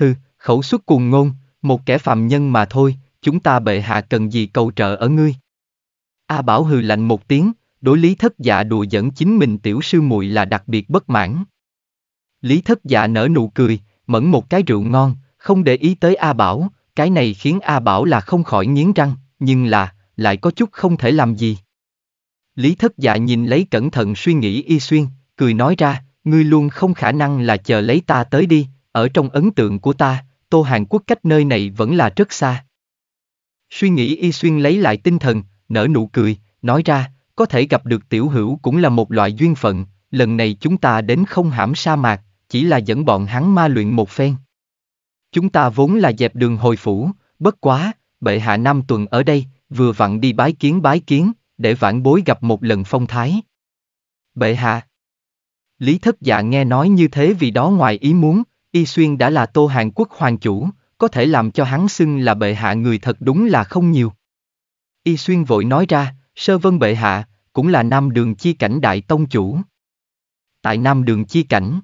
Hừ, khẩu xuất cùng ngôn, một kẻ phạm nhân mà thôi, chúng ta bệ hạ cần gì cầu trợ ở ngươi. A Bảo hừ lạnh một tiếng, đối lý thất dạ đùa dẫn chính mình tiểu sư muội là đặc biệt bất mãn. Lý thất dạ nở nụ cười, mẫn một cái rượu ngon, không để ý tới A Bảo, cái này khiến A Bảo là không khỏi nghiến răng, nhưng là, lại có chút không thể làm gì. Lý thất dạ nhìn lấy cẩn thận suy nghĩ y xuyên, cười nói ra, ngươi luôn không khả năng là chờ lấy ta tới đi, ở trong ấn tượng của ta, Tô Hàn Quốc cách nơi này vẫn là rất xa. Suy nghĩ y xuyên lấy lại tinh thần, nở nụ cười, nói ra, có thể gặp được tiểu hữu cũng là một loại duyên phận, lần này chúng ta đến không hãm sa mạc, chỉ là dẫn bọn hắn ma luyện một phen. Chúng ta vốn là dẹp đường hồi phủ, bất quá, bệ hạ năm tuần ở đây, vừa vặn đi bái kiến bái kiến, để vãn bối gặp một lần phong thái. Bệ hạ. Lý thất dạ nghe nói như thế vì đó ngoài ý muốn, Y Xuyên đã là Tô Hàn Quốc hoàng chủ, có thể làm cho hắn xưng là bệ hạ người thật đúng là không nhiều. Y Xuyên vội nói ra, sơ vân bệ hạ, cũng là Nam Đường Chi Cảnh Đại Tông Chủ. Tại Nam Đường Chi Cảnh,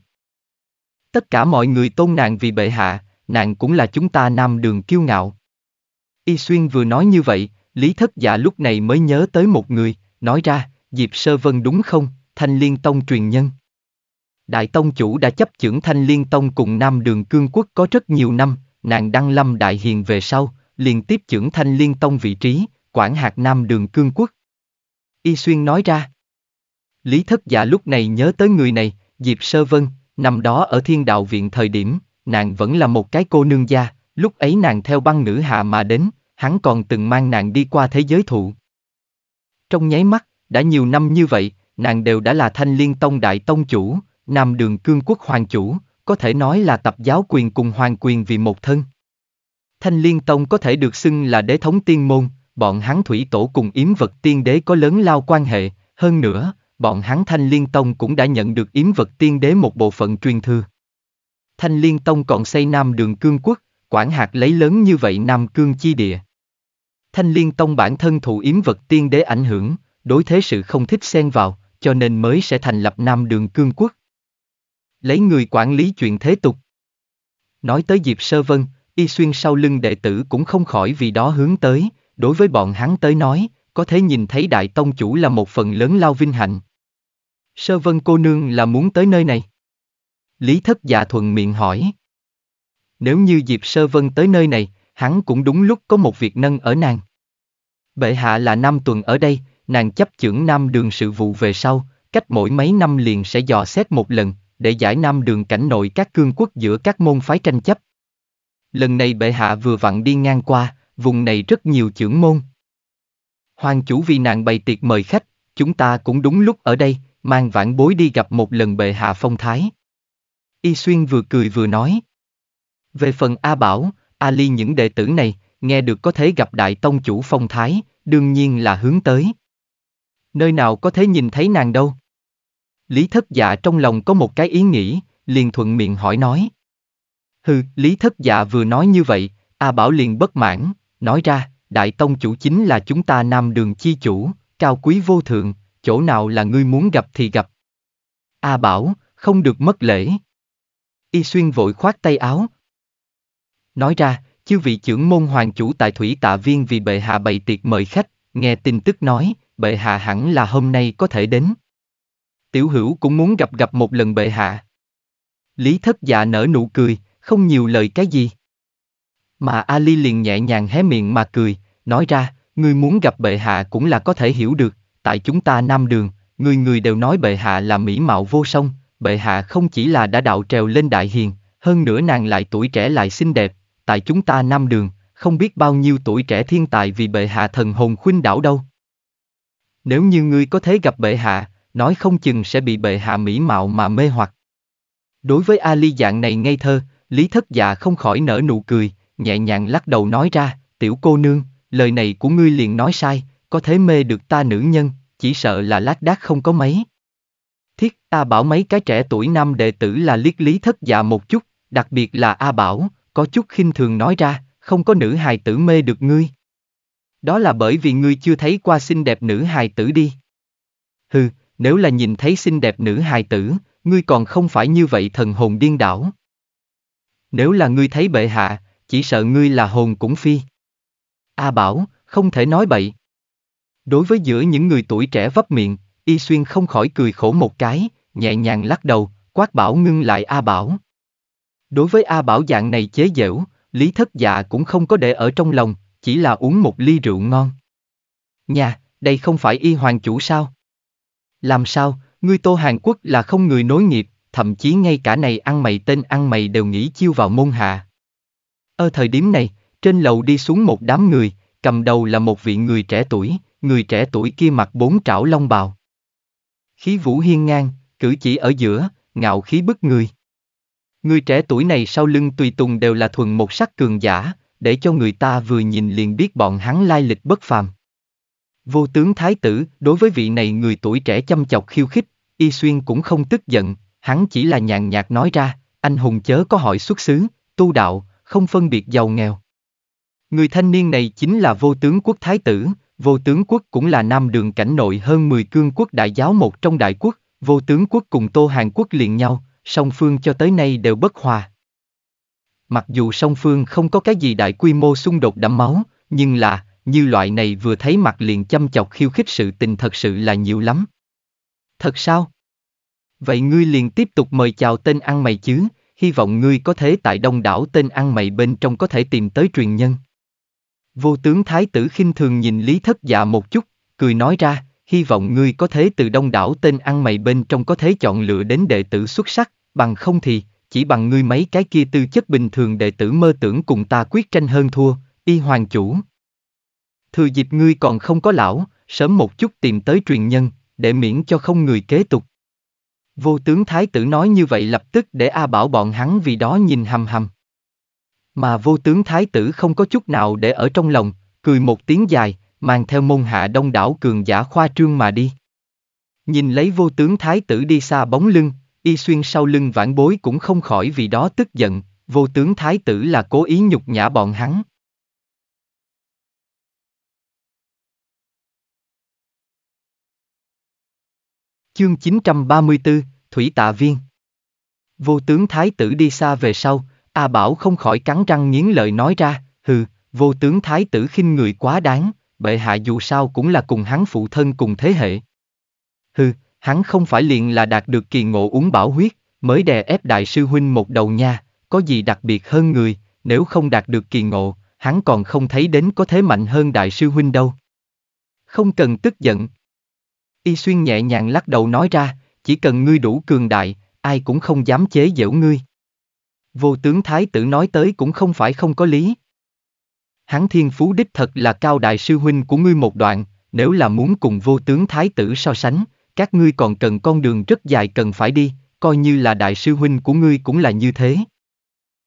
tất cả mọi người tôn nàng vì bệ hạ, nàng cũng là chúng ta Nam Đường kiêu ngạo. Y Xuyên vừa nói như vậy, Lý Thất Dạ lúc này mới nhớ tới một người, nói ra, Diệp Sơ Vân đúng không, Thanh Liên Tông truyền nhân. Đại Tông Chủ đã chấp chưởng Thanh Liên Tông cùng Nam Đường Cương Quốc có rất nhiều năm, nàng đăng lâm đại hiền về sau, liền tiếp chưởng Thanh Liên Tông vị trí, quản hạt Nam Đường Cương Quốc. Y Xuyên nói ra. Lý Thất Dạ lúc này nhớ tới người này, Diệp Sơ Vân, năm đó ở Thiên Đạo Viện thời điểm, nàng vẫn là một cái cô nương gia, lúc ấy nàng theo băng nữ hạ mà đến, hắn còn từng mang nàng đi qua thế giới thụ. Trong nháy mắt, đã nhiều năm như vậy, nàng đều đã là thanh liên tông đại tông chủ, nam đường cương quốc hoàng chủ, có thể nói là tập giáo quyền cùng hoàng quyền vì một thân. Thanh liên tông có thể được xưng là đế thống tiên môn, bọn hắn thủy tổ cùng yếm vật tiên đế có lớn lao quan hệ, hơn nữa, bọn hắn thanh liên tông cũng đã nhận được yếm vật tiên đế một bộ phận truyền thư. Thanh Liên Tông còn xây Nam Đường Cương Quốc, quản hạt lấy lớn như vậy Nam Cương chi địa. Thanh Liên Tông bản thân thụ yếm vật tiên đế ảnh hưởng, đối thế sự không thích xen vào, cho nên mới sẽ thành lập Nam Đường Cương Quốc. Lấy người quản lý chuyện thế tục. Nói tới Diệp Sơ Vân, y xuyên sau lưng đệ tử cũng không khỏi vì đó hướng tới, đối với bọn hắn tới nói, có thể nhìn thấy Đại Tông Chủ là một phần lớn lao vinh hạnh. Sơ Vân cô nương là muốn tới nơi này. Lý thất dạ thuận miệng hỏi. Nếu như Diệp Sơ Vân tới nơi này, hắn cũng đúng lúc có một việc nâng ở nàng. Bệ hạ là năm tuần ở đây, nàng chấp chưởng nam đường sự vụ về sau, cách mỗi mấy năm liền sẽ dò xét một lần, để giải nam đường cảnh nội các cương quốc giữa các môn phái tranh chấp. Lần này bệ hạ vừa vặn đi ngang qua, vùng này rất nhiều chưởng môn. Hoàng chủ vì nàng bày tiệc mời khách, chúng ta cũng đúng lúc ở đây, mang vãn bối đi gặp một lần bệ hạ phong thái. Y Xuyên vừa cười vừa nói. Về phần A Bảo, A Ly những đệ tử này, nghe được có thể gặp đại tông chủ phong thái, đương nhiên là hướng tới. Nơi nào có thể nhìn thấy nàng đâu? Lý thất dạ trong lòng có một cái ý nghĩ, liền thuận miệng hỏi nói. Hừ, Lý thất dạ vừa nói như vậy, A Bảo liền bất mãn, nói ra, đại tông chủ chính là chúng ta nam đường chi chủ, cao quý vô thượng, chỗ nào là ngươi muốn gặp thì gặp. A Bảo, không được mất lễ. Y Xuyên vội khoát tay áo. Nói ra, chư vị trưởng môn hoàng chủ tại thủy tạ viên vì bệ hạ bày tiệc mời khách, nghe tin tức nói, bệ hạ hẳn là hôm nay có thể đến. Tiểu hữu cũng muốn gặp gặp một lần bệ hạ. Lý thất dạ nở nụ cười, không nhiều lời cái gì. Mà Ali liền nhẹ nhàng hé miệng mà cười, nói ra, ngươi muốn gặp bệ hạ cũng là có thể hiểu được, tại chúng ta Nam Đường, người người đều nói bệ hạ là mỹ mạo vô song, bệ hạ không chỉ là đã đạo trèo lên đại hiền, hơn nữa nàng lại tuổi trẻ lại xinh đẹp, tại chúng ta Nam Đường, không biết bao nhiêu tuổi trẻ thiên tài vì bệ hạ thần hồn khuynh đảo đâu. Nếu như ngươi có thể gặp bệ hạ, nói không chừng sẽ bị bệ hạ mỹ mạo mà mê hoặc. Đối với Ali dạng này ngây thơ, Lý Thất Dạ không khỏi nở nụ cười, nhẹ nhàng lắc đầu nói ra, tiểu cô nương, lời này của ngươi liền nói sai, có thể mê được ta nữ nhân, chỉ sợ là lát đác không có mấy. Thiết, ta bảo mấy cái trẻ tuổi nam đệ tử là liếc Lý Thất Dạ một chút, đặc biệt là A Bảo, có chút khinh thường nói ra, không có nữ hài tử mê được ngươi. Đó là bởi vì ngươi chưa thấy qua xinh đẹp nữ hài tử đi. Hừ, nếu là nhìn thấy xinh đẹp nữ hài tử, ngươi còn không phải như vậy thần hồn điên đảo. Nếu là ngươi thấy bệ hạ, chỉ sợ ngươi là hồn cũng phi. A Bảo, không thể nói bậy. Đối với giữa những người tuổi trẻ vấp miệng, Y Xuyên không khỏi cười khổ một cái, nhẹ nhàng lắc đầu, quát bảo ngưng lại A Bảo. Đối với A Bảo dạng này chế giễu, Lý Thất Dạ cũng không có để ở trong lòng, chỉ là uống một ly rượu ngon. Nhà, đây không phải y hoàng chủ sao? Làm sao, ngươi Tô Hàn Quốc là không người nối nghiệp, thậm chí ngay cả này ăn mày tên ăn mày đều nghĩ chiêu vào môn hạ. Ở thời điểm này, trên lầu đi xuống một đám người, cầm đầu là một vị người trẻ tuổi, người trẻ tuổi kia mặc bốn trảo long bào. Khí vũ hiên ngang, cử chỉ ở giữa, ngạo khí bức người. Người trẻ tuổi này sau lưng tùy tùng đều là thuần một sắc cường giả, để cho người ta vừa nhìn liền biết bọn hắn lai lịch bất phàm. Vô tướng thái tử, đối với vị này người tuổi trẻ chăm chọc khiêu khích, Y Xuyên cũng không tức giận, hắn chỉ là nhàn nhạt nói ra, anh hùng chớ có hỏi xuất xứ, tu đạo, không phân biệt giàu nghèo. Người thanh niên này chính là vô tướng quốc thái tử, vô tướng quốc cũng là nam đường cảnh nội hơn 10 cương quốc đại giáo một trong đại quốc, vô tướng quốc cùng Tô Hàn quốc liền nhau, song phương cho tới nay đều bất hòa. Mặc dù song phương không có cái gì đại quy mô xung đột đẫm máu, nhưng là, như loại này vừa thấy mặt liền chăm chọc khiêu khích sự tình thật sự là nhiều lắm. Thật sao? Vậy ngươi liền tiếp tục mời chào tên ăn mày chứ, hy vọng ngươi có thể tại đông đảo tên ăn mày bên trong có thể tìm tới truyền nhân. Vô tướng thái tử khinh thường nhìn Lý Thất Dạ một chút, cười nói ra, hy vọng ngươi có thể từ đông đảo tên ăn mày bên trong có thể chọn lựa đến đệ tử xuất sắc, bằng không thì, chỉ bằng ngươi mấy cái kia tư chất bình thường đệ tử mơ tưởng cùng ta quyết tranh hơn thua, y hoàng chủ. Thừa dịp ngươi còn không có lão, sớm một chút tìm tới truyền nhân, để miễn cho không người kế tục. Vô tướng thái tử nói như vậy lập tức để A Bảo bọn hắn vì đó nhìn hầm hầm. Mà vô tướng thái tử không có chút nào để ở trong lòng, cười một tiếng dài, mang theo môn hạ đông đảo cường giả khoa trương mà đi. Nhìn lấy vô tướng thái tử đi xa bóng lưng, y xuyên sau lưng vãn bối cũng không khỏi vì đó tức giận, vô tướng thái tử là cố ý nhục nhã bọn hắn. Chương 934, Thủy Tạ Viên Vô tướng thái tử đi xa về sau, A Bảo không khỏi cắn răng nghiến lợi nói ra, hừ, vô tướng thái tử khinh người quá đáng, bệ hạ dù sao cũng là cùng hắn phụ thân cùng thế hệ. Hừ, hắn không phải liền là đạt được kỳ ngộ uống bảo huyết, mới đè ép đại sư huynh một đầu nha, có gì đặc biệt hơn người, nếu không đạt được kỳ ngộ, hắn còn không thấy đến có thế mạnh hơn đại sư huynh đâu. Không cần tức giận. Y Xuyên nhẹ nhàng lắc đầu nói ra, chỉ cần ngươi đủ cường đại, ai cũng không dám chế giễu ngươi. Vô tướng thái tử nói tới cũng không phải không có lý. Hắn thiên phú đích thật là cao đại sư huynh của ngươi một đoạn, nếu là muốn cùng vô tướng thái tử so sánh, các ngươi còn cần con đường rất dài cần phải đi, coi như là đại sư huynh của ngươi cũng là như thế.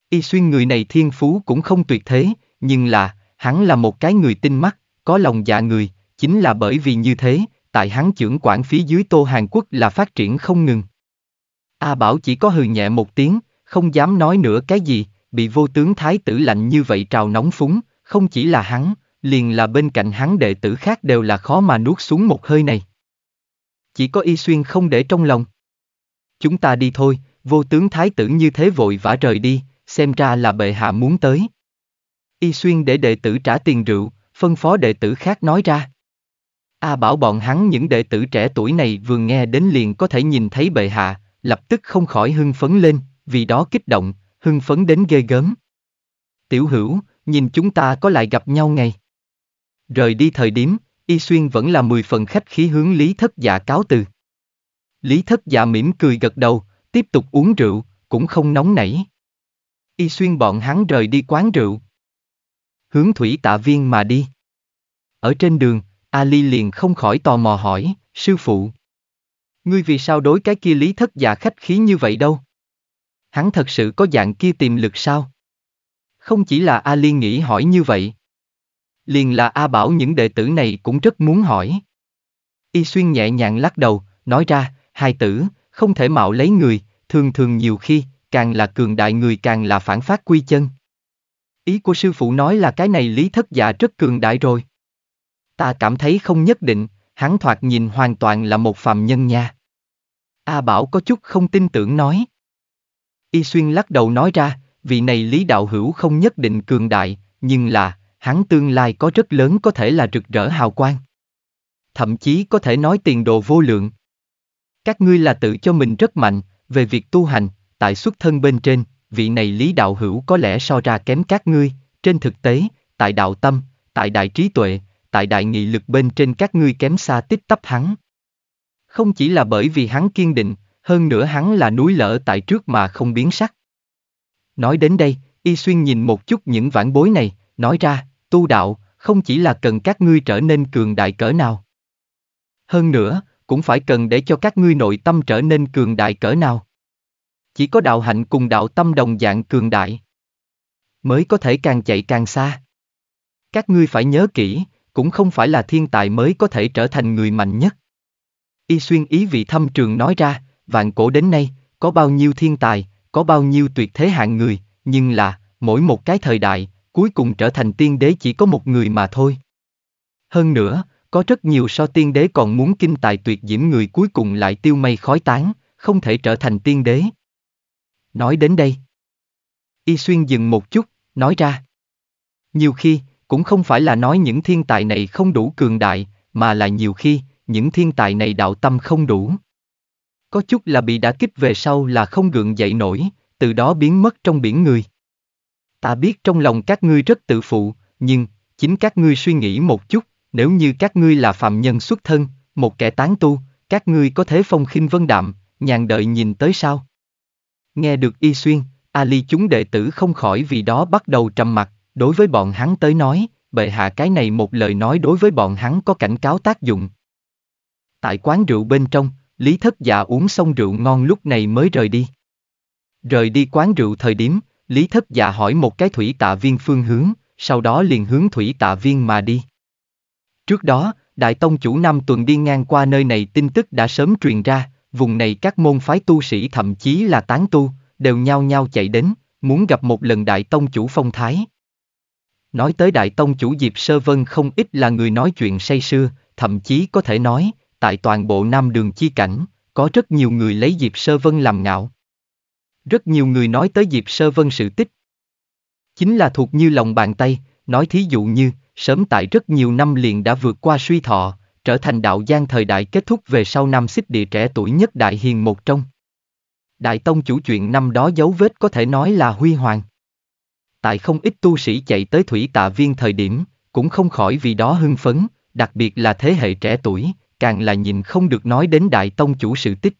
Y xuyên người này thiên phú cũng không tuyệt thế, nhưng là, hắn là một cái người tinh mắt, có lòng dạ người, chính là bởi vì như thế, tại hắn trưởng quản phía dưới Tô Hàn Quốc là phát triển không ngừng. A Bảo chỉ có hừ nhẹ một tiếng, không dám nói nữa cái gì, bị vô tướng thái tử lạnh như vậy trào nóng phúng, không chỉ là hắn, liền là bên cạnh hắn đệ tử khác đều là khó mà nuốt xuống một hơi này. Chỉ có y xuyên không để trong lòng. Chúng ta đi thôi, vô tướng thái tử như thế vội vã rời đi, xem ra là bệ hạ muốn tới. Y xuyên để đệ tử trả tiền rượu, phân phó đệ tử khác nói ra. A bảo bọn hắn những đệ tử trẻ tuổi này vừa nghe đến liền có thể nhìn thấy bệ hạ, lập tức không khỏi hưng phấn lên, vì đó kích động, hưng phấn đến ghê gớm. Tiểu hữu, nhìn chúng ta có lại gặp nhau ngày. Rời đi thời điểm, Y Xuyên vẫn là mười phần khách khí hướng Lý Thất Dạ cáo từ. Lý Thất Dạ mỉm cười gật đầu, tiếp tục uống rượu, cũng không nóng nảy. Y Xuyên bọn hắn rời đi quán rượu. Hướng thủy tạ viên mà đi. Ở trên đường, Ali liền không khỏi tò mò hỏi, sư phụ. Ngươi vì sao đối cái kia Lý Thất Dạ khách khí như vậy đâu? Hắn thật sự có dạng kia tiềm lực sao? Không chỉ là Ali nghĩ hỏi như vậy. Liền là A Bảo những đệ tử này cũng rất muốn hỏi. Y Xuyên nhẹ nhàng lắc đầu, nói ra, hai tử, không thể mạo lấy người, thường thường nhiều khi, càng là cường đại người càng là phản phát quy chân. Ý của sư phụ nói là cái này lý thất dạ rất cường đại rồi. Ta cảm thấy không nhất định, hắn thoạt nhìn hoàn toàn là một phàm nhân nha. A Bảo có chút không tin tưởng nói. Y Xuyên lắc đầu nói ra, vị này lý đạo hữu không nhất định cường đại, nhưng là, hắn tương lai có rất lớn có thể là rực rỡ hào quang. Thậm chí có thể nói tiền đồ vô lượng. Các ngươi là tự cho mình rất mạnh, về việc tu hành, tại xuất thân bên trên, vị này lý đạo hữu có lẽ so ra kém các ngươi, trên thực tế, tại đạo tâm, tại đại trí tuệ, tại đại nghị lực bên trên các ngươi kém xa tích tắp hắn. Không chỉ là bởi vì hắn kiên định, hơn nữa hắn là núi lở tại trước mà không biến sắc. Nói đến đây, Y Xuyên nhìn một chút những vãn bối này, nói ra, tu đạo, không chỉ là cần các ngươi trở nên cường đại cỡ nào. Hơn nữa, cũng phải cần để cho các ngươi nội tâm trở nên cường đại cỡ nào. Chỉ có đạo hạnh cùng đạo tâm đồng dạng cường đại. Mới có thể càng chạy càng xa. Các ngươi phải nhớ kỹ, cũng không phải là thiên tài mới có thể trở thành người mạnh nhất. Y xuyên ý vị thâm trường nói ra, vạn cổ đến nay, có bao nhiêu thiên tài, có bao nhiêu tuyệt thế hạng người, nhưng là, mỗi một cái thời đại, cuối cùng trở thành tiên đế chỉ có một người mà thôi. Hơn nữa, có rất nhiều so tiên đế còn muốn kinh tài tuyệt diễm người cuối cùng lại tiêu mây khói tán, không thể trở thành tiên đế. Nói đến đây. Y Xuyên dừng một chút, nói ra. Nhiều khi, cũng không phải là nói những thiên tài này không đủ cường đại, mà là nhiều khi, những thiên tài này đạo tâm không đủ. Có chút là bị đã kích về sau là không gượng dậy nổi, từ đó biến mất trong biển người. Ta biết trong lòng các ngươi rất tự phụ, nhưng, chính các ngươi suy nghĩ một chút, nếu như các ngươi là phạm nhân xuất thân, một kẻ tán tu, các ngươi có thế phong khinh vân đạm, nhàn đợi nhìn tới sao? Nghe được y xuyên, Ali chúng đệ tử không khỏi vì đó bắt đầu trầm mặt, đối với bọn hắn tới nói, bệ hạ cái này một lời nói đối với bọn hắn có cảnh cáo tác dụng. Tại quán rượu bên trong, Lý Thất Dạ uống xong rượu ngon lúc này mới rời đi. Rời đi quán rượu thời điểm, Lý Thất Dạ hỏi một cái thủy tạ viên phương hướng, sau đó liền hướng thủy tạ viên mà đi. Trước đó, Đại Tông chủ Nam Tuần đi ngang qua nơi này tin tức đã sớm truyền ra, vùng này các môn phái tu sĩ thậm chí là tán tu, đều nhao nhao chạy đến, muốn gặp một lần Đại Tông chủ phong thái. Nói tới Đại Tông chủ Diệp Sơ Vân không ít là người nói chuyện say sưa, thậm chí có thể nói, tại toàn bộ Nam Đường Chi Cảnh, có rất nhiều người lấy Diệp Sơ Vân làm ngạo. Rất nhiều người nói tới Diệp Sơ Vân sự tích. Chính là thuộc như lòng bàn tay, nói thí dụ như, sớm tại rất nhiều năm liền đã vượt qua suy thọ, trở thành đạo giang thời đại kết thúc về sau năm xích địa trẻ tuổi nhất đại hiền một trong. Đại tông chủ chuyện năm đó dấu vết có thể nói là huy hoàng. Tại không ít tu sĩ chạy tới thủy tạ viên thời điểm, cũng không khỏi vì đó hưng phấn, đặc biệt là thế hệ trẻ tuổi, càng là nhìn không được nói đến đại tông chủ sự tích.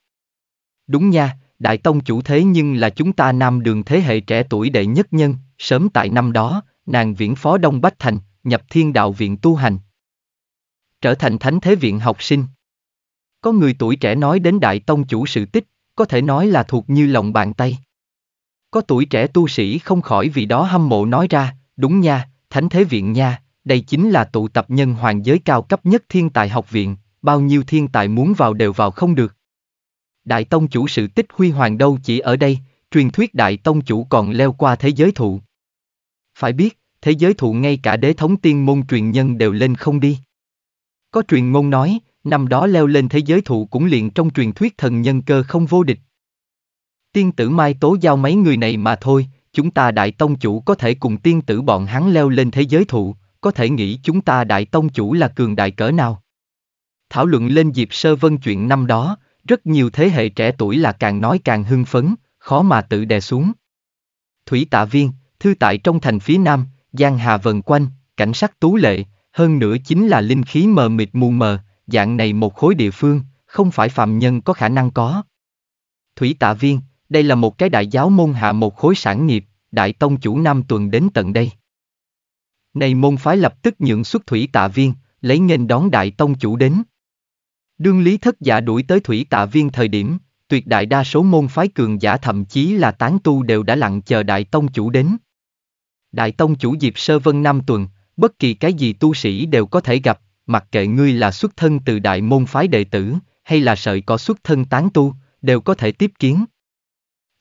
Đúng nha, đại tông chủ thế nhưng là chúng ta nam đường thế hệ trẻ tuổi đệ nhất nhân, sớm tại năm đó, nàng viễn phó Đông Bách Thành, nhập thiên đạo viện tu hành. trở thành thánh thế viện học sinh. Có người tuổi trẻ nói đến đại tông chủ sự tích, có thể nói là thuộc như lòng bàn tay. Có tuổi trẻ tu sĩ không khỏi vì đó hâm mộ nói ra, đúng nha, thánh thế viện nha, đây chính là tụ tập nhân hoàng giới cao cấp nhất thiên tài học viện, bao nhiêu thiên tài muốn vào đều vào không được. Đại tông chủ sự tích huy hoàng đâu chỉ ở đây, truyền thuyết đại tông chủ còn leo qua thế giới thụ. Phải biết, thế giới thụ ngay cả đế thống tiên môn truyền nhân đều lên không đi. Có truyền ngôn nói, năm đó leo lên thế giới thụ cũng liền trong truyền thuyết thần nhân cơ không vô địch. Tiên tử Mai tố giao mấy người này mà thôi, chúng ta đại tông chủ có thể cùng tiên tử bọn hắn leo lên thế giới thụ, có thể nghĩ chúng ta đại tông chủ là cường đại cỡ nào. Thảo luận lên dịp Sơ Vân chuyện năm đó, rất nhiều thế hệ trẻ tuổi là càng nói càng hưng phấn, khó mà tự đè xuống. Thủy tạ viên, thư tại trong thành phía nam, giang hà vần quanh, cảnh sắc tú lệ, hơn nữa chính là linh khí mờ mịt mù mờ, dạng này một khối địa phương, không phải phạm nhân có khả năng có. Thủy tạ viên, đây là một cái đại giáo môn hạ một khối sản nghiệp, đại tông chủ năm Tuần đến tận đây. Này môn phái lập tức nhượng xuất thủy tạ viên, lấy nghênh đón đại tông chủ đến. Đương lý thất giả đuổi tới thủy tạ viên thời điểm, tuyệt đại đa số môn phái cường giả thậm chí là tán tu đều đã lặng chờ đại tông chủ đến. Đại tông chủ Diệp Sơ Vân năm Tuần, bất kỳ cái gì tu sĩ đều có thể gặp, mặc kệ ngươi là xuất thân từ đại môn phái đệ tử, hay là sợi có xuất thân tán tu, đều có thể tiếp kiến.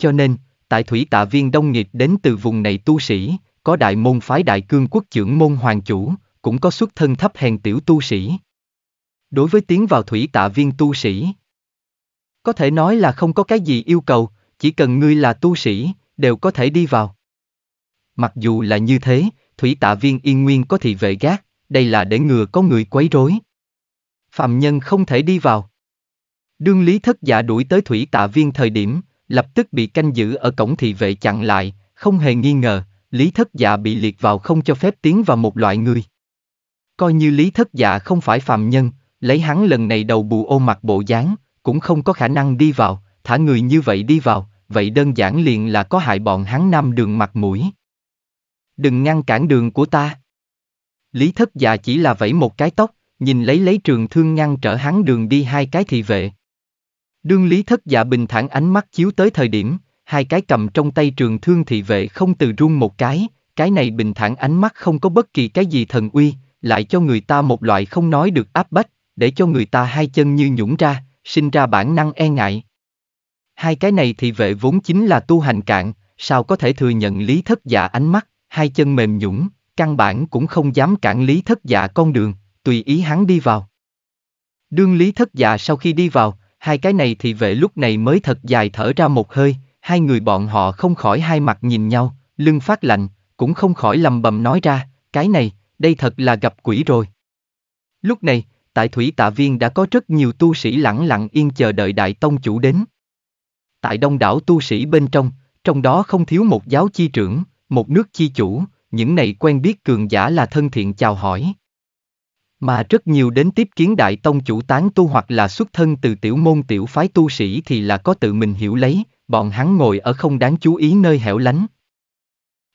Cho nên, tại thủy tạ viên đông nghiệp đến từ vùng này tu sĩ, có đại môn phái đại cương quốc trưởng môn hoàng chủ, cũng có xuất thân thấp hèn tiểu tu sĩ. Đối với tiến vào thủy tạ viên tu sĩ, có thể nói là không có cái gì yêu cầu, chỉ cần ngươi là tu sĩ, đều có thể đi vào. Mặc dù là như thế, thủy tạ viên yên nguyên có thị vệ gác, đây là để ngừa có người quấy rối. Phạm nhân không thể đi vào. Đương lý thất giả đuổi tới thủy tạ viên thời điểm, lập tức bị canh giữ ở cổng thị vệ chặn lại, không hề nghi ngờ, lý thất dạ bị liệt vào không cho phép tiến vào một loại người. Coi như lý thất dạ không phải phạm nhân, lấy hắn lần này đầu bù ô mặt bộ dáng, cũng không có khả năng đi vào, thả người như vậy đi vào, vậy đơn giản liền là có hại bọn hắn năm đường mặt mũi. Đừng ngăn cản đường của ta. Lý thất dạ chỉ là vẫy một cái tóc, nhìn lấy lấy trường thương ngăn trở hắn đường đi hai cái thị vệ. Đương Lý thất dạ bình thản ánh mắt chiếu tới thời điểm, hai cái cầm trong tay trường thương thị vệ không từ run một cái, cái này bình thản ánh mắt không có bất kỳ cái gì thần uy, lại cho người ta một loại không nói được áp bách, để cho người ta hai chân như nhũng ra, sinh ra bản năng e ngại. Hai cái này thị vệ vốn chính là tu hành cạn, sao có thể thừa nhận lý thất dạ ánh mắt, hai chân mềm nhũng, căn bản cũng không dám cản lý thất dạ con đường, tùy ý hắn đi vào. Đương lý thất dạ sau khi đi vào, hai cái này thì vệ lúc này mới thật dài thở ra một hơi, hai người bọn họ không khỏi hai mặt nhìn nhau, lưng phát lạnh, cũng không khỏi lầm bầm nói ra, cái này, đây thật là gặp quỷ rồi. Lúc này, tại Thủy Tạ Viên đã có rất nhiều tu sĩ lặng lặng yên chờ đợi Đại Tông Chủ đến. Tại đông đảo tu sĩ bên trong, trong đó không thiếu một giáo chi trưởng, một nước chi chủ, những này quen biết cường giả là thân thiện chào hỏi. Mà rất nhiều đến tiếp kiến đại tông chủ tán tu hoặc là xuất thân từ tiểu môn tiểu phái tu sĩ thì là có tự mình hiểu lấy, bọn hắn ngồi ở không đáng chú ý nơi hẻo lánh.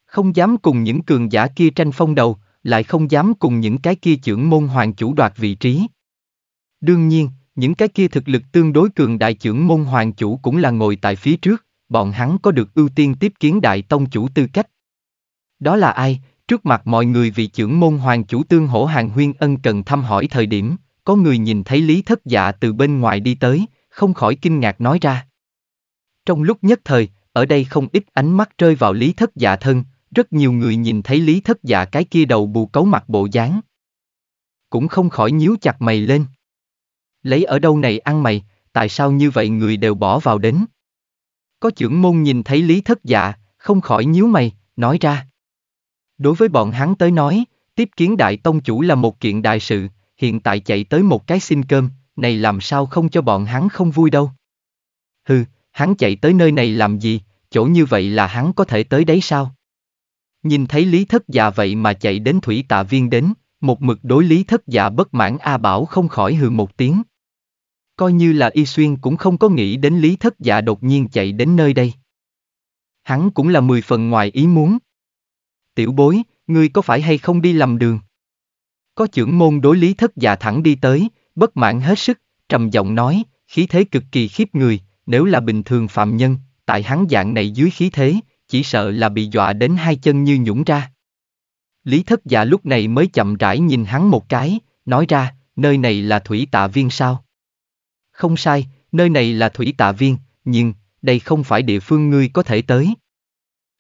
Không dám cùng những cường giả kia tranh phong đầu, lại không dám cùng những cái kia trưởng môn hoàng chủ đoạt vị trí. Đương nhiên, những cái kia thực lực tương đối cường đại trưởng môn hoàng chủ cũng là ngồi tại phía trước, bọn hắn có được ưu tiên tiếp kiến đại tông chủ tư cách. Đó là ai, Trước mặt mọi người vị trưởng môn hoàng chủ tương hổ hàng huyên ân cần thăm hỏi thời điểm, có người nhìn thấy Lý Thất Dạ từ bên ngoài đi tới, không khỏi kinh ngạc nói ra. Trong lúc nhất thời, ở đây không ít ánh mắt rơi vào Lý Thất Dạ thân, rất nhiều người nhìn thấy Lý Thất Dạ cái kia đầu bù cấu mặt bộ dáng. Cũng không khỏi nhíu chặt mày lên. Lấy ở đâu này ăn mày, tại sao như vậy người đều bỏ vào đến? Có trưởng môn nhìn thấy Lý Thất Dạ, không khỏi nhíu mày, nói ra. Đối với bọn hắn tới nói, tiếp kiến đại tông chủ là một kiện đại sự, hiện tại chạy tới một cái xin cơm, này làm sao không cho bọn hắn không vui đâu. Hừ, hắn chạy tới nơi này làm gì, chỗ như vậy là hắn có thể tới đấy sao? Nhìn thấy lý thất dạ vậy mà chạy đến thủy tạ viên đến, một mực đối lý thất dạ bất mãn A Bảo không khỏi hừ một tiếng. Coi như là y xuyên cũng không có nghĩ đến lý thất dạ đột nhiên chạy đến nơi đây. Hắn cũng là mười phần ngoài ý muốn. Tiểu bối, ngươi có phải hay không đi lầm đường? Có trưởng môn đối lý thất dạ thẳng đi tới, bất mãn hết sức, trầm giọng nói, khí thế cực kỳ khiếp người, nếu là bình thường phạm nhân, tại hắn dạng này dưới khí thế, chỉ sợ là bị dọa đến hai chân như nhũng ra. Lý thất dạ lúc này mới chậm rãi nhìn hắn một cái, nói ra, nơi này là thủy tạ viên sao? Không sai, nơi này là thủy tạ viên, nhưng, đây không phải địa phương ngươi có thể tới.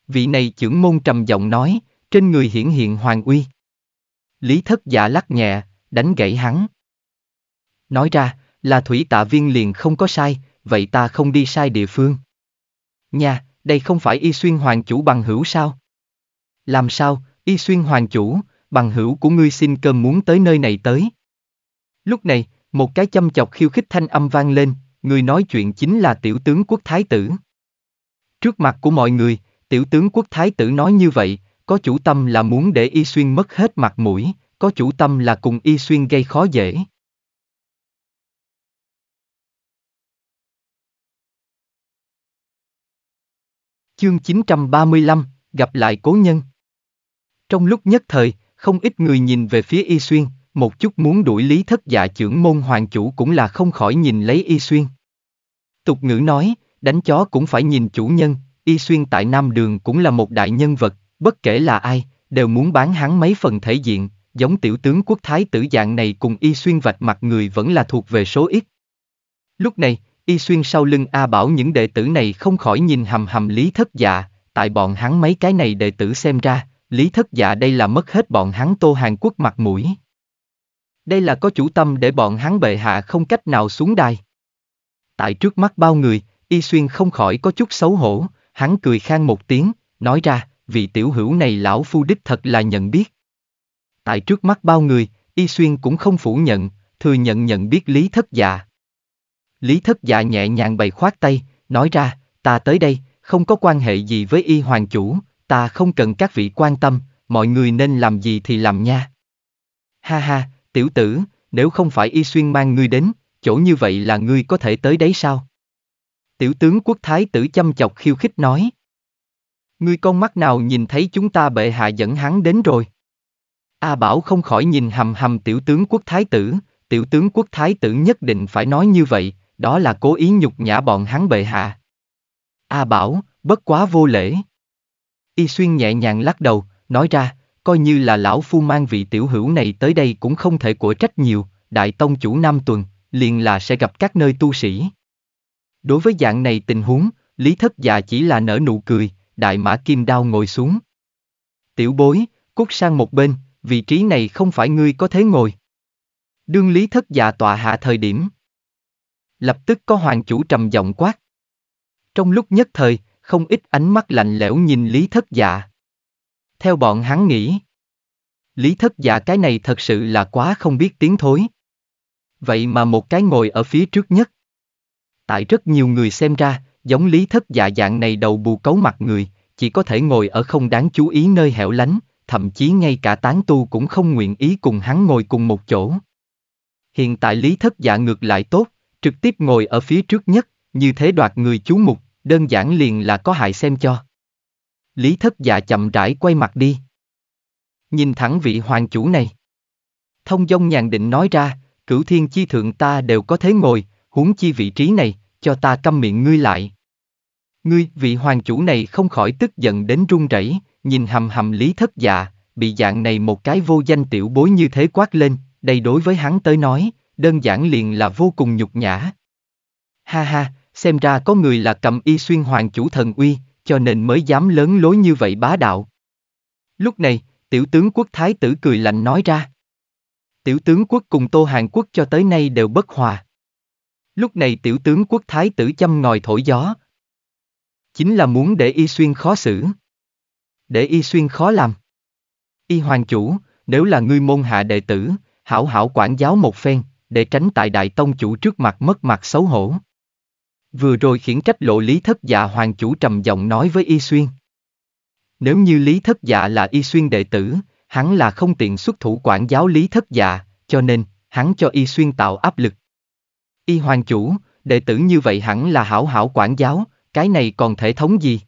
Vị này trưởng môn trầm giọng nói, trên người hiển hiện hoàng uy. Lý thất giả lắc nhẹ, đánh gãy hắn. Nói ra, là thủy tạ viên liền không có sai, vậy ta không đi sai địa phương. Nha, đây không phải y xuyên hoàng chủ bằng hữu sao? Làm sao, y xuyên hoàng chủ, bằng hữu của ngươi xin cơm muốn tới nơi này tới. Lúc này, một cái châm chọc khiêu khích thanh âm vang lên, người nói chuyện chính là tiểu tướng quốc thái tử. Trước mặt của mọi người, tiểu tướng quốc thái tử nói như vậy, có chủ tâm là muốn để y xuyên mất hết mặt mũi, có chủ tâm là cùng y xuyên gây khó dễ. Chương 935, gặp lại cố nhân. Trong lúc nhất thời, không ít người nhìn về phía Y Xuyên, một chút muốn đuổi lý thất dạ trưởng môn hoàng chủ cũng là không khỏi nhìn lấy Y Xuyên. Tục ngữ nói, đánh chó cũng phải nhìn chủ nhân, Y Xuyên tại Nam Đường cũng là một đại nhân vật, bất kể là ai, đều muốn bán hắn mấy phần thể diện, giống tiểu tướng quốc thái tử dạng này cùng Y Xuyên vạch mặt người vẫn là thuộc về số ít. Lúc này, Y Xuyên sau lưng A Bảo những đệ tử này không khỏi nhìn hầm hầm Lý Thất Dạ, tại bọn hắn mấy cái này đệ tử xem ra, Lý Thất Dạ đây là mất hết bọn hắn Tô Hàn Quốc mặt mũi. Đây là có chủ tâm để bọn hắn bệ hạ không cách nào xuống đài. Tại trước mắt bao người, Y Xuyên không khỏi có chút xấu hổ, hắn cười khang một tiếng, nói ra, vị tiểu hữu này lão phu đích thật là nhận biết. Tại trước mắt bao người, Y Xuyên cũng không phủ nhận, thừa nhận nhận biết Lý Thất Dạ. Lý Thất Dạ nhẹ nhàng bày khoát tay, nói ra, ta tới đây, không có quan hệ gì với Y Hoàng Chủ, ta không cần các vị quan tâm, mọi người nên làm gì thì làm nha. Ha ha, tiểu tử, nếu không phải Y Xuyên mang ngươi đến, chỗ như vậy là ngươi có thể tới đấy sao? Tiểu tướng quốc thái tử chăm chọc khiêu khích nói. Ngươi con mắt nào nhìn thấy chúng ta bệ hạ dẫn hắn đến rồi? A Bảo không khỏi nhìn hầm hầm tiểu tướng quốc thái tử, tiểu tướng quốc thái tử nhất định phải nói như vậy, đó là cố ý nhục nhã bọn hắn bệ hạ. A Bảo, bất quá vô lễ. Y Xuyên nhẹ nhàng lắc đầu, nói ra, coi như là lão phu mang vị tiểu hữu này tới đây cũng không thể của trách nhiều, đại tông chủ Nam Tuần, liền là sẽ gặp các nơi tu sĩ. Đối với dạng này tình huống, Lý Thất Dạ chỉ là nở nụ cười, đại mã kim đao ngồi xuống. Tiểu bối, cút sang một bên, vị trí này không phải ngươi có thế ngồi. Đương Lý Thất Dạ tọa hạ thời điểm. Lập tức có hoàng chủ trầm giọng quát. Trong lúc nhất thời, không ít ánh mắt lạnh lẽo nhìn Lý Thất Dạ. Theo bọn hắn nghĩ. Lý Thất Dạ cái này thật sự là quá không biết tiếng thối. Vậy mà một cái ngồi ở phía trước nhất. Tại rất nhiều người xem ra, giống Lý Thất Dạ dạng này đầu bù cấu mặt người, chỉ có thể ngồi ở không đáng chú ý nơi hẻo lánh, thậm chí ngay cả tán tu cũng không nguyện ý cùng hắn ngồi cùng một chỗ. Hiện tại Lý Thất Dạ ngược lại tốt, trực tiếp ngồi ở phía trước nhất, như thế đoạt người chú mục, đơn giản liền là có hại xem cho. Lý thất dạ chậm rãi quay mặt đi. Nhìn thẳng vị hoàng chủ này. Thông dông nhàn định nói ra, cửu thiên chi thượng ta đều có thế ngồi, huống chi vị trí này, cho ta câm miệng ngươi lại. Ngươi, vị hoàng chủ này không khỏi tức giận đến run rẩy, nhìn hầm hầm lý thất dạ, bị dạng này một cái vô danh tiểu bối như thế quát lên, đây đối với hắn tới nói, đơn giản liền là vô cùng nhục nhã. Ha ha, xem ra có người là cầm y xuyên hoàng chủ thần uy, cho nên mới dám lớn lối như vậy bá đạo. Lúc này, tiểu tướng quốc thái tử cười lạnh nói ra. Tiểu tướng quốc cùng Tô Hàn Quốc cho tới nay đều bất hòa. Lúc này tiểu tướng quốc thái tử châm ngòi thổi gió. Chính là muốn để y xuyên khó xử. Để y xuyên khó làm. Y hoàng chủ, nếu là ngươi môn hạ đệ tử, hảo hảo quản giáo một phen, để tránh tại đại tông chủ trước mặt mất mặt xấu hổ. Vừa rồi khiển trách lộ lý thất dạ hoàng chủ trầm giọng nói với Y Xuyên. Nếu như lý thất dạ là Y Xuyên đệ tử, hắn là không tiện xuất thủ quản giáo lý thất dạ, cho nên, hắn cho Y Xuyên tạo áp lực. Y hoàng chủ, đệ tử như vậy hẳn là hảo hảo quản giáo, cái này còn thể thống gì?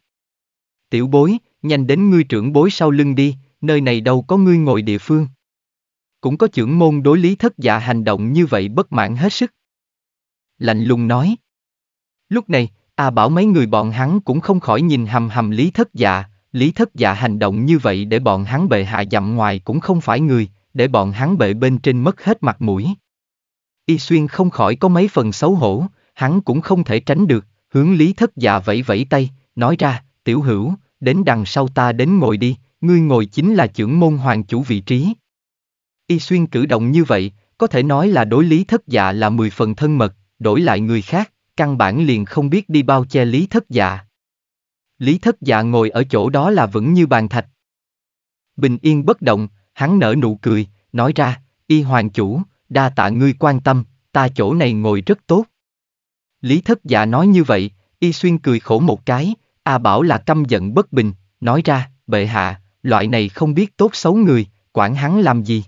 Tiểu bối, nhanh đến ngươi trưởng bối sau lưng đi, nơi này đâu có ngươi ngồi địa phương. Cũng có trưởng môn đối lý thất dạ hành động như vậy bất mãn hết sức. Lạnh lùng nói. Lúc này, A bảo mấy người bọn hắn cũng không khỏi nhìn hầm hầm lý thất dạ, lý thất dạ hành động như vậy để bọn hắn bệ hạ dặm ngoài cũng không phải người, để bọn hắn bệ bên trên mất hết mặt mũi. Y xuyên không khỏi có mấy phần xấu hổ, hắn cũng không thể tránh được, hướng lý thất dạ vẫy vẫy tay, nói ra, tiểu hữu, đến đằng sau ta đến ngồi đi, ngươi ngồi chính là trưởng môn hoàng chủ vị trí. Y xuyên cử động như vậy, có thể nói là đối lý thất dạ là mười phần thân mật, đổi lại người khác, căn bản liền không biết đi bao che lý thất dạ. Lý thất dạ ngồi ở chỗ đó là vững như bàn thạch. Bình yên bất động, hắn nở nụ cười, nói ra, y hoàng chủ, đa tạ ngươi quan tâm, ta chỗ này ngồi rất tốt. Lý thất dạ nói như vậy, y xuyên cười khổ một cái, A bảo là căm giận bất bình, nói ra, bệ hạ, loại này không biết tốt xấu người, quản hắn làm gì.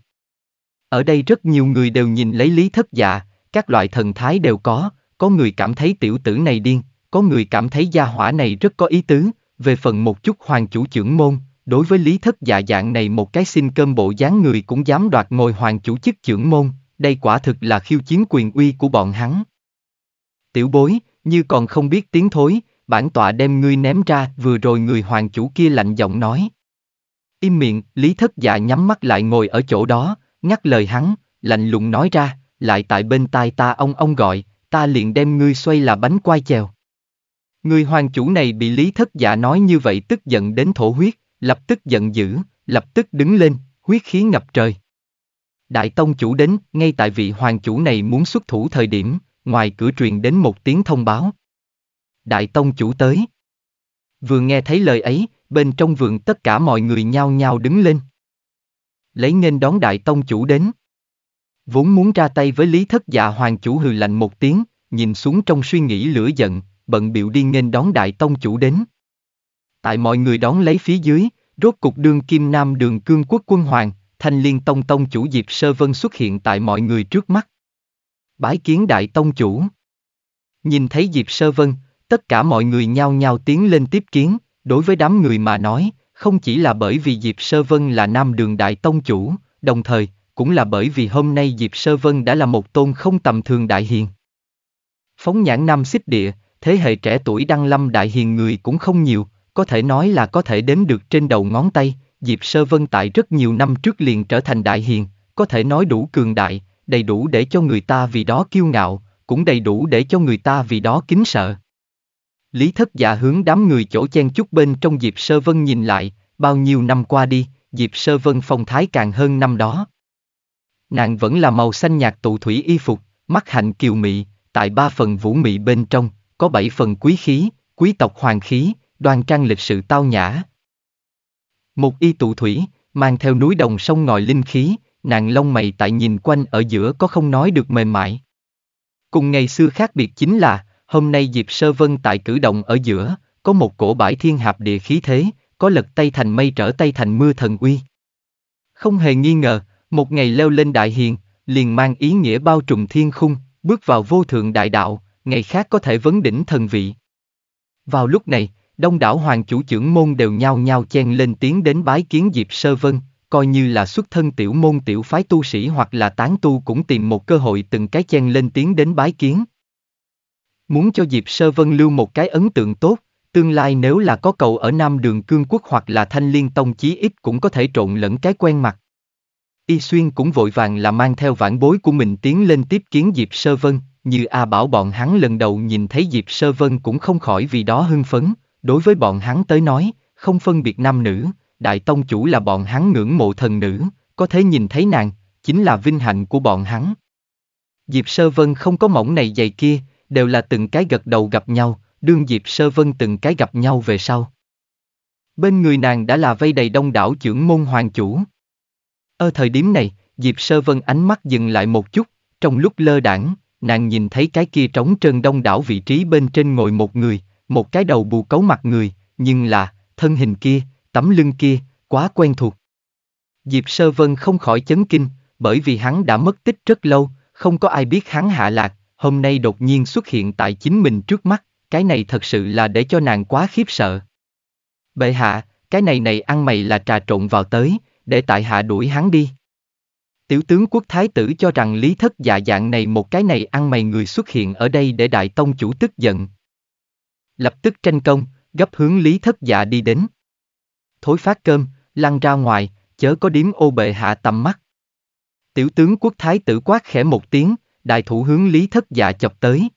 Ở đây rất nhiều người đều nhìn lấy lý thất dạ, các loại thần thái đều có, có người cảm thấy tiểu tử này điên, có người cảm thấy gia hỏa này rất có ý tứ, về phần một chút hoàng chủ trưởng môn, đối với lý thất dạ dạng này một cái xin cơm bộ dáng người cũng dám đoạt ngồi hoàng chủ chức trưởng môn, đây quả thực là khiêu chiến quyền uy của bọn hắn. Tiểu bối, như còn không biết tiếng thối, bản tọa đem ngươi ném ra, vừa rồi người hoàng chủ kia lạnh giọng nói. Im miệng, lý thất dạ nhắm mắt lại ngồi ở chỗ đó, ngắt lời hắn, lạnh lùng nói ra, lại tại bên tai ta ông ông gọi, ta liền đem ngươi xoay là bánh quai chèo. Người hoàng chủ này bị lý thất dạ nói như vậy tức giận đến thổ huyết, lập tức giận dữ, lập tức đứng lên, huyết khí ngập trời. Đại tông chủ đến, ngay tại vị hoàng chủ này muốn xuất thủ thời điểm, ngoài cửa truyền đến một tiếng thông báo. Đại tông chủ tới. Vừa nghe thấy lời ấy, bên trong vườn tất cả mọi người nhao nhao đứng lên. Lấy nghênh đón đại tông chủ đến. Vốn muốn ra tay với lý thất dạ hoàng chủ hừ lạnh một tiếng, nhìn xuống trong suy nghĩ lửa giận, bận biểu đi nghênh đón đại tông chủ đến. Tại mọi người đón lấy phía dưới, rốt cục đương kim nam đường cương quốc quân hoàng, thanh liên tông tông chủ Diệp Sơ Vân xuất hiện tại mọi người trước mắt. Bái kiến đại tông chủ. Nhìn thấy Diệp Sơ Vân, tất cả mọi người nhao nhao tiến lên tiếp kiến, đối với đám người mà nói, không chỉ là bởi vì Diệp Sơ Vân là nam đường đại tông chủ, đồng thời, cũng là bởi vì hôm nay Diệp Sơ Vân đã là một tôn không tầm thường đại hiền. Phóng nhãn nam xích địa, thế hệ trẻ tuổi đăng lâm đại hiền người cũng không nhiều, có thể nói là có thể đếm được trên đầu ngón tay, Diệp Sơ Vân tại rất nhiều năm trước liền trở thành đại hiền, có thể nói đủ cường đại, đầy đủ để cho người ta vì đó kiêu ngạo, cũng đầy đủ để cho người ta vì đó kính sợ. Lý thất dạ hướng đám người chỗ chen chút bên trong Diệp Sơ Vân nhìn lại, bao nhiêu năm qua đi, Diệp Sơ Vân phong thái càng hơn năm đó. Nàng vẫn là màu xanh nhạt tụ thủy y phục, mắt hạnh kiều mị, tại ba phần vũ mị bên trong, có bảy phần quý khí, quý tộc hoàng khí, đoan trang lịch sự tao nhã. Một y tụ thủy, mang theo núi đồng sông ngòi linh khí, nàng lông mày tại nhìn quanh ở giữa có không nói được mềm mại. Cùng ngày xưa khác biệt chính là, hôm nay Diệp Sơ Vân tại cử động ở giữa, có một cổ bãi thiên hạp địa khí thế, có lật tay thành mây trở tay thành mưa thần uy. Không hề nghi ngờ, một ngày leo lên đại hiền, liền mang ý nghĩa bao trùm thiên khung, bước vào vô thượng đại đạo, ngày khác có thể vấn đỉnh thần vị. Vào lúc này, đông đảo hoàng chủ trưởng môn đều nhao nhao chen lên tiếng đến bái kiến Diệp Sơ Vân, coi như là xuất thân tiểu môn tiểu phái tu sĩ hoặc là tán tu cũng tìm một cơ hội từng cái chen lên tiếng đến bái kiến. Muốn cho Diệp Sơ Vân lưu một cái ấn tượng tốt, tương lai nếu là có cầu ở Nam Đường Cương Quốc hoặc là Thanh Liên Tông chí ít cũng có thể trộn lẫn cái quen mặt. Y Xuyên cũng vội vàng là mang theo vãn bối của mình tiến lên tiếp kiến Diệp Sơ Vân, như A Bảo bọn hắn lần đầu nhìn thấy Diệp Sơ Vân cũng không khỏi vì đó hưng phấn, đối với bọn hắn tới nói, không phân biệt nam nữ, Đại Tông Chủ là bọn hắn ngưỡng mộ thần nữ, có thể nhìn thấy nàng, chính là vinh hạnh của bọn hắn. Diệp Sơ Vân không có mỏng này dày kia, đều là từng cái gật đầu gặp nhau, đương Diệp Sơ Vân từng cái gặp nhau về sau. Bên người nàng đã là vây đầy đông đảo trưởng môn hoàng chủ. Ở thời điểm này, Diệp Sơ Vân ánh mắt dừng lại một chút, trong lúc lơ đảng, nàng nhìn thấy cái kia trống trơn đông đảo vị trí bên trên ngồi một người, một cái đầu bù cấu mặt người, nhưng là, thân hình kia, tấm lưng kia, quá quen thuộc. Diệp Sơ Vân không khỏi chấn kinh, bởi vì hắn đã mất tích rất lâu, không có ai biết hắn hạ lạc, hôm nay đột nhiên xuất hiện tại chính mình trước mắt, cái này thật sự là để cho nàng quá khiếp sợ. Bệ hạ, cái này này ăn mày là trà trộn vào tới, để tại hạ đuổi hắn đi. Tiểu tướng quốc thái tử cho rằng lý thất dạ dạng này một cái này ăn mày người xuất hiện ở đây để đại tông chủ tức giận. Lập tức tranh công, gấp hướng lý thất dạ đi đến. Thối phát cơm, lăn ra ngoài, chớ có điếm ô bệ hạ tầm mắt. Tiểu tướng quốc thái tử quát khẽ một tiếng, đại thủ hướng lý thất dạ chập tới.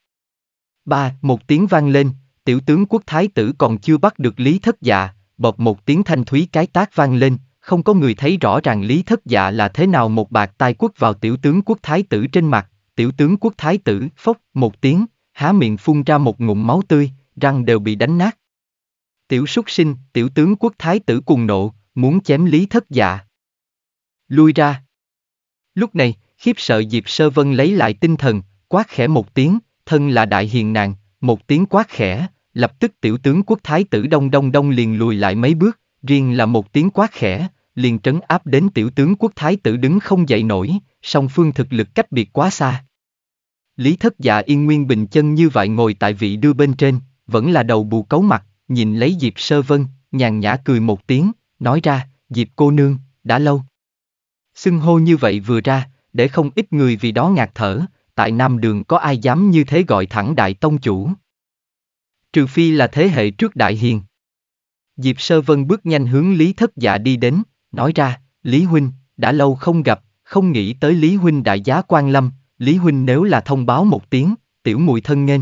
Ba, một tiếng vang lên, tiểu tướng quốc thái tử còn chưa bắt được lý thất dạ, bột một tiếng thanh thúy cái tác vang lên, không có người thấy rõ ràng lý thất dạ là thế nào một bạc tai quốc vào tiểu tướng quốc thái tử trên mặt, tiểu tướng quốc thái tử, phốc, một tiếng, há miệng phun ra một ngụm máu tươi, răng đều bị đánh nát. Tiểu súc sinh, tiểu tướng quốc thái tử cùng nộ, muốn chém lý thất dạ. Lui ra. Lúc này, khiếp sợ Diệp Sơ Vân lấy lại tinh thần, quát khẽ một tiếng, thân là đại hiền nàng, một tiếng quát khẽ, lập tức tiểu tướng quốc thái tử đông đông đông liền lùi lại mấy bước, riêng là một tiếng quát khẽ, liền trấn áp đến tiểu tướng quốc thái tử đứng không dậy nổi, song phương thực lực cách biệt quá xa. Lý thất dạ yên nguyên bình chân như vậy ngồi tại vị đưa bên trên, vẫn là đầu bù cấu mặt, nhìn lấy Diệp Sơ Vân, nhàn nhã cười một tiếng, nói ra, Diệp cô nương, đã lâu. Xưng hô như vậy vừa ra, để không ít người vì đó ngạt thở, tại Nam Đường có ai dám như thế gọi thẳng Đại Tông Chủ. Trừ phi là thế hệ trước Đại Hiền. Diệp Sơ Vân bước nhanh hướng Lý Thất Dạ đi đến, nói ra, Lý Huynh, đã lâu không gặp, không nghĩ tới Lý Huynh đại giá quan lâm, Lý Huynh nếu là thông báo một tiếng, tiểu mùi thân nghênh.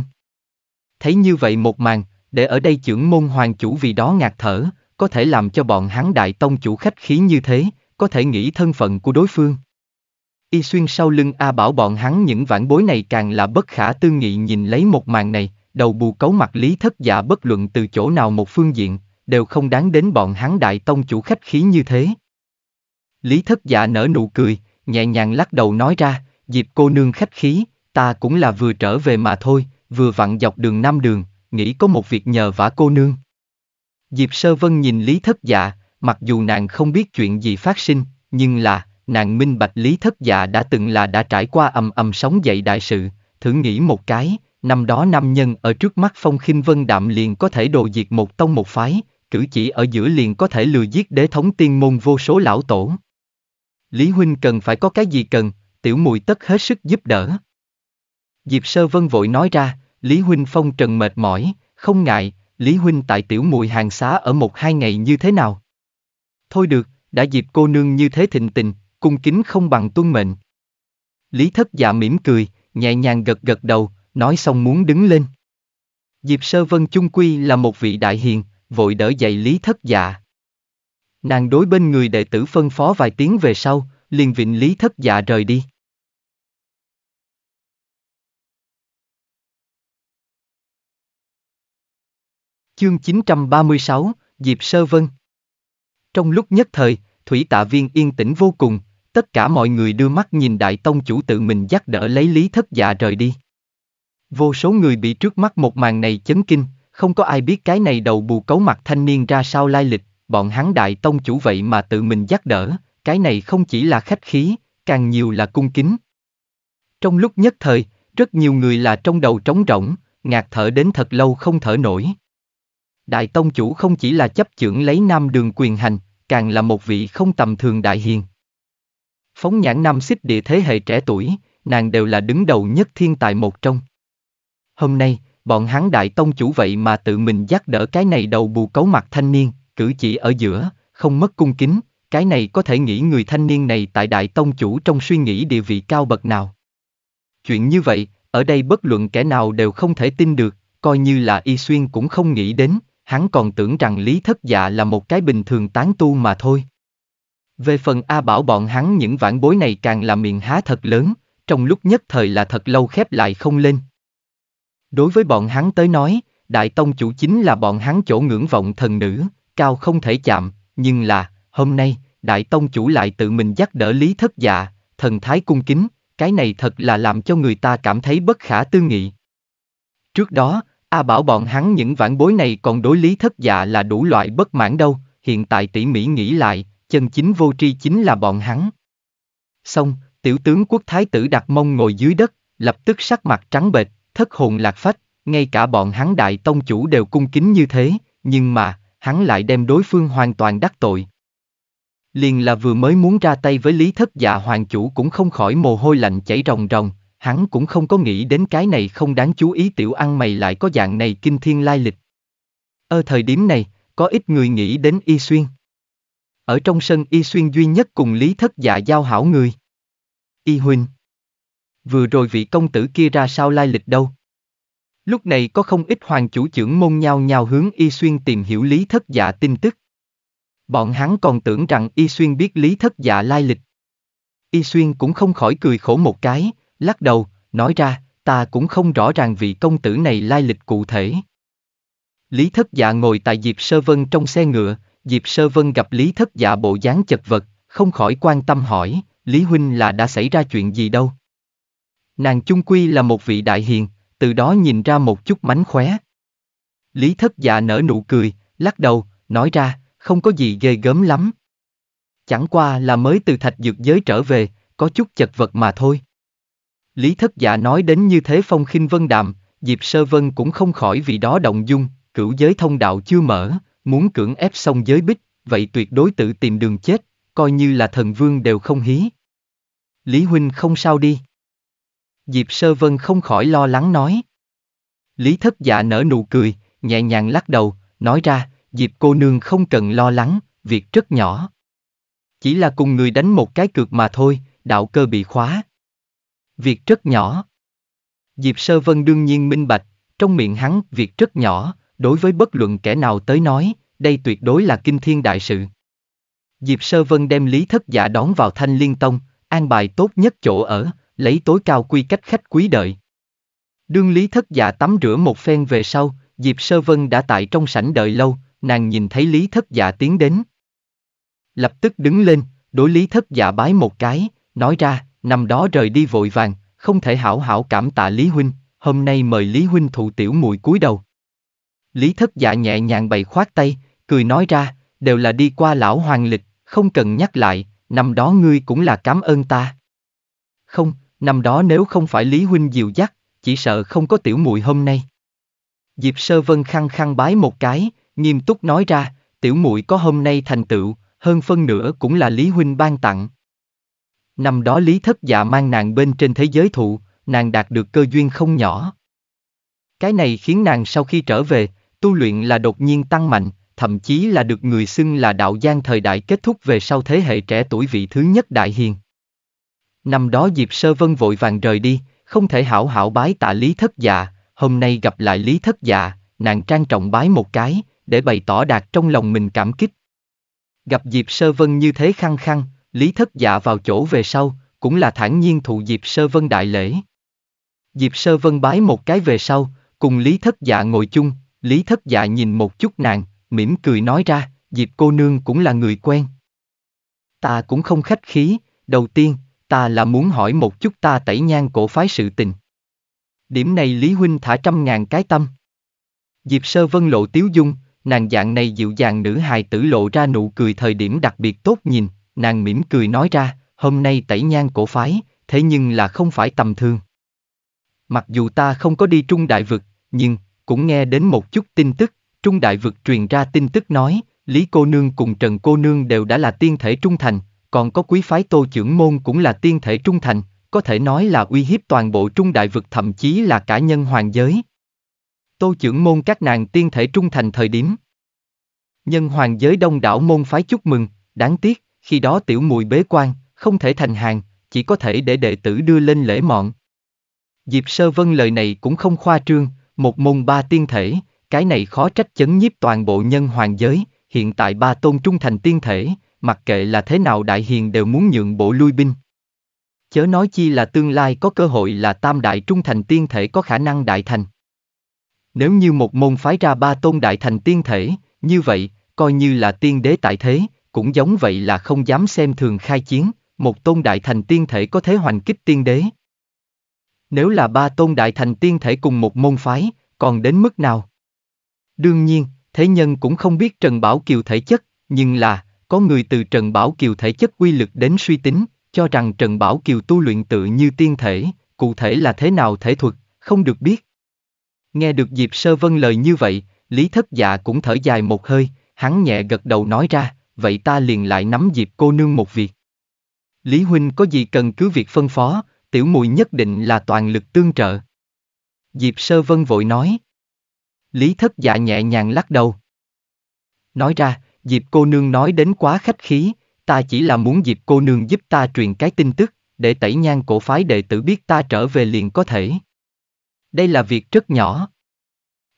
Thấy như vậy một màn, để ở đây trưởng môn hoàng chủ vì đó ngạt thở, có thể làm cho bọn hắn đại tông chủ khách khí như thế, có thể nghĩ thân phận của đối phương. Y xuyên sau lưng A bảo bọn hắn những vãn bối này càng là bất khả tư nghị nhìn lấy một màn này, đầu bù cấu mặt lý thất dạ bất luận từ chỗ nào một phương diện, đều không đáng đến bọn hắn đại tông chủ khách khí như thế. Lý thất dạ nở nụ cười, nhẹ nhàng lắc đầu nói ra, dịp cô nương khách khí, ta cũng là vừa trở về mà thôi, vừa vặn dọc đường năm đường, nghĩ có một việc nhờ vả cô nương. Diệp Sơ Vân nhìn Lý Thất Dạ, mặc dù nàng không biết chuyện gì phát sinh, nhưng là, nàng minh bạch Lý Thất Dạ đã từng là đã trải qua ầm ầm sóng dậy đại sự, thử nghĩ một cái, năm đó năm nhân ở trước mắt Phong khinh Vân Đạm liền có thể đồ diệt một tông một phái, cử chỉ ở giữa liền có thể lừa giết đế thống tiên môn vô số lão tổ. Lý Huynh cần phải có cái gì cần, tiểu mùi tất hết sức giúp đỡ. Diệp Sơ Vân vội nói ra, Lý Huynh phong trần mệt mỏi, không ngại, Lý Huynh tại tiểu mùi hàng xá ở một hai ngày như thế nào? Thôi được, đã dịp cô nương như thế thịnh tình, cung kính không bằng tuân mệnh. Lý thất dạ mỉm cười, nhẹ nhàng gật gật đầu, nói xong muốn đứng lên. Diệp Sơ Vân chung quy là một vị đại hiền, vội đỡ dậy Lý thất dạ. Nàng đối bên người đệ tử phân phó vài tiếng về sau, liền vịnh Lý thất dạ rời đi. Chương 936, Diệp Sơ Vân Trong lúc nhất thời, Thủy Tạ Viên yên tĩnh vô cùng, tất cả mọi người đưa mắt nhìn Đại Tông chủ tự mình dắt đỡ lấy Lý Thất Dạ rời đi. Vô số người bị trước mắt một màn này chấn kinh, không có ai biết cái này đầu bù cấu mặt thanh niên ra sao lai lịch, bọn hắn Đại Tông chủ vậy mà tự mình dắt đỡ, cái này không chỉ là khách khí, càng nhiều là cung kính. Trong lúc nhất thời, rất nhiều người là trong đầu trống rỗng, ngạt thở đến thật lâu không thở nổi. Đại Tông Chủ không chỉ là chấp chưởng lấy nam đường quyền hành, càng là một vị không tầm thường đại hiền. Phóng nhãn nam xích địa thế hệ trẻ tuổi, nàng đều là đứng đầu nhất thiên tài một trong. Hôm nay, bọn hắn đại tông chủ vậy mà tự mình dắt đỡ cái này đầu bù cấu mặt thanh niên, cử chỉ ở giữa, không mất cung kính, cái này có thể nghĩ người thanh niên này tại đại tông chủ trong suy nghĩ địa vị cao bậc nào. Chuyện như vậy, ở đây bất luận kẻ nào đều không thể tin được, coi như là y xuyên cũng không nghĩ đến, hắn còn tưởng rằng Lý Thất Dạ là một cái bình thường tán tu mà thôi. Về phần A Bảo bọn hắn những vãn bối này càng là miệng há thật lớn, trong lúc nhất thời là thật lâu khép lại không lên. Đối với bọn hắn tới nói, Đại Tông chủ chính là bọn hắn chỗ ngưỡng vọng thần nữ, cao không thể chạm, nhưng là, hôm nay, Đại Tông chủ lại tự mình dắt đỡ Lý Thất Dạ, thần thái cung kính, cái này thật là làm cho người ta cảm thấy bất khả tư nghị. Trước đó, A bảo bọn hắn những vãn bối này còn đối lý thất dạ là đủ loại bất mãn đâu, hiện tại tỉ mỉ nghĩ lại, chân chính vô tri chính là bọn hắn. Xong, tiểu tướng quốc thái tử đặt mông ngồi dưới đất, lập tức sắc mặt trắng bệch, thất hồn lạc phách, ngay cả bọn hắn đại tông chủ đều cung kính như thế, nhưng mà, hắn lại đem đối phương hoàn toàn đắc tội. Liền là vừa mới muốn ra tay với Lý Thất Dạ hoàng chủ cũng không khỏi mồ hôi lạnh chảy ròng ròng, hắn cũng không có nghĩ đến cái này không đáng chú ý tiểu ăn mày lại có dạng này kinh thiên lai lịch. Ở thời điểm này, có ít người nghĩ đến Y Xuyên. Ở trong sân Y Xuyên duy nhất cùng Lý Thất Dạ giao hảo người. Y Huynh. Vừa rồi vị công tử kia ra sao lai lịch đâu? Lúc này có không ít hoàng chủ trưởng môn nhau nhau hướng Y Xuyên tìm hiểu Lý Thất Dạ tin tức. Bọn hắn còn tưởng rằng Y Xuyên biết Lý Thất Dạ lai lịch. Y Xuyên cũng không khỏi cười khổ một cái, lắc đầu, nói ra, ta cũng không rõ ràng vị công tử này lai lịch cụ thể. Lý Thất Dạ ngồi tại Diệp Sơ Vân trong xe ngựa, Diệp Sơ Vân gặp Lý Thất Dạ bộ dáng chật vật, không khỏi quan tâm hỏi, Lý Huynh là đã xảy ra chuyện gì đâu. Nàng chung quy là một vị đại hiền, từ đó nhìn ra một chút mánh khóe. Lý Thất Dạ nở nụ cười, lắc đầu, nói ra, không có gì ghê gớm lắm. Chẳng qua là mới từ thạch dược giới trở về, có chút chật vật mà thôi. Lý Thất Dạ nói đến như thế phong khinh vân đạm, Diệp Sơ Vân cũng không khỏi vì đó động dung, cửu giới thông đạo chưa mở, muốn cưỡng ép xong giới bích, vậy tuyệt đối tự tìm đường chết, coi như là thần vương đều không hí. Lý Huynh không sao đi. Diệp Sơ Vân không khỏi lo lắng nói. Lý Thất Dạ nở nụ cười, nhẹ nhàng lắc đầu, nói ra, Diệp cô nương không cần lo lắng, việc rất nhỏ. Chỉ là cùng người đánh một cái cược mà thôi, đạo cơ bị khóa. Việc rất nhỏ. Diệp Sơ Vân đương nhiên minh bạch, trong miệng hắn việc rất nhỏ, đối với bất luận kẻ nào tới nói, đây tuyệt đối là kinh thiên đại sự. Diệp Sơ Vân đem Lý Thất giả đón vào Thanh Liên Tông, an bài tốt nhất chỗ ở, lấy tối cao quy cách khách quý đợi. Đương Lý Thất giả tắm rửa một phen về sau, Diệp Sơ Vân đã tại trong sảnh đợi lâu, nàng nhìn thấy Lý Thất giả tiến đến. Lập tức đứng lên, đối Lý Thất giả bái một cái, nói ra, năm đó rời đi vội vàng, không thể hảo hảo cảm tạ Lý Huynh, hôm nay mời Lý Huynh thụ tiểu mùi cúi đầu. Lý Thất Dạ nhẹ nhàng bày khoát tay, cười nói ra, đều là đi qua lão hoàng lịch, không cần nhắc lại, năm đó ngươi cũng là cảm ơn ta. Không, năm đó nếu không phải Lý Huynh dìu dắt, chỉ sợ không có tiểu muội hôm nay. Diệp Sơ Vân khăng khăng bái một cái, nghiêm túc nói ra, tiểu muội có hôm nay thành tựu, hơn phân nửa cũng là Lý Huynh ban tặng. Năm đó Lý Thất Dạ mang nàng bên trên thế giới thụ, nàng đạt được cơ duyên không nhỏ. Cái này khiến nàng sau khi trở về, tu luyện là đột nhiên tăng mạnh, thậm chí là được người xưng là đạo giang thời đại kết thúc về sau thế hệ trẻ tuổi vị thứ nhất đại hiền. Năm đó Diệp Sơ Vân vội vàng rời đi, không thể hảo hảo bái tạ Lý Thất Dạ, hôm nay gặp lại Lý Thất Dạ, nàng trang trọng bái một cái, để bày tỏ đạt trong lòng mình cảm kích. Gặp Diệp Sơ Vân như thế khăng khăng, Lý Thất Dạ vào chỗ về sau, cũng là thản nhiên thụ Diệp Sơ Vân đại lễ. Diệp Sơ Vân bái một cái về sau, cùng Lý Thất Dạ ngồi chung, Lý Thất Dạ nhìn một chút nàng, mỉm cười nói ra, Diệp cô nương cũng là người quen. Ta cũng không khách khí, đầu tiên, ta là muốn hỏi một chút ta tẩy nhan cổ phái sự tình. Điểm này Lý Huynh thả trăm ngàn cái tâm. Diệp Sơ Vân lộ tiếu dung, nàng dạng này dịu dàng nữ hài tử lộ ra nụ cười thời điểm đặc biệt tốt nhìn, nàng mỉm cười nói ra, hôm nay tẩy nhang cổ phái, thế nhưng là không phải tầm thường. Mặc dù ta không có đi trung đại vực, nhưng, cũng nghe đến một chút tin tức, trung đại vực truyền ra tin tức nói, Lý cô nương cùng Trần cô nương đều đã là tiên thể trung thành, còn có quý phái tô trưởng môn cũng là tiên thể trung thành, có thể nói là uy hiếp toàn bộ trung đại vực thậm chí là cả nhân hoàng giới. Tô trưởng môn các nàng tiên thể trung thành thời điểm. Nhân hoàng giới đông đảo môn phái chúc mừng, đáng tiếc, khi đó tiểu mùi bế quan, không thể thành hàng, chỉ có thể để đệ tử đưa lên lễ mọn. Diệp Sơ Vân lời này cũng không khoa trương, một môn ba tiên thể, cái này khó trách chấn nhiếp toàn bộ nhân hoàng giới, hiện tại ba tôn trung thành tiên thể, mặc kệ là thế nào đại hiền đều muốn nhượng bộ lui binh. Chớ nói chi là tương lai có cơ hội là tam đại trung thành tiên thể có khả năng đại thành. Nếu như một môn phái ra ba tôn đại thành tiên thể, như vậy, coi như là tiên đế tại thế, cũng giống vậy là không dám xem thường khai chiến, một tôn đại thành tiên thể có thế hoành kích tiên đế. Nếu là ba tôn đại thành tiên thể cùng một môn phái, còn đến mức nào? Đương nhiên, thế nhân cũng không biết Trần Bảo Kiều thể chất, nhưng là, có người từ Trần Bảo Kiều thể chất quy lực đến suy tính, cho rằng Trần Bảo Kiều tu luyện tự như tiên thể, cụ thể là thế nào thể thuật, không được biết. Nghe được Diệp Sơ Vân lời như vậy, Lý Thất Dạ cũng thở dài một hơi, hắn nhẹ gật đầu nói ra, vậy ta liền lại nắm Diệp cô nương một việc. Lý Huynh có gì cần cứ việc phân phó, tiểu mùi nhất định là toàn lực tương trợ. Diệp Sơ Vân vội nói. Lý thất dạ nhẹ nhàng lắc đầu. Nói ra, Diệp cô nương nói đến quá khách khí, ta chỉ là muốn Diệp cô nương giúp ta truyền cái tin tức, để tẩy nhan cổ phái đệ tử biết ta trở về liền có thể. Đây là việc rất nhỏ.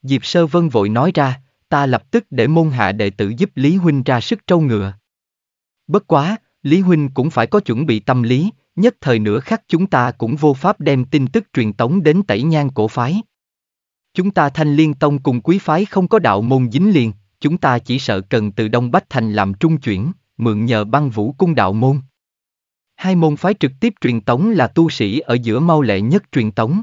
Diệp Sơ Vân vội nói ra, ta lập tức để môn hạ đệ tử giúp Lý Huynh ra sức trâu ngựa. Bất quá, Lý Huynh cũng phải có chuẩn bị tâm lý, nhất thời nửa khắc chúng ta cũng vô pháp đem tin tức truyền tống đến tẩy nhan cổ phái. Chúng ta thanh liên tông cùng quý phái không có đạo môn dính liền, chúng ta chỉ sợ cần từ Đông Bách Thành làm trung chuyển, mượn nhờ băng vũ cung đạo môn. Hai môn phái trực tiếp truyền tống là tu sĩ ở giữa mau lệ nhất truyền tống.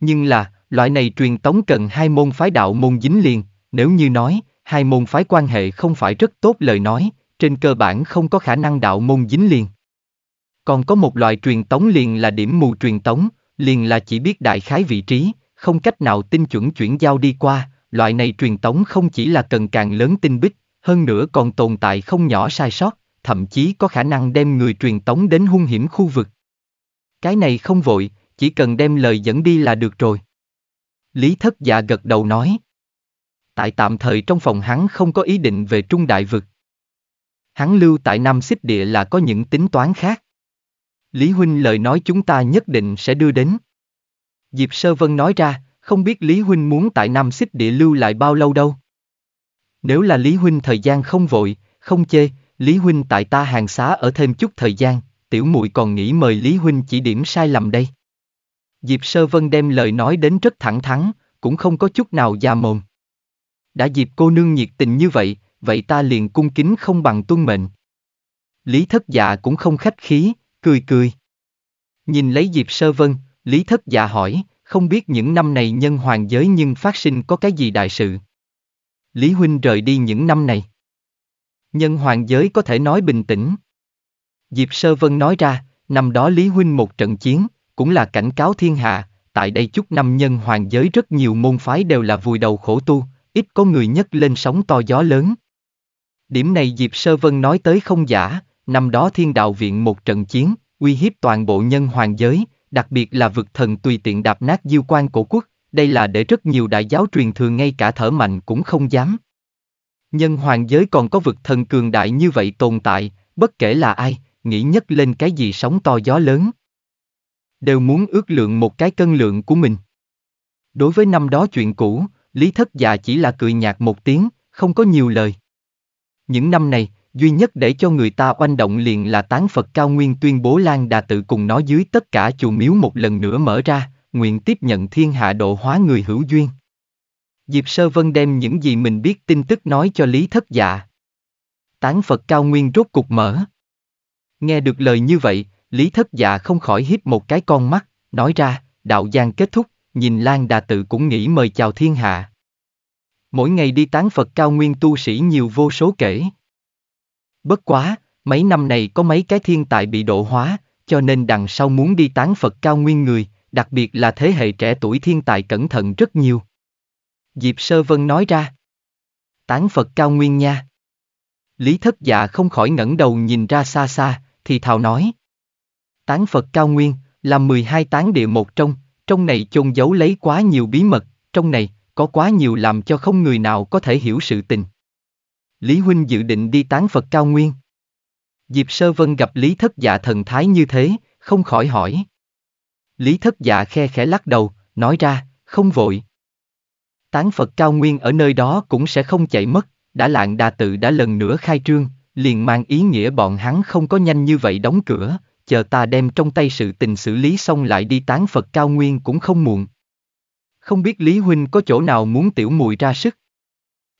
Nhưng là, loại này truyền tống cần hai môn phái đạo môn dính liền, nếu như nói, hai môn phái quan hệ không phải rất tốt lời nói, trên cơ bản không có khả năng đạo môn dính liền. Còn có một loại truyền tống liền là điểm mù truyền tống, liền là chỉ biết đại khái vị trí, không cách nào tinh chuẩn chuyển giao đi qua, loại này truyền tống không chỉ là cần càng lớn tinh bích, hơn nữa còn tồn tại không nhỏ sai sót, thậm chí có khả năng đem người truyền tống đến hung hiểm khu vực. Cái này không vội, chỉ cần đem lời dẫn đi là được rồi. Lý thất dạ gật đầu nói. Tại tạm thời trong phòng hắn không có ý định về trung đại vực. Hắn lưu tại Nam Xích Địa là có những tính toán khác. Lý Huynh lời nói chúng ta nhất định sẽ đưa đến. Diệp Sơ Vân nói ra, không biết Lý Huynh muốn tại Nam Xích Địa lưu lại bao lâu đâu. Nếu là Lý Huynh thời gian không vội, không chê, Lý Huynh tại ta hàng xá ở thêm chút thời gian, tiểu muội còn nghĩ mời Lý Huynh chỉ điểm sai lầm đây. Diệp Sơ Vân đem lời nói đến rất thẳng thắn, cũng không có chút nào già mồm. Đã dịp cô nương nhiệt tình như vậy, vậy ta liền cung kính không bằng tuân mệnh. Lý thất dạ cũng không khách khí, cười cười. Nhìn lấy dịp Sơ Vân, Lý thất dạ hỏi, không biết những năm này nhân hoàng giới nhưng phát sinh có cái gì đại sự. Lý Huynh rời đi những năm này. Nhân hoàng giới có thể nói bình tĩnh. Diệp Sơ Vân nói ra, năm đó Lý Huynh một trận chiến, cũng là cảnh cáo thiên hạ, tại đây chút năm nhân hoàng giới rất nhiều môn phái đều là vùi đầu khổ tu, ít có người nhất lên sóng to gió lớn. Điểm này Diệp Sơ Vân nói tới không giả, năm đó thiên đạo viện một trận chiến, uy hiếp toàn bộ nhân hoàng giới, đặc biệt là vực thần tùy tiện đạp nát diêu quan cổ quốc, đây là để rất nhiều đại giáo truyền thường ngay cả thở mạnh cũng không dám. Nhân hoàng giới còn có vực thần cường đại như vậy tồn tại, bất kể là ai, nghĩ nhất lên cái gì sóng to gió lớn. Đều muốn ước lượng một cái cân lượng của mình. Đối với năm đó chuyện cũ, Lý Thất Dạ chỉ là cười nhạt một tiếng, không có nhiều lời. Những năm này, duy nhất để cho người ta oanh động liền là tán Phật Cao Nguyên tuyên bố Lan Đà tự cùng nó dưới tất cả chùa miếu một lần nữa mở ra, nguyện tiếp nhận thiên hạ độ hóa người hữu duyên. Diệp Sơ Vân đem những gì mình biết tin tức nói cho Lý Thất Dạ. Tán Phật Cao Nguyên rốt cục mở. Nghe được lời như vậy, Lý Thất Dạ không khỏi hít một cái con mắt, nói ra, đạo giang kết thúc, nhìn Lan Đà tự cũng nghĩ mời chào thiên hạ. Mỗi ngày đi tán Phật Cao Nguyên tu sĩ nhiều vô số kể. Bất quá, mấy năm này có mấy cái thiên tài bị độ hóa, cho nên đằng sau muốn đi tán Phật Cao Nguyên người, đặc biệt là thế hệ trẻ tuổi thiên tài cẩn thận rất nhiều. Diệp Sơ Vân nói ra. Tán Phật cao nguyên nha. Lý thất dạ không khỏi ngẩng đầu nhìn ra xa xa, thì thào nói. Tán Phật cao nguyên, là 12 tán địa một trong, trong này chôn giấu lấy quá nhiều bí mật, trong này, có quá nhiều làm cho không người nào có thể hiểu sự tình. Lý Huynh dự định đi tán Phật cao nguyên. Diệp Sơ Vân gặp Lý Thất Dạ thần thái như thế, không khỏi hỏi. Lý Thất Dạ khe khẽ lắc đầu, nói ra, không vội. Tán Phật cao nguyên ở nơi đó cũng sẽ không chạy mất, đã lạng đà tự đã lần nữa khai trương, liền mang ý nghĩa bọn hắn không có nhanh như vậy đóng cửa, chờ ta đem trong tay sự tình xử lý xong lại đi tán Phật cao nguyên cũng không muộn. Không biết Lý Huynh có chỗ nào muốn tiểu mùi ra sức?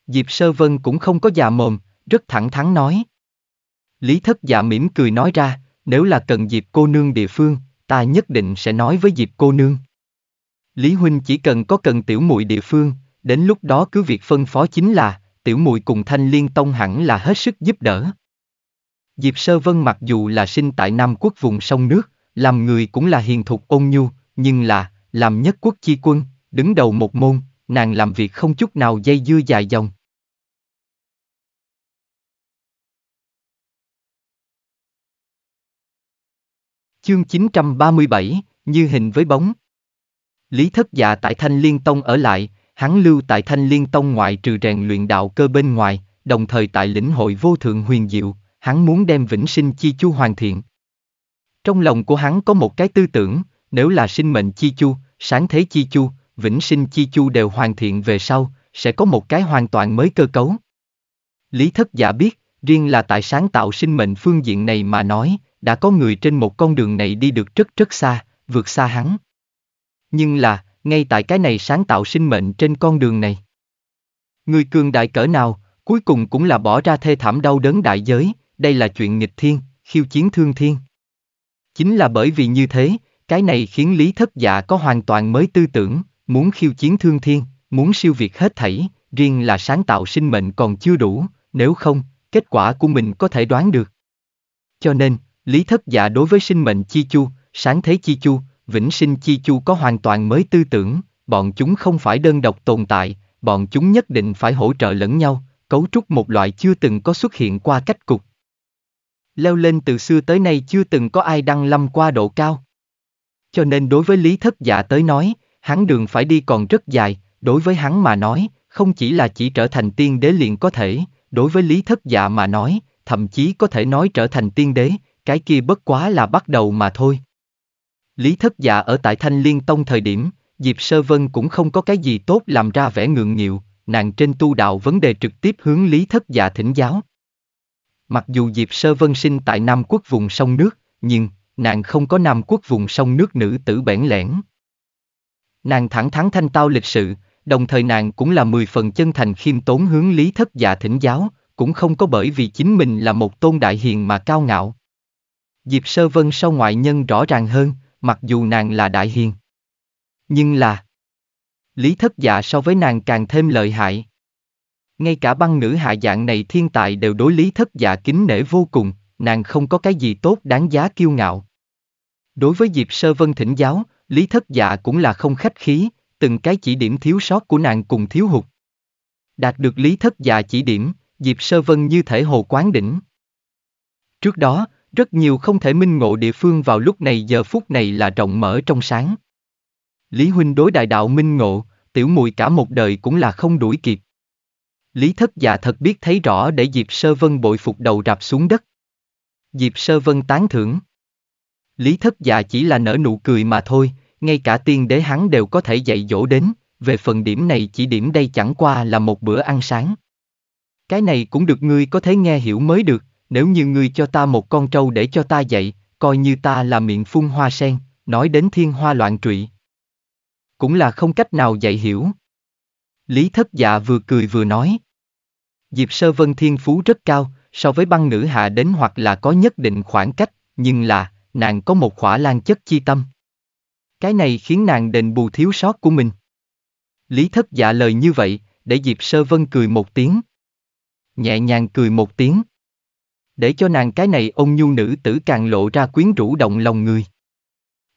Diệp Sơ Vân cũng không có già mồm, rất thẳng thắn nói. Lý Thất dạ mỉm cười nói ra, nếu là cần Diệp cô nương địa phương, ta nhất định sẽ nói với Diệp cô nương. Lý Huynh chỉ cần có cần tiểu mùi địa phương, đến lúc đó cứ việc phân phó chính là, tiểu mùi cùng thanh liên tông hẳn là hết sức giúp đỡ. Diệp Sơ Vân mặc dù là sinh tại Nam quốc vùng sông nước, làm người cũng là hiền thục ôn nhu, nhưng là, làm nhất quốc chi quân, đứng đầu một môn, nàng làm việc không chút nào dây dưa dài dòng. Chương 937, Như hình với bóng Lý thất dạ tại Thanh Liên Tông ở lại, hắn lưu tại Thanh Liên Tông ngoại trừ rèn luyện đạo cơ bên ngoài, đồng thời tại lĩnh hội vô thượng huyền diệu, hắn muốn đem vĩnh sinh chi chu hoàn thiện. Trong lòng của hắn có một cái tư tưởng, nếu là sinh mệnh chi chu, sáng thế chi chu, vĩnh sinh chi chu đều hoàn thiện về sau, sẽ có một cái hoàn toàn mới cơ cấu. Lý thất giả biết, riêng là tại sáng tạo sinh mệnh phương diện này mà nói, đã có người trên một con đường này đi được rất rất xa, vượt xa hắn. Nhưng là, ngay tại cái này sáng tạo sinh mệnh trên con đường này. Người cường đại cỡ nào, cuối cùng cũng là bỏ ra thê thảm đau đớn đại giới, đây là chuyện nghịch thiên, khiêu chiến thương thiên. Chính là bởi vì như thế, cái này khiến Lý Thất Dạ có hoàn toàn mới tư tưởng, muốn khiêu chiến thương thiên, muốn siêu việt hết thảy, riêng là sáng tạo sinh mệnh còn chưa đủ, nếu không, kết quả của mình có thể đoán được. Cho nên, Lý Thất Dạ đối với sinh mệnh chi chu, sáng thế chi chu, vĩnh sinh chi chu có hoàn toàn mới tư tưởng, bọn chúng không phải đơn độc tồn tại, bọn chúng nhất định phải hỗ trợ lẫn nhau, cấu trúc một loại chưa từng có xuất hiện qua cách cục. Leo lên từ xưa tới nay chưa từng có ai đăng lâm qua độ cao. Cho nên đối với Lý Thất Dạ tới nói, hắn đường phải đi còn rất dài, đối với hắn mà nói, không chỉ là chỉ trở thành tiên đế liền có thể, đối với Lý Thất Dạ mà nói, thậm chí có thể nói trở thành tiên đế, cái kia bất quá là bắt đầu mà thôi. Lý Thất Dạ ở tại Thanh Liên Tông thời điểm, Diệp Sơ Vân cũng không có cái gì tốt làm ra vẻ ngượng nghịu, nàng trên tu đạo vấn đề trực tiếp hướng Lý Thất Dạ thỉnh giáo. Mặc dù Diệp Sơ Vân sinh tại Nam Quốc vùng sông nước, nhưng, nàng không có Nam Quốc vùng sông nước nữ tử bẽn lẽn. Nàng thẳng thắn thanh tao lịch sự, đồng thời nàng cũng là mười phần chân thành khiêm tốn hướng Lý Thất Dạ thỉnh giáo, cũng không có bởi vì chính mình là một tôn đại hiền mà cao ngạo. Diệp Sơ Vân sau ngoại nhân rõ ràng hơn, mặc dù nàng là đại hiền. Nhưng là, Lý Thất Dạ so với nàng càng thêm lợi hại. Ngay cả băng nữ hạ dạng này thiên tài đều đối Lý Thất Dạ kính nể vô cùng, nàng không có cái gì tốt đáng giá kiêu ngạo. Đối với Diệp Sơ Vân thỉnh giáo, Lý Thất Dạ cũng là không khách khí, từng cái chỉ điểm thiếu sót của nàng cùng thiếu hụt. Đạt được Lý Thất Dạ chỉ điểm, Diệp Sơ Vân như thể hồ quán đỉnh. Trước đó, rất nhiều không thể minh ngộ địa phương vào lúc này giờ phút này là rộng mở trong sáng. Lý Huynh đối đại đạo minh ngộ, tiểu mùi cả một đời cũng là không đuổi kịp. Lý Thất Dạ thật biết thấy rõ để Diệp Sơ Vân bội phục đầu rạp xuống đất. Diệp Sơ Vân tán thưởng. Lý Thất Dạ chỉ là nở nụ cười mà thôi, ngay cả tiên đế hắn đều có thể dạy dỗ đến, về phần điểm này chỉ điểm đây chẳng qua là một bữa ăn sáng. Cái này cũng được ngươi có thể nghe hiểu mới được, nếu như ngươi cho ta một con trâu để cho ta dạy, coi như ta là miệng phun hoa sen, nói đến thiên hoa loạn trụy. Cũng là không cách nào dạy hiểu. Lý thất dạ vừa cười vừa nói. Diệp Sơ Vân thiên phú rất cao, so với băng nữ hạ đến hoặc là có nhất định khoảng cách, nhưng là, nàng có một khỏa lan chất chi tâm. Cái này khiến nàng đền bù thiếu sót của mình. Lý thất dạ lời như vậy, để Diệp Sơ Vân cười một tiếng. Nhẹ nhàng cười một tiếng. Để cho nàng cái này ông nhu nữ tử càng lộ ra quyến rũ động lòng người.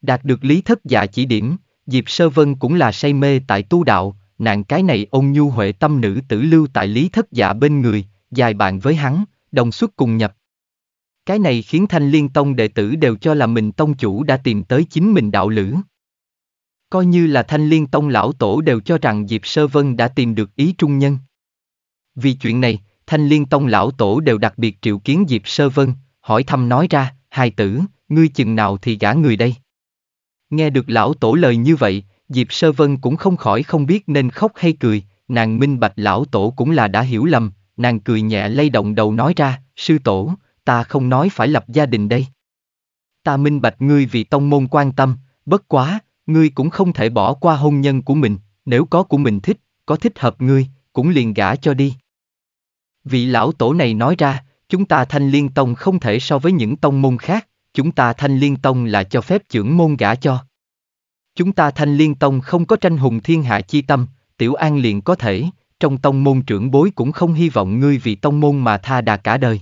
Đạt được Lý thất dạ chỉ điểm, Diệp Sơ Vân cũng là say mê tại tu đạo, nàng cái này ôn nhu huệ tâm nữ tử lưu tại Lý thất dạ bên người, dài bạn với hắn, đồng xuất cùng nhập. Cái này khiến Thanh Liên Tông đệ tử đều cho là mình tông chủ đã tìm tới chính mình đạo lữ. Coi như là Thanh Liên Tông lão tổ đều cho rằng Diệp Sơ Vân đã tìm được ý trung nhân. Vì chuyện này, Thanh Liên Tông lão tổ đều đặc biệt triệu kiến Diệp Sơ Vân, hỏi thăm nói ra, hai tử, ngươi chừng nào thì gả người đây. Nghe được lão tổ lời như vậy, Diệp Sơ Vân cũng không khỏi không biết nên khóc hay cười, nàng minh bạch lão tổ cũng là đã hiểu lầm, nàng cười nhẹ lay động đầu nói ra, sư tổ, ta không nói phải lập gia đình đây. Ta minh bạch ngươi vì tông môn quan tâm, bất quá, ngươi cũng không thể bỏ qua hôn nhân của mình, nếu có của mình thích, có thích hợp ngươi, cũng liền gả cho đi. Vị lão tổ này nói ra, chúng ta thanh liên tông không thể so với những tông môn khác, chúng ta thanh liên tông là cho phép trưởng môn gả cho. Chúng ta thanh liên tông không có tranh hùng thiên hạ chi tâm, tiểu an liền có thể, trong tông môn trưởng bối cũng không hy vọng ngươi vì tông môn mà tha đà cả đời.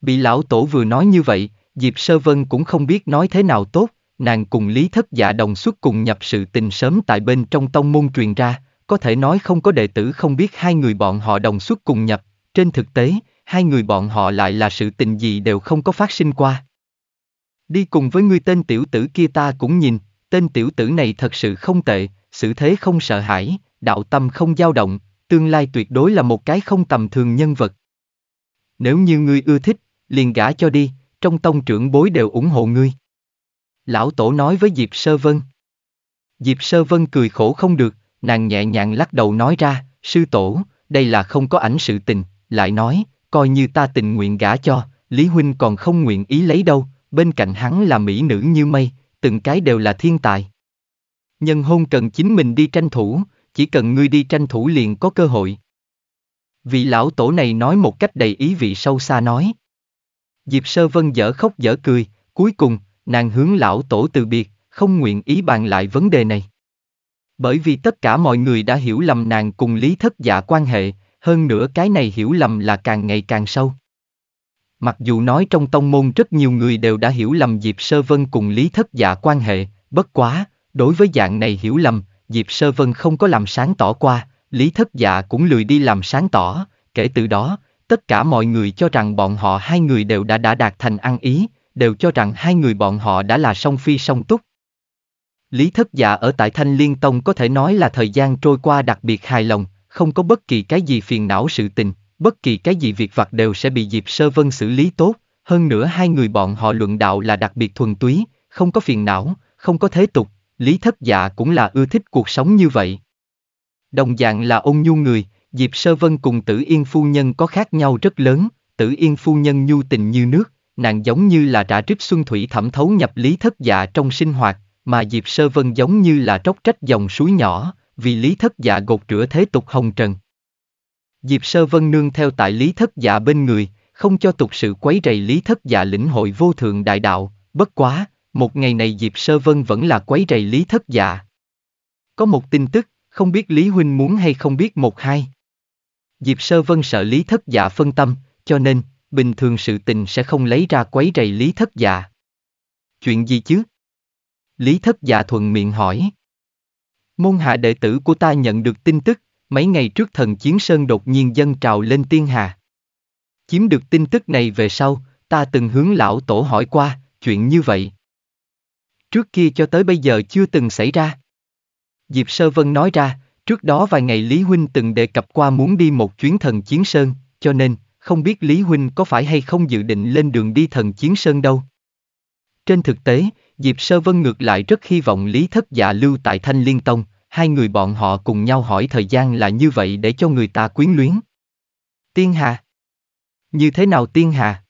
Bị lão tổ vừa nói như vậy, Diệp Sơ Vân cũng không biết nói thế nào tốt, nàng cùng Lý Thất Dạ đồng xuất cùng nhập sự tình sớm tại bên trong tông môn truyền ra, có thể nói không có đệ tử không biết hai người bọn họ đồng xuất cùng nhập, trên thực tế, hai người bọn họ lại là sự tình gì đều không có phát sinh qua. Đi cùng với ngươi tên tiểu tử kia ta cũng nhìn, tên tiểu tử này thật sự không tệ, xử thế không sợ hãi, đạo tâm không dao động, tương lai tuyệt đối là một cái không tầm thường nhân vật. Nếu như ngươi ưa thích, liền gả cho đi, trong tông trưởng bối đều ủng hộ ngươi. Lão Tổ nói với Diệp Sơ Vân. Diệp Sơ Vân cười khổ không được, nàng nhẹ nhàng lắc đầu nói ra, sư tổ, đây là không có ảnh sự tình, lại nói, coi như ta tình nguyện gả cho, Lý Huynh còn không nguyện ý lấy đâu, bên cạnh hắn là mỹ nữ như mây, từng cái đều là thiên tài. Nhân hôn cần chính mình đi tranh thủ, chỉ cần ngươi đi tranh thủ liền có cơ hội. Vị lão tổ này nói một cách đầy ý vị sâu xa nói. Diệp Sơ Vân dở khóc dở cười, cuối cùng, nàng hướng lão tổ từ biệt, không nguyện ý bàn lại vấn đề này. Bởi vì tất cả mọi người đã hiểu lầm nàng cùng Lý Thất giả quan hệ, hơn nữa cái này hiểu lầm là càng ngày càng sâu. Mặc dù nói trong tông môn rất nhiều người đều đã hiểu lầm Diệp Sơ Vân cùng Lý Thất Dạ quan hệ, bất quá, đối với dạng này hiểu lầm, Diệp Sơ Vân không có làm sáng tỏ qua, Lý Thất Dạ cũng lười đi làm sáng tỏ, kể từ đó, tất cả mọi người cho rằng bọn họ hai người đều đã đã đạt thành ăn ý, đều cho rằng hai người bọn họ đã là song phi song túc. Lý Thất Dạ ở tại Thanh Liên Tông có thể nói là thời gian trôi qua đặc biệt hài lòng, không có bất kỳ cái gì phiền não sự tình, bất kỳ cái gì việc vặt đều sẽ bị Diệp Sơ Vân xử lý tốt, hơn nữa hai người bọn họ luận đạo là đặc biệt thuần túy, không có phiền não, không có thế tục, Lý Thất Dạ cũng là ưa thích cuộc sống như vậy. Đồng dạng là ôn nhu người, Diệp Sơ Vân cùng Tử Yên Phu Nhân có khác nhau rất lớn, Tử Yên Phu Nhân nhu tình như nước, nàng giống như là rã trích xuân thủy thẩm thấu nhập Lý Thất Dạ trong sinh hoạt, mà Diệp Sơ Vân giống như là tróc trách dòng suối nhỏ, vì Lý Thất Dạ gột rửa thế tục hồng trần. Diệp Sơ Vân nương theo tại Lý Thất Dạ bên người, không cho tục sự quấy rầy Lý Thất Dạ lĩnh hội vô thượng đại đạo, bất quá, một ngày này Diệp Sơ Vân vẫn là quấy rầy Lý Thất Dạ. Có một tin tức, không biết Lý Huynh muốn hay không biết một hai. Diệp Sơ Vân sợ Lý Thất Dạ phân tâm, cho nên, bình thường sự tình sẽ không lấy ra quấy rầy Lý Thất Dạ. Chuyện gì chứ? Lý Thất Dạ thuận miệng hỏi. Môn hạ đệ tử của ta nhận được tin tức, mấy ngày trước thần Chiến Sơn đột nhiên dâng trào lên tiên hà. Chiếm được tin tức này về sau, ta từng hướng lão tổ hỏi qua, chuyện như vậy. Trước kia cho tới bây giờ chưa từng xảy ra. Diệp Sơ Vân nói ra, trước đó vài ngày Lý Huynh từng đề cập qua muốn đi một chuyến thần Chiến Sơn, cho nên, không biết Lý Huynh có phải hay không dự định lên đường đi thần Chiến Sơn đâu. Trên thực tế, Diệp Sơ Vân ngược lại rất hy vọng Lý Thất Dạ lưu tại Thanh Liên Tông, hai người bọn họ cùng nhau hỏi thời gian là như vậy để cho người ta quyến luyến. Tiên Hà Như thế nào Tiên Hà?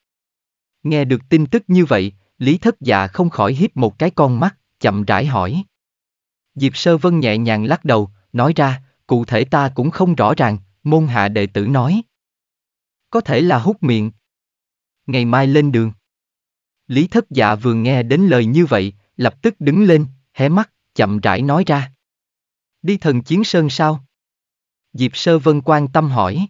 Nghe được tin tức như vậy, Lý Thất Dạ không khỏi hít một cái con mắt, chậm rãi hỏi. Diệp Sơ Vân nhẹ nhàng lắc đầu, nói ra, cụ thể ta cũng không rõ ràng, môn hạ đệ tử nói. Có thể là hút miệng. Ngày mai lên đường. Lý Thất Dạ vừa nghe đến lời như vậy, lập tức đứng lên, hé mắt, chậm rãi nói ra. Đi thần chiến sơn sao? Diệp Sơ Vân quan tâm hỏi.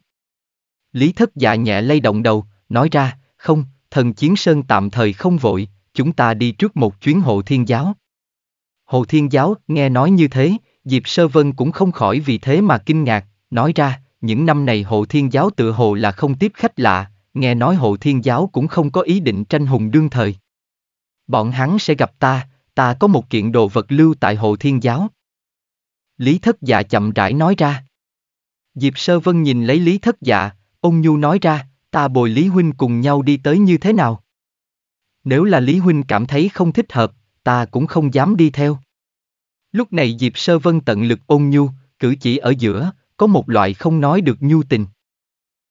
Lý Thất Dạ nhẹ lay động đầu, nói ra, không, thần chiến sơn tạm thời không vội, chúng ta đi trước một chuyến hộ thiên giáo. Hồ Thiên Giáo nghe nói như thế, Diệp Sơ Vân cũng không khỏi vì thế mà kinh ngạc, nói ra, những năm này Hồ Thiên Giáo tự hồ là không tiếp khách lạ, nghe nói Hồ Thiên Giáo cũng không có ý định tranh hùng đương thời. Bọn hắn sẽ gặp ta, ta có một kiện đồ vật lưu tại Hồ Thiên Giáo. Lý Thất Dạ chậm rãi nói ra. Diệp Sơ Vân nhìn lấy Lý Thất Dạ, ông Nhu nói ra, ta bồi Lý Huynh cùng nhau đi tới như thế nào? Nếu là Lý Huynh cảm thấy không thích hợp, ta cũng không dám đi theo. Lúc này Diệp Sơ Vân tận lực ôn nhu, cử chỉ ở giữa, có một loại không nói được nhu tình.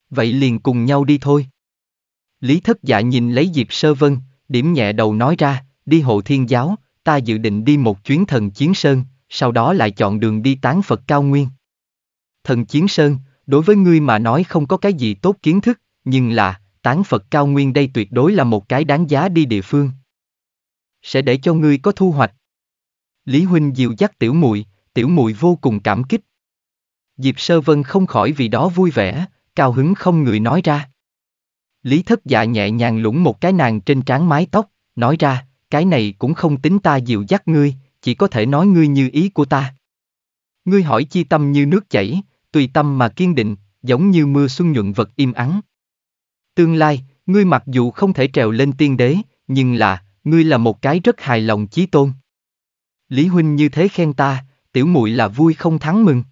Vậy liền cùng nhau đi thôi. Lý Thất Dạ nhìn lấy Diệp Sơ Vân, điểm nhẹ đầu nói ra, đi hộ thiên giáo, ta dự định đi một chuyến thần chiến sơn, sau đó lại chọn đường đi tán Phật cao nguyên. Thần chiến sơn, đối với ngươi mà nói không có cái gì tốt kiến thức, nhưng là, tán Phật cao nguyên đây tuyệt đối là một cái đáng giá đi địa phương. Sẽ để cho ngươi có thu hoạch. Lý Huynh dìu dắt tiểu muội, tiểu muội vô cùng cảm kích. Diệp Sơ Vân không khỏi vì đó vui vẻ, cao hứng không người nói ra. Lý Thất Dạ nhẹ nhàng lũng một cái nàng trên trán mái tóc, nói ra, cái này cũng không tính ta dịu dắt ngươi, chỉ có thể nói ngươi như ý của ta. Ngươi hỏi chi tâm như nước chảy, tùy tâm mà kiên định, giống như mưa xuân nhuận vật im ắng. Tương lai, ngươi mặc dù không thể trèo lên tiên đế, nhưng là, ngươi là một cái rất hài lòng chí tôn. Lý huynh như thế khen ta, tiểu muội là vui không thắng mừng.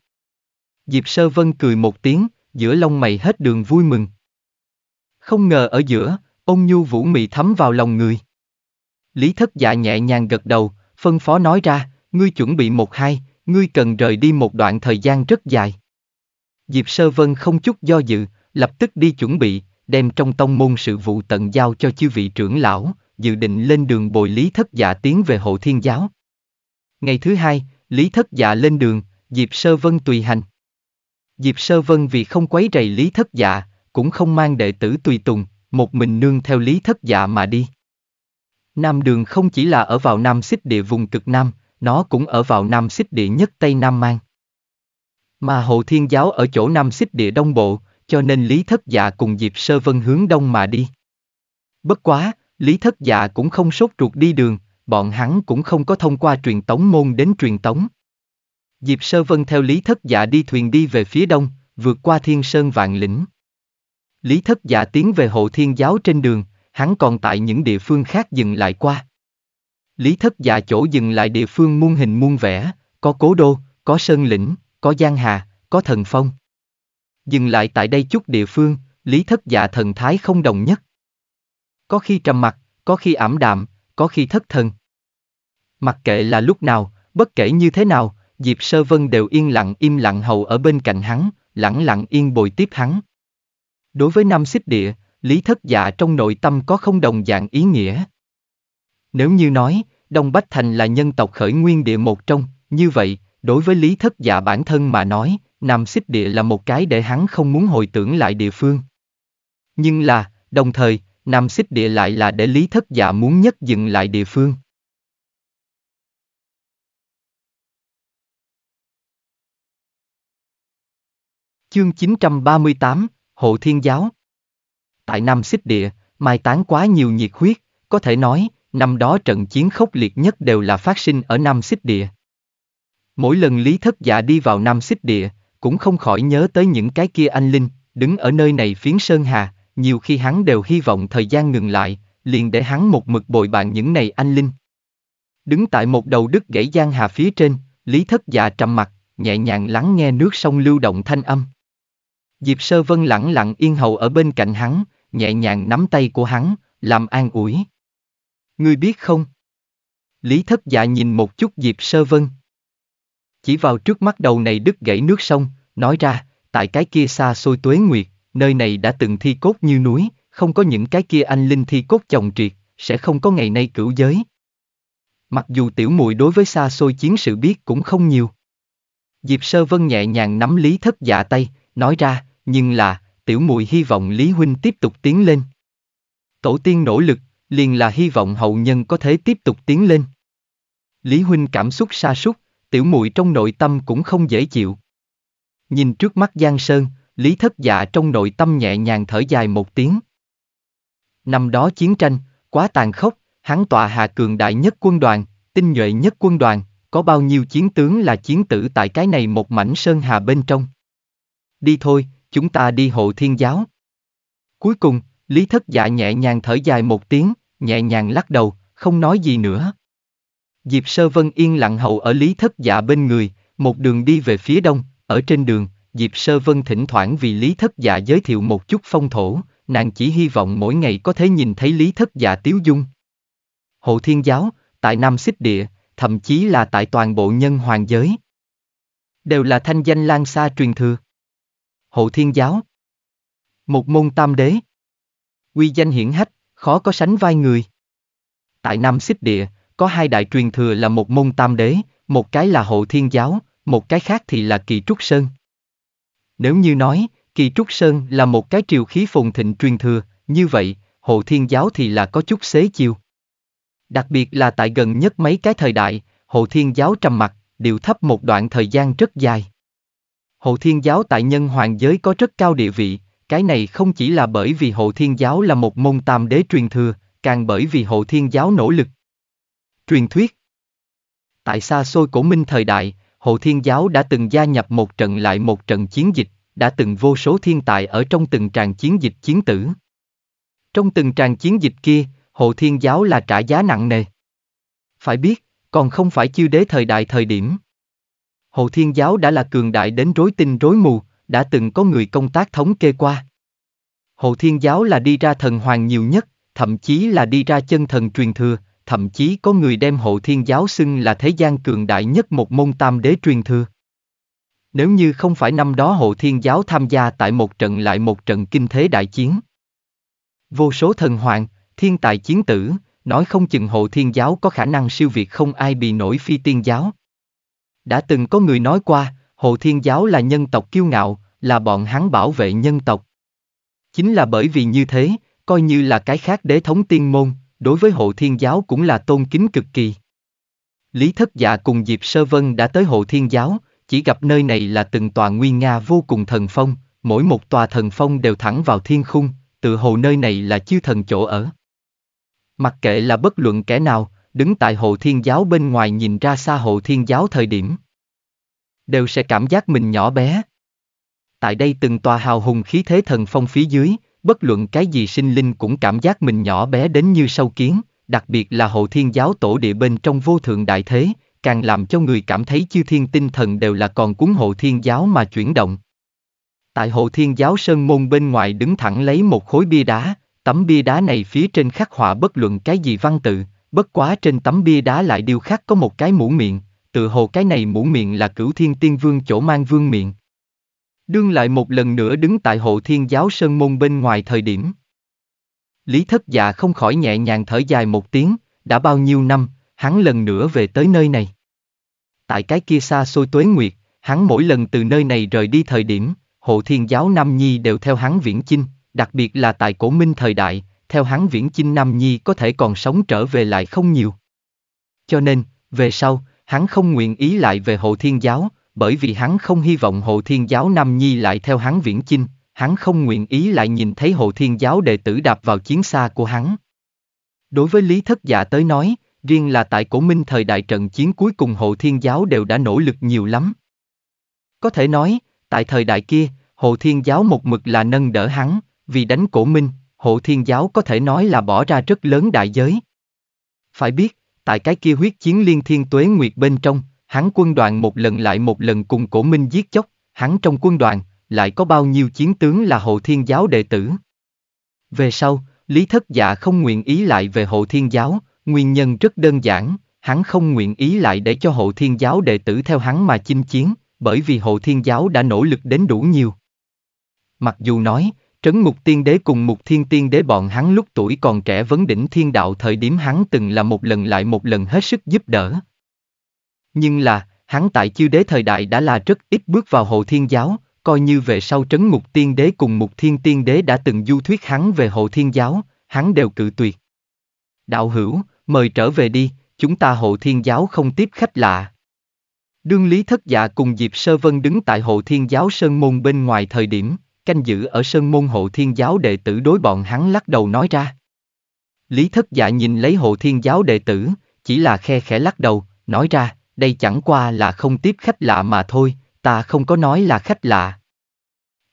Diệp Sơ Vân cười một tiếng, giữa lông mày hết đường vui mừng. Không ngờ ở giữa, ôn nhu vũ mị thấm vào lòng người. Lý thất dạ nhẹ nhàng gật đầu, phân phó nói ra, ngươi chuẩn bị một hai, ngươi cần rời đi một đoạn thời gian rất dài. Diệp Sơ Vân không chút do dự, lập tức đi chuẩn bị, đem trong tông môn sự vụ tận giao cho chư vị trưởng lão, dự định lên đường bồi Lý Thất Dạ tiến về hộ thiên giáo. Ngày thứ hai, Lý Thất Dạ lên đường, Diệp Sơ Vân tùy hành. Diệp Sơ Vân vì không quấy rầy Lý Thất Dạ, cũng không mang đệ tử tùy tùng, một mình nương theo Lý Thất Dạ mà đi. Nam Đường không chỉ là ở vào Nam Xích địa vùng cực Nam, nó cũng ở vào Nam Xích địa nhất Tây Nam Mang. Mà Hồ Thiên Giáo ở chỗ Nam Xích địa Đông Bộ, cho nên Lý Thất Dạ cùng Diệp Sơ Vân hướng Đông mà đi. Bất quá, Lý Thất Dạ cũng không sốt ruột đi đường, bọn hắn cũng không có thông qua truyền tống môn đến truyền tống. Diệp Sơ Vân theo Lý Thất Dạ đi thuyền đi về phía đông, vượt qua thiên sơn vạn lĩnh. Lý Thất Dạ tiến về hộ thiên giáo trên đường, hắn còn tại những địa phương khác dừng lại qua. Lý Thất Dạ chỗ dừng lại địa phương muôn hình muôn vẻ, có cố đô, có sơn lĩnh, có giang hà, có thần phong. Dừng lại tại đây chút địa phương, Lý Thất Dạ thần thái không đồng nhất. Có khi trầm mặc, có khi ảm đạm, có khi thất thần. Mặc kệ là lúc nào, bất kể như thế nào, Diệp Sơ Vân đều yên lặng im lặng hầu ở bên cạnh hắn, lặng lặng yên bồi tiếp hắn. Đối với Nam Xích Địa, Lý Thất Dạ trong nội tâm có không đồng dạng ý nghĩa. Nếu như nói, Đông Bách Thành là nhân tộc khởi nguyên địa một trong, như vậy, đối với Lý Thất Dạ bản thân mà nói, Nam Xích Địa là một cái để hắn không muốn hồi tưởng lại địa phương. Nhưng là, đồng thời, Nam Xích Địa lại là để Lý Thất Dạ muốn nhất dừng lại địa phương. Chương 938, Hộ Thiên Giáo Tại Nam Xích Địa, mai tán quá nhiều nhiệt huyết, có thể nói, năm đó trận chiến khốc liệt nhất đều là phát sinh ở Nam Xích Địa. Mỗi lần Lý Thất Dạ đi vào Nam Xích Địa, cũng không khỏi nhớ tới những cái kia anh linh, đứng ở nơi này phiến Sơn Hà, nhiều khi hắn đều hy vọng thời gian ngừng lại, liền để hắn một mực bồi bạn những này anh linh. Đứng tại một đầu đứt gãy giang hà phía trên, Lý Thất Dạ trầm mặt, nhẹ nhàng lắng nghe nước sông lưu động thanh âm. Diệp Sơ Vân lặng lặng yên hầu ở bên cạnh hắn, nhẹ nhàng nắm tay của hắn, làm an ủi. Ngươi biết không? Lý Thất Dạ nhìn một chút Diệp Sơ Vân. Chỉ vào trước mắt đầu này đứt gãy nước sông, nói ra, tại cái kia xa xôi tuế nguyệt, nơi này đã từng thi cốt như núi, không có những cái kia anh linh thi cốt chồng triệt, sẽ không có ngày nay cửu giới. Mặc dù tiểu muội đối với xa xôi chiến sự biết cũng không nhiều. Diệp Sơ Vân nhẹ nhàng nắm Lý Thất Dạ tay, nói ra, nhưng là, tiểu muội hy vọng Lý Huynh tiếp tục tiến lên. Tổ tiên nỗ lực, liền là hy vọng hậu nhân có thể tiếp tục tiến lên. Lý Huynh cảm xúc sa sút, tiểu muội trong nội tâm cũng không dễ chịu. Nhìn trước mắt Giang Sơn, Lý Thất Dạ trong nội tâm nhẹ nhàng thở dài một tiếng. Năm đó chiến tranh, quá tàn khốc, hắn tọa hạ cường đại nhất quân đoàn, tinh nhuệ nhất quân đoàn, có bao nhiêu chiến tướng là chiến tử tại cái này một mảnh sơn hà bên trong. Đi thôi, chúng ta đi hộ thiên giáo. Cuối cùng, Lý Thất Dạ nhẹ nhàng thở dài một tiếng, nhẹ nhàng lắc đầu, không nói gì nữa. Diệp Sơ Vân yên lặng hậu ở Lý Thất Dạ bên người, một đường đi về phía đông, ở trên đường, Diệp Sơ Vân thỉnh thoảng vì Lý Thất Dạ giới thiệu một chút phong thổ, nàng chỉ hy vọng mỗi ngày có thể nhìn thấy Lý Thất Dạ tiếu dung. Hộ Thiên Giáo, tại Nam Xích Địa, thậm chí là tại toàn bộ nhân hoàng giới. Đều là thanh danh lan xa truyền thừa. Hộ Thiên Giáo Một môn tam đế Quy danh hiển hách, khó có sánh vai người. Tại Nam Xích Địa, có hai đại truyền thừa là một môn tam đế, một cái là Hộ Thiên Giáo, một cái khác thì là Kỳ Trúc Sơn. Nếu như nói, Kỳ Trúc Sơn là một cái triều khí phồn thịnh truyền thừa, như vậy, Hộ Thiên Giáo thì là có chút xế chiều. Đặc biệt là tại gần nhất mấy cái thời đại, Hộ Thiên Giáo trầm mặt, điều thấp một đoạn thời gian rất dài. Hộ Thiên Giáo tại nhân hoàng giới có rất cao địa vị, cái này không chỉ là bởi vì Hộ Thiên Giáo là một môn tam đế truyền thừa, càng bởi vì Hộ Thiên Giáo nỗ lực. Truyền thuyết Tại xa xôi cổ minh thời đại, Hộ Thiên Giáo đã từng gia nhập một trận lại một trận chiến dịch, đã từng vô số thiên tài ở trong từng tràng chiến dịch chiến tử. Trong từng tràng chiến dịch kia, Hồ Thiên Giáo là trả giá nặng nề. Phải biết, còn không phải chiêu đế thời đại thời điểm. Hồ Thiên Giáo đã là cường đại đến rối tinh rối mù, đã từng có người công tác thống kê qua. Hồ Thiên Giáo là đi ra thần hoàng nhiều nhất, thậm chí là đi ra chân thần truyền thừa, thậm chí có người đem Hồ Thiên Giáo xưng là thế gian cường đại nhất một môn tam đế truyền thừa. Nếu như không phải năm đó Hồ Thiên Giáo tham gia tại một trận lại một trận kinh thế đại chiến. Vô số thần hoàng, thiên tài chiến tử, nói không chừng Hồ Thiên Giáo có khả năng siêu việt không ai bị nổi phi tiên giáo. Đã từng có người nói qua, Hồ Thiên Giáo là nhân tộc kiêu ngạo, là bọn hắn bảo vệ nhân tộc. Chính là bởi vì như thế, coi như là cái khác đế thống tiên môn, đối với Hồ thiên giáo cũng là tôn kính cực kỳ. Lý Thất Dạ cùng Diệp Sơ Vân đã tới Hồ thiên giáo, chỉ gặp nơi này là từng tòa nguyên nga vô cùng thần phong, mỗi một tòa thần phong đều thẳng vào thiên khung, tự hồ nơi này là chư thần chỗ ở. Mặc kệ là bất luận kẻ nào, đứng tại hộ thiên giáo bên ngoài nhìn ra xa hộ thiên giáo thời điểm, đều sẽ cảm giác mình nhỏ bé. Tại đây từng tòa hào hùng khí thế thần phong phía dưới, bất luận cái gì sinh linh cũng cảm giác mình nhỏ bé đến như sâu kiến, đặc biệt là hộ thiên giáo tổ địa bên trong vô thượng đại thế, càng làm cho người cảm thấy chư thiên tinh thần đều là còn cuốn hộ thiên giáo mà chuyển động. Tại hộ thiên giáo sơn môn bên ngoài đứng thẳng lấy một khối bia đá, tấm bia đá này phía trên khắc họa bất luận cái gì văn tự, bất quá trên tấm bia đá lại điêu khắc có một cái mũ miệng, tự hồ cái này mũ miệng là cửu thiên tiên vương chỗ mang vương miệng. Đương lại một lần nữa đứng tại hộ thiên giáo sơn môn bên ngoài thời điểm. Lý thất dạ không khỏi nhẹ nhàng thở dài một tiếng, đã bao nhiêu năm, hắn lần nữa về tới nơi này. Tại cái kia xa xôi tuế nguyệt, hắn mỗi lần từ nơi này rời đi thời điểm, hộ thiên giáo Nam Nhi đều theo hắn viễn chinh, đặc biệt là tại cổ minh thời đại, theo hắn viễn chinh Nam Nhi có thể còn sống trở về lại không nhiều. Cho nên, về sau, hắn không nguyện ý lại về Hồ thiên giáo, bởi vì hắn không hy vọng Hồ Thiên Giáo Nam Nhi lại theo hắn viễn chinh, hắn không nguyện ý lại nhìn thấy Hồ Thiên Giáo đệ tử đạp vào chiến xa của hắn. Đối với Lý Thất Dạ tới nói, riêng là tại cổ minh thời đại trận chiến cuối cùng Hồ Thiên Giáo đều đã nỗ lực nhiều lắm. Có thể nói, tại thời đại kia, Hồ Thiên Giáo một mực là nâng đỡ hắn, vì đánh cổ minh, Hồ Thiên Giáo có thể nói là bỏ ra rất lớn đại giới. Phải biết, tại cái kia huyết chiến liên thiên tuế nguyệt bên trong, hắn quân đoàn một lần lại một lần cùng cổ minh giết chóc, hắn trong quân đoàn, lại có bao nhiêu chiến tướng là hộ thiên giáo đệ tử. Về sau, Lý Thất Dạ không nguyện ý lại về hộ thiên giáo, nguyên nhân rất đơn giản, hắn không nguyện ý lại để cho hộ thiên giáo đệ tử theo hắn mà chinh chiến, bởi vì hộ thiên giáo đã nỗ lực đến đủ nhiều. Mặc dù nói, Trấn Mục Tiên Đế cùng Mục Thiên Tiên Đế bọn hắn lúc tuổi còn trẻ vấn đỉnh thiên đạo thời điểm hắn từng là một lần lại một lần hết sức giúp đỡ, nhưng là, hắn tại chiêu đế thời đại đã là rất ít bước vào hộ thiên giáo, coi như về sau trấn Mục tiên đế cùng mục thiên tiên đế đã từng du thuyết hắn về hộ thiên giáo, hắn đều cự tuyệt. Đạo hữu, mời trở về đi, chúng ta hộ thiên giáo không tiếp khách lạ. Đương Lý Thất Dạ cùng Diệp Sơ Vân đứng tại hộ thiên giáo Sơn Môn bên ngoài thời điểm, canh giữ ở Sơn Môn hộ thiên giáo đệ tử đối bọn hắn lắc đầu nói ra. Lý Thất Dạ nhìn lấy hộ thiên giáo đệ tử, chỉ là khe khẽ lắc đầu, nói ra, đây chẳng qua là không tiếp khách lạ mà thôi, ta không có nói là khách lạ.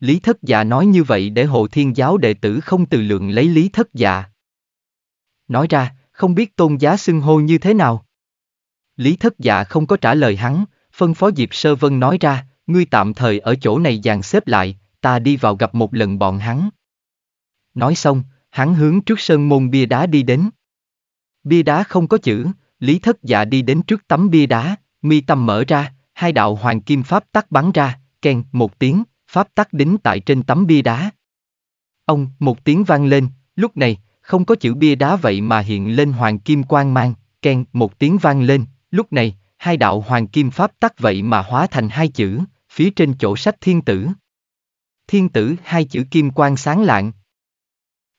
Lý thất dạ nói như vậy để hộ thiên giáo đệ tử không từ lượng lấy lý thất dạ. Nói ra, không biết tôn giá xưng hô như thế nào. Lý thất dạ không có trả lời hắn, phân phó Diệp Sơ Vân nói ra, ngươi tạm thời ở chỗ này dàn xếp lại, ta đi vào gặp một lần bọn hắn. Nói xong, hắn hướng trước sơn môn bia đá đi đến. Bia đá không có chữ, Lý Thất Dạ đi đến trước tấm bia đá, mi tâm mở ra, hai đạo hoàng kim pháp tắc bắn ra, kèn một tiếng, pháp tắc đính tại trên tấm bia đá. Ông, một tiếng vang lên, lúc này, không có chữ bia đá vậy mà hiện lên hoàng kim quang mang, kèn một tiếng vang lên, lúc này, hai đạo hoàng kim pháp tắc vậy mà hóa thành hai chữ, phía trên chỗ sách thiên tử. Thiên tử hai chữ kim quang sáng lạng.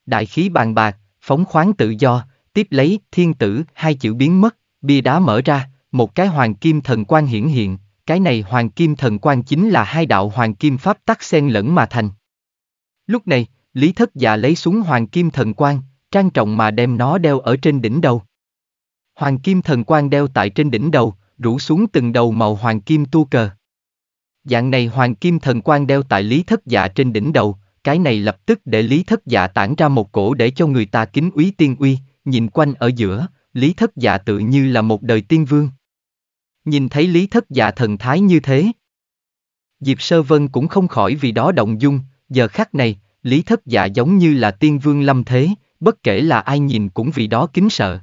Đại khí bàn bạc, phóng khoáng tự do, tiếp lấy thiên tử hai chữ biến mất, bia đá mở ra, một cái hoàng kim thần quan hiển hiện, cái này hoàng kim thần quan chính là hai đạo hoàng kim pháp tắc xen lẫn mà thành. Lúc này, Lý Thất Dạ lấy xuống hoàng kim thần quan, trang trọng mà đem nó đeo ở trên đỉnh đầu. Hoàng kim thần quan đeo tại trên đỉnh đầu, rủ xuống từng đầu màu hoàng kim tu cờ. Dạng này hoàng kim thần quan đeo tại Lý Thất Dạ trên đỉnh đầu, cái này lập tức để Lý Thất Dạ tản ra một cổ để cho người ta kính úy tiên uy, nhìn quanh ở giữa, Lý Thất Dạ tự như là một đời tiên vương. Nhìn thấy Lý Thất Dạ thần thái như thế. Diệp Sơ Vân cũng không khỏi vì đó động dung, giờ khắc này, Lý Thất Dạ giống như là tiên vương lâm thế, bất kể là ai nhìn cũng vì đó kính sợ.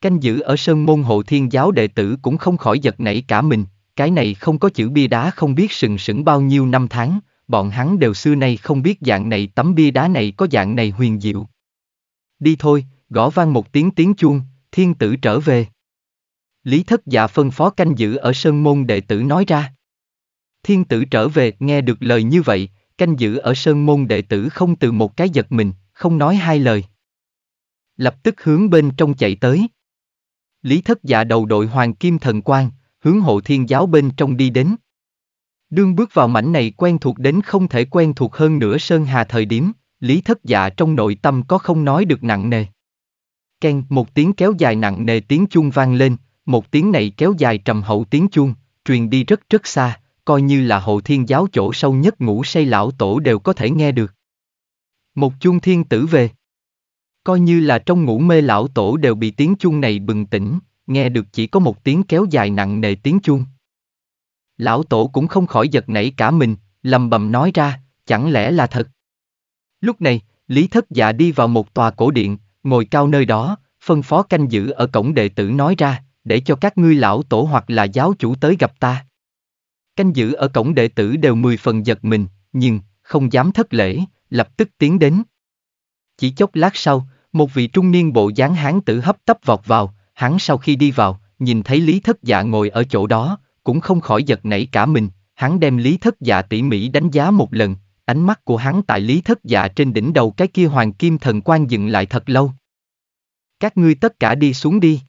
Canh giữ ở sơn môn hộ thiên giáo đệ tử cũng không khỏi giật nảy cả mình, cái này không có chữ bia đá không biết sừng sững bao nhiêu năm tháng, bọn hắn đều xưa nay không biết dạng này tấm bia đá này có dạng này huyền diệu. Đi thôi, gõ vang một tiếng tiếng chuông, thiên tử trở về. Lý thất dạ phân phó canh giữ ở sơn môn đệ tử nói ra. Thiên tử trở về, nghe được lời như vậy, canh giữ ở sơn môn đệ tử không từ một cái giật mình, không nói hai lời. Lập tức hướng bên trong chạy tới. Lý thất dạ đầu đội hoàng kim thần quang, hướng hộ thiên giáo bên trong đi đến. Đương bước vào mảnh này quen thuộc đến không thể quen thuộc hơn nữa Sơn Hà thời điểm, Lý thất dạ trong nội tâm có không nói được nặng nề. Ken, một tiếng kéo dài nặng nề tiếng chuông vang lên, một tiếng này kéo dài trầm hậu tiếng chuông, truyền đi rất rất xa, coi như là hộ thiên giáo chỗ sâu nhất ngủ say lão tổ đều có thể nghe được. Một chuông thiên tử về. Coi như là trong ngủ mê lão tổ đều bị tiếng chuông này bừng tỉnh, nghe được chỉ có một tiếng kéo dài nặng nề tiếng chuông. Lão tổ cũng không khỏi giật nảy cả mình, lầm bầm nói ra, chẳng lẽ là thật. Lúc này, Lý Thất Dạ đi vào một tòa cổ điện, ngồi cao nơi đó, phân phó canh giữ ở cổng đệ tử nói ra, để cho các ngươi lão tổ hoặc là giáo chủ tới gặp ta. Canh giữ ở cổng đệ tử đều mười phần giật mình, nhưng, không dám thất lễ, lập tức tiến đến. Chỉ chốc lát sau, một vị trung niên bộ dáng hán tử hấp tấp vọt vào, hắn sau khi đi vào, nhìn thấy Lý Thất Dạ ngồi ở chỗ đó, cũng không khỏi giật nảy cả mình, hắn đem Lý Thất Dạ tỉ mỉ đánh giá một lần, ánh mắt của hắn tại Lý Thất Dạ trên đỉnh đầu cái kia hoàng kim thần quan dừng lại thật lâu. Các ngươi tất cả đi xuống đi.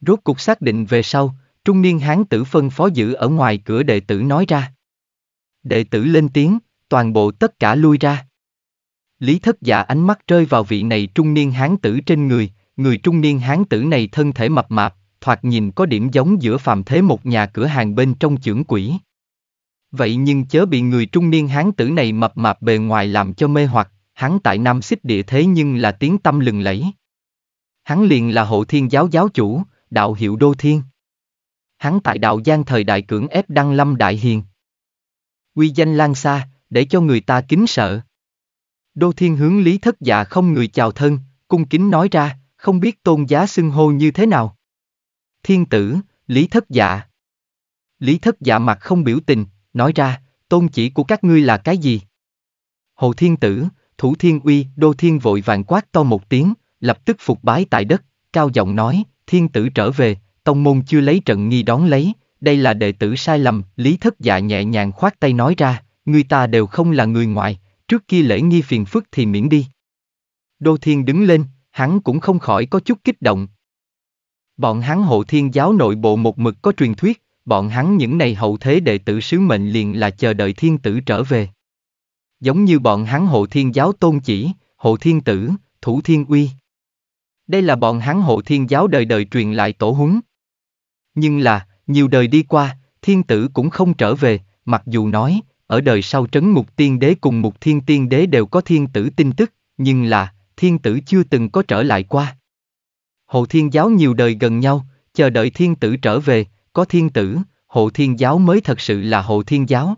Rốt cục xác định về sau, trung niên hán tử phân phó giữ ở ngoài cửa đệ tử nói ra. Đệ tử lên tiếng, toàn bộ tất cả lui ra. Lý thất dạ ánh mắt rơi vào vị này trung niên hán tử trên người, người trung niên hán tử này thân thể mập mạp, thoạt nhìn có điểm giống giữa phàm thế một nhà cửa hàng bên trong chưởng quỷ. Vậy nhưng chớ bị người trung niên hán tử này mập mạp bề ngoài làm cho mê hoặc, hắn tại Nam Xích địa thế nhưng là tiếng tâm lừng lẫy. Hắn liền là hộ thiên giáo giáo chủ, đạo hiệu Đô Thiên. Hắn tại đạo Giang thời đại cưỡng ép đăng lâm đại hiền. Quy danh lan xa, để cho người ta kính sợ. Đô Thiên hướng Lý Thất Dạ không người chào thân, cung kính nói ra, không biết tôn giá xưng hô như thế nào. Thiên tử, Lý Thất Dạ. Lý Thất Dạ mặt không biểu tình, nói ra, tôn chỉ của các ngươi là cái gì? Hồ Thiên Tử, Thủ Thiên Uy, Đô Thiên vội vàng quát to một tiếng, lập tức phục bái tại đất, cao giọng nói, Thiên Tử trở về, tông môn chưa lấy trận nghi đón lấy, đây là đệ tử sai lầm, Lý Thất Dạ nhẹ nhàng khoát tay nói ra, người ta đều không là người ngoại, trước kia lễ nghi phiền phức thì miễn đi. Đô Thiên đứng lên, hắn cũng không khỏi có chút kích động. Bọn hắn hộ thiên giáo nội bộ một mực có truyền thuyết, bọn hắn những này hậu thế đệ tử sứ mệnh liền là chờ đợi thiên tử trở về. Giống như bọn hắn hộ thiên giáo tôn chỉ, hộ thiên tử, thủ thiên uy. Đây là bọn hắn hộ thiên giáo đời đời truyền lại tổ húng. Nhưng là, nhiều đời đi qua, thiên tử cũng không trở về, mặc dù nói, ở đời sau trấn mục tiên đế cùng mục thiên tiên đế đều có thiên tử tin tức, nhưng là, thiên tử chưa từng có trở lại qua. Hộ thiên giáo nhiều đời gần nhau, chờ đợi thiên tử trở về, có thiên tử, hộ thiên giáo mới thật sự là hộ thiên giáo.